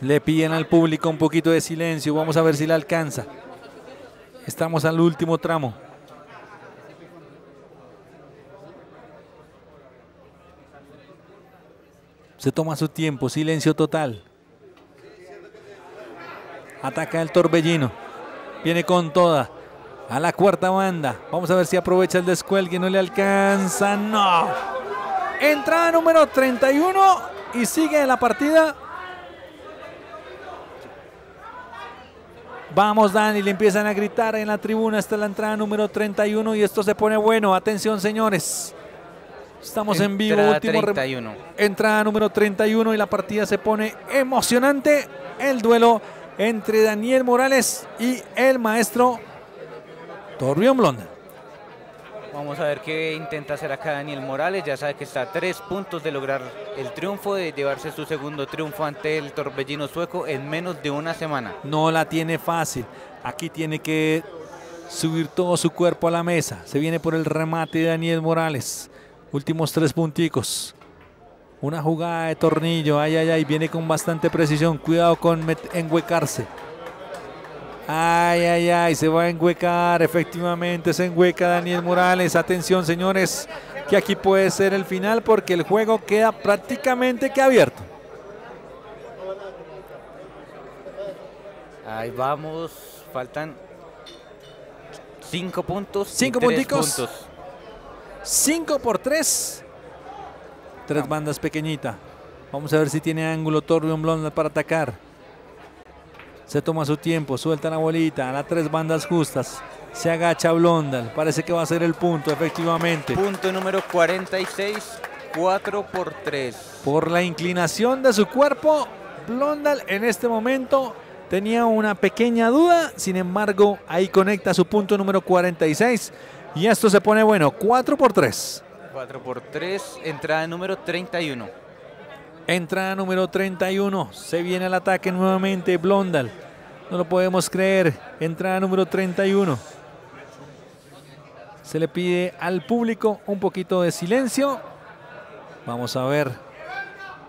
Le piden al público un poquito de silencio. Vamos a ver si le alcanza. Estamos al último tramo. Se toma su tiempo, silencio total. Ataca el Torbellino. Viene con toda. A la cuarta banda. Vamos a ver si aprovecha el descuelgue. No le alcanza. No. Entrada número 31. Y sigue la partida. Vamos, Dani, le empiezan a gritar en la tribuna. Esta es la entrada número 31 y esto se pone bueno. Atención, señores. Estamos en vivo. Último rem- 31. entrada número 31 y la partida se pone emocionante. El duelo entre Daniel Morales y el maestro Torbjörn Blondel. Vamos a ver qué intenta hacer acá Daniel Morales. Ya sabe que está a tres puntos de lograr el triunfo, de llevarse su segundo triunfo ante el torbellino sueco en menos de una semana. No la tiene fácil. Aquí tiene que subir todo su cuerpo a la mesa. Se viene por el remate de Daniel Morales. Últimos tres punticos. Una jugada de tornillo. Ay, ay, ay. Viene con bastante precisión. Cuidado con enhuecarse. Ay, ay, ay. Se va a enhuecar. Efectivamente se enhueca Daniel Morales. Atención, señores. Que aquí puede ser el final porque el juego queda prácticamente que abierto. Ahí vamos. Faltan cinco puntos. Cinco tres punticos. puntos. 5 por 3. Tres bandas pequeñita. Vamos a ver si tiene ángulo Torbjörn Blondal para atacar. Se toma su tiempo, suelta la bolita a las tres bandas justas. Se agacha Blondal. Parece que va a ser el punto, efectivamente. Punto número 46. 4 por 3. Por la inclinación de su cuerpo, Blondal en este momento tenía una pequeña duda. Sin embargo, ahí conecta su punto número 46. Y esto se pone bueno, 4 por 3. 4 por 3. Entrada número 31. Entrada número 31. Se viene al ataque nuevamente Blondal. No lo podemos creer. Entrada número 31. Se le pide al público un poquito de silencio. Vamos a ver.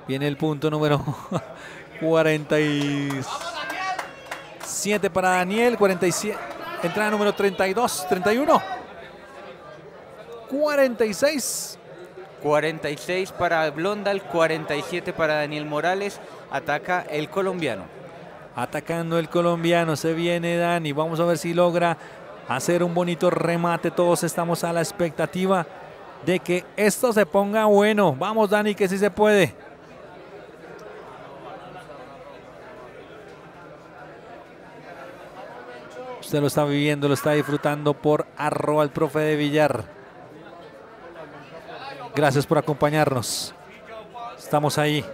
Viene el punto número 47 para Daniel. 47. Entrada número 32. 31. 46. 46 para Blondal. 47 para Daniel Morales. Ataca el colombiano. Atacando el colombiano, se viene Dani. Vamos a ver si logra hacer un bonito remate. Todos estamos a la expectativa de que esto se ponga bueno. Vamos Dani, que sí se puede. Usted lo está viviendo, lo está disfrutando por arroba el profe de Villar. Gracias por acompañarnos. Estamos ahí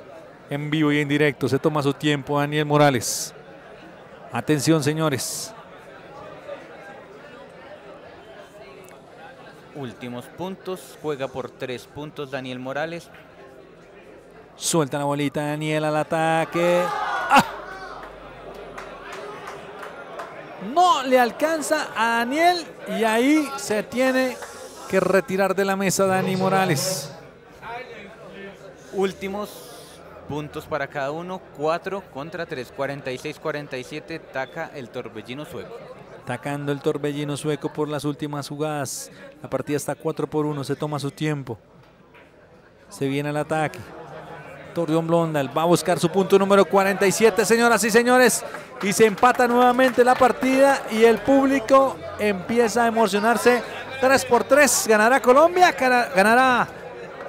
en vivo y en directo. Se toma su tiempo Daniel Morales. Atención, señores. Últimos puntos. Juega por 3 puntos Daniel Morales. Suelta la bolita Daniel al ataque. ¡Ah! No le alcanza a Daniel y ahí se tiene que retirar de la mesa Dani Morales. Últimos puntos para cada uno. 4 contra 3. 46-47. Taca el torbellino sueco. Atacando el torbellino sueco por las últimas jugadas. La partida está 4 por 1, se toma su tiempo. Se viene el ataque. Torreón Blondal va a buscar su punto número 47, señoras y señores. Y se empata nuevamente la partida y el público empieza a emocionarse. 3 por 3. Ganará Colombia, gana- ganará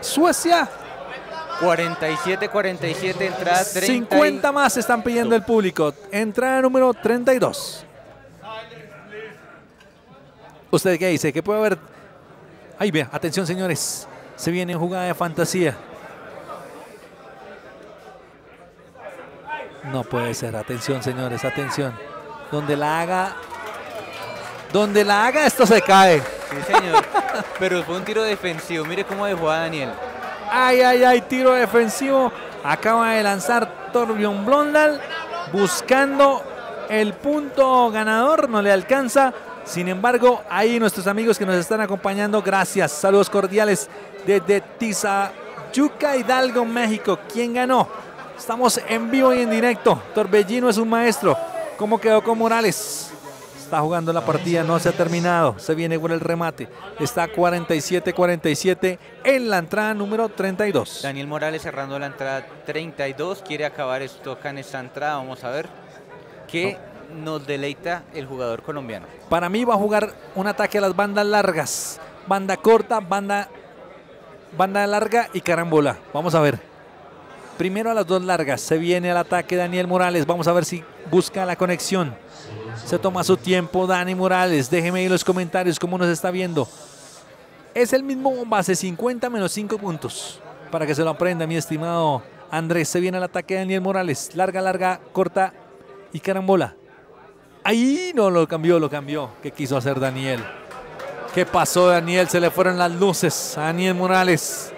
Suecia. 47-47. Entrada 30. y- 50 más están pidiendo el público. Entrada número 32. ¿Usted qué dice? ¿Qué puede haber? Ahí ve, atención señores. Se viene en jugada de fantasía. No puede ser. Atención señores, atención. Donde la haga... Donde la haga esto se cae. Sí, señor. Pero fue un tiro defensivo. Mire cómo dejó a Daniel. Ay, ay, ay, tiro defensivo. Acaba de lanzar Torbjörn Blondal buscando el punto ganador. No le alcanza. Sin embargo, ahí nuestros amigos que nos están acompañando, gracias. Saludos cordiales desde Tizayuca, Hidalgo, México. ¿Quién ganó? Estamos en vivo y en directo. Torbellino es un maestro. ¿Cómo quedó con Morales? Está jugando la partida, no se ha terminado. Se viene por el remate. Está 47-47 en la entrada número 32. Daniel Morales cerrando la entrada 32. Quiere acabar esto acá en esta entrada. Vamos a ver qué nos deleita el jugador colombiano. Para mí va a jugar un ataque a las bandas largas. Banda corta, banda, banda larga y carambola. Vamos a ver. Primero a las dos largas. Se viene al ataque Daniel Morales. Vamos a ver si busca la conexión. Se toma su tiempo Dani Morales. Déjeme ahí en los comentarios cómo nos está viendo. Es el mismo base 50 menos 5 puntos. Para que se lo aprenda, mi estimado Andrés. Se viene el ataque de Daniel Morales. Larga, larga, corta y carambola. Ahí no lo cambió, lo cambió. ¿Qué quiso hacer Daniel? ¿Qué pasó, Daniel? Se le fueron las luces a Daniel Morales.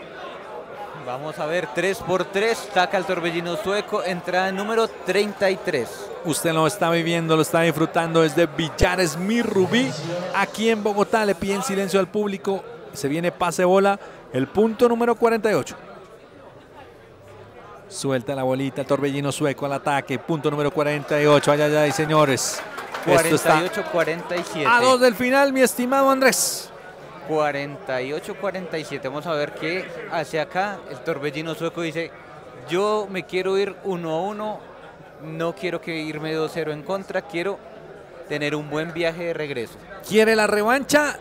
Vamos a ver, 3 por 3, saca el torbellino sueco, entrada número 33. Usted lo está viviendo, lo está disfrutando desde Villares Mi Rubí. Aquí en Bogotá le piden silencio al público. Se viene pase bola, el punto número 48. Suelta la bolita, el torbellino sueco al ataque, punto número 48. Ay, ay, ay, señores. 48-47. A dos del final, mi estimado Andrés. 48-47. Vamos a ver qué hacia acá. El torbellino sueco dice, yo me quiero ir 1 a 1, no quiero que irme 2-0 en contra, quiero tener un buen viaje de regreso. Quiere la revancha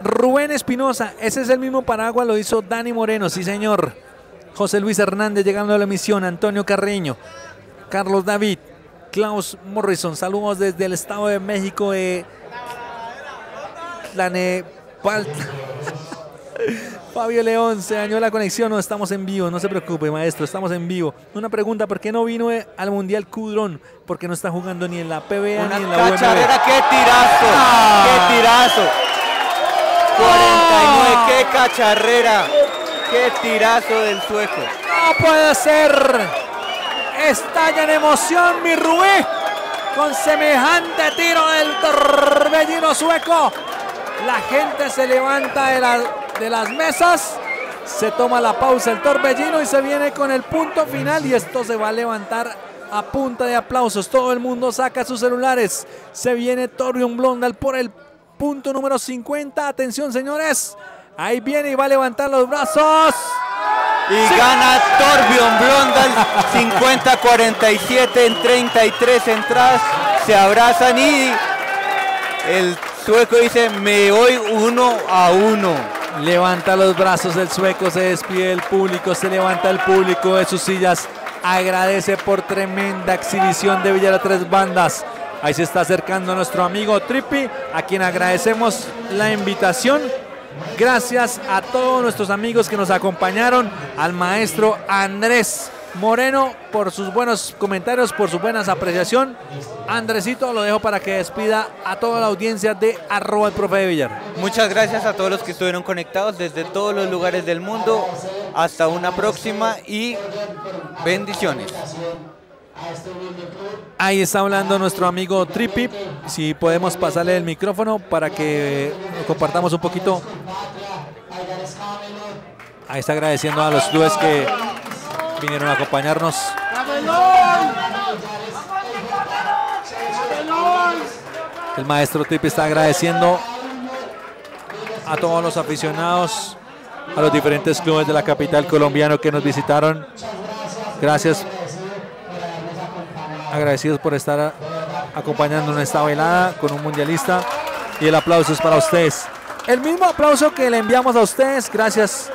Rubén Espinosa. Ese es el mismo paraguas, lo hizo Dani Moreno, sí señor. José Luis Hernández llegando a la emisión, Antonio Carreño, Carlos David, Klaus Morrison. Saludos desde el Estado de México de Tlanepalta. Fabio León, se dañó la conexión, no estamos en vivo, no se preocupe maestro, estamos en vivo. Una pregunta, ¿por qué no vino al Mundial Cudrón? Porque no está jugando ni en la PBA Una ni en la cacharrera, UMB. qué tirazo, Ah. qué tirazo. 49, qué cacharrera, qué tirazo del sueco. No puede ser. Estalla en emoción mi Rubí. Con semejante tiro del torbellino sueco. La gente se levanta de, la- de las mesas. Se toma la pausa el torbellino y se viene con el punto final. Y esto se va a levantar a punta de aplausos. Todo el mundo saca sus celulares. Se viene Torion Blondal por el punto número 50. Atención, señores. Ahí viene y va a levantar los brazos. Y gana Torbjörn Blondal 50-47 en 33 entradas. Se abrazan y el sueco dice me voy uno a uno. Levanta los brazos el sueco, se despide del público, se levanta el público de sus sillas. Agradece por tremenda exhibición de Villar tres bandas. Ahí se está acercando nuestro amigo Tripi, a quien agradecemos la invitación. Gracias a todos nuestros amigos que nos acompañaron, al maestro Andrés Moreno por sus buenos comentarios, por su buena apreciación. Andresito, lo dejo para que despida a toda la audiencia de arroba el profe de Villar. Muchas gracias a todos los que estuvieron conectados desde todos los lugares del mundo. Hasta una próxima y bendiciones. Ahí está hablando nuestro amigo Tripi. Si podemos pasarle el micrófono para que compartamos un poquito. Ahí está agradeciendo a los clubes que vinieron a acompañarnos. El maestro Tripi está agradeciendo a todos los aficionados, a los diferentes clubes de la capital colombiana que nos visitaron. Gracias agradecidos por estar a- acompañándonos en esta velada con un mundialista y el aplauso es para ustedes. El mismo aplauso que le enviamos a ustedes, gracias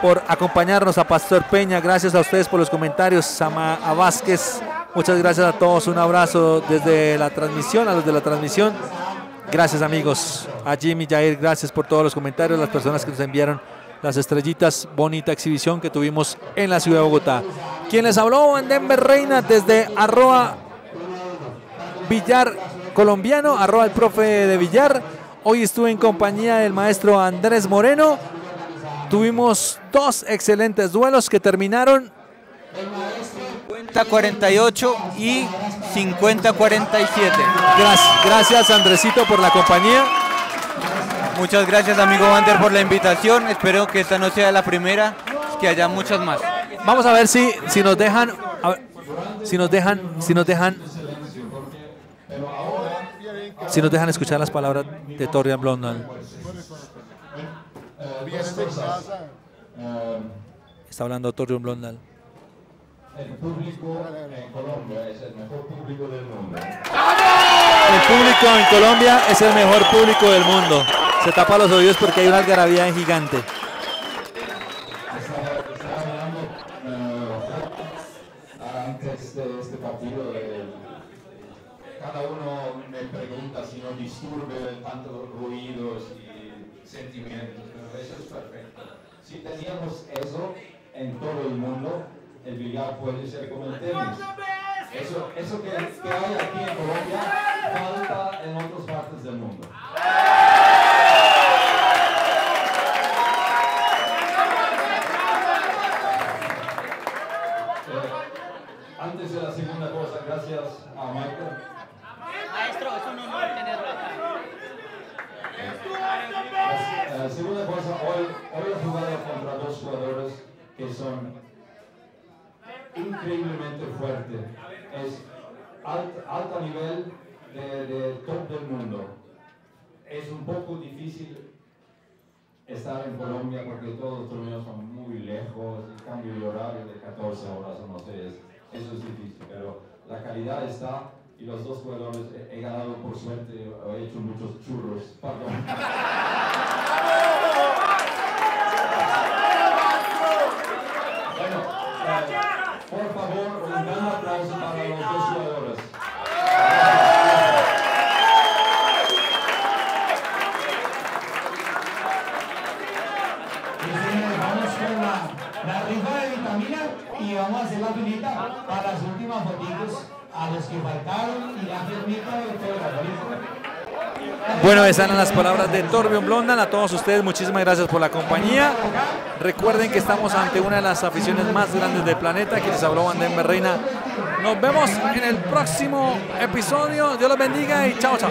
por acompañarnos a Pastor Peña, gracias a ustedes por los comentarios, a, a Vázquez, muchas gracias a todos, un abrazo desde la transmisión, a los de la transmisión, gracias amigos, a Jimmy Jair, gracias por todos los comentarios, las personas que nos enviaron las estrellitas, bonita exhibición que tuvimos en la ciudad de Bogotá. Quien les habló en Denver Reina desde arroba Villar colombiano, arroba el profe de Villar. Hoy estuve en compañía del maestro Andrés Moreno. Tuvimos dos excelentes duelos que terminaron 50-48 y 50-47. Gracias, gracias Andresito por la compañía. Muchas gracias amigo Wander por la invitación. Espero que esta no sea la primera, que haya muchas más. Vamos a ver si, si nos dejan, ver, si nos dejan, si nos dejan, si nos dejan escuchar las palabras de Torian Blondal. Está hablando Torian Blondal. El público en Colombia es el mejor público del mundo. Se tapa los oídos porque hay una algarabía gigante. antes de este partido del cada uno me pregunta si no disturbe tantos ruidos y sentimientos, eso es perfecto. Si teníamos eso en todo el mundo, el billar puede ser como el tenis. Eso, eso que, que hay aquí en Colombia falta en otras partes del mundo. Antes de la segunda cosa, gracias a Michael. Maestro, es un honor tenerlo acá. Eh, segunda cosa, hoy, hoy he jugado contra dos jugadores que son increíblemente fuertes. Es alt- alto nivel de, de top del mundo. Es un poco difícil estar en Colombia porque todos los torneos son muy lejos, el cambio de horario de 14 horas o no sé, es- eso es difícil, pero la calidad está y los dos jugadores he, he ganado por suerte, he hecho muchos churros, perdón. Bueno, eh, por favor, un gran aplauso para los dos jugadores. Y señores, vamos con la, la rifa de vitamina y vamos a hacer la finita para las últimas fotitos a los que faltaron y la firmita de. Bueno, esas eran las palabras de Torbjörn Blondan. A todos ustedes, muchísimas gracias por la compañía. Recuerden que estamos ante una de las aficiones más grandes del planeta. Quienes habló Van den Reina. Nos vemos en el próximo episodio. Dios los bendiga y chao, chao.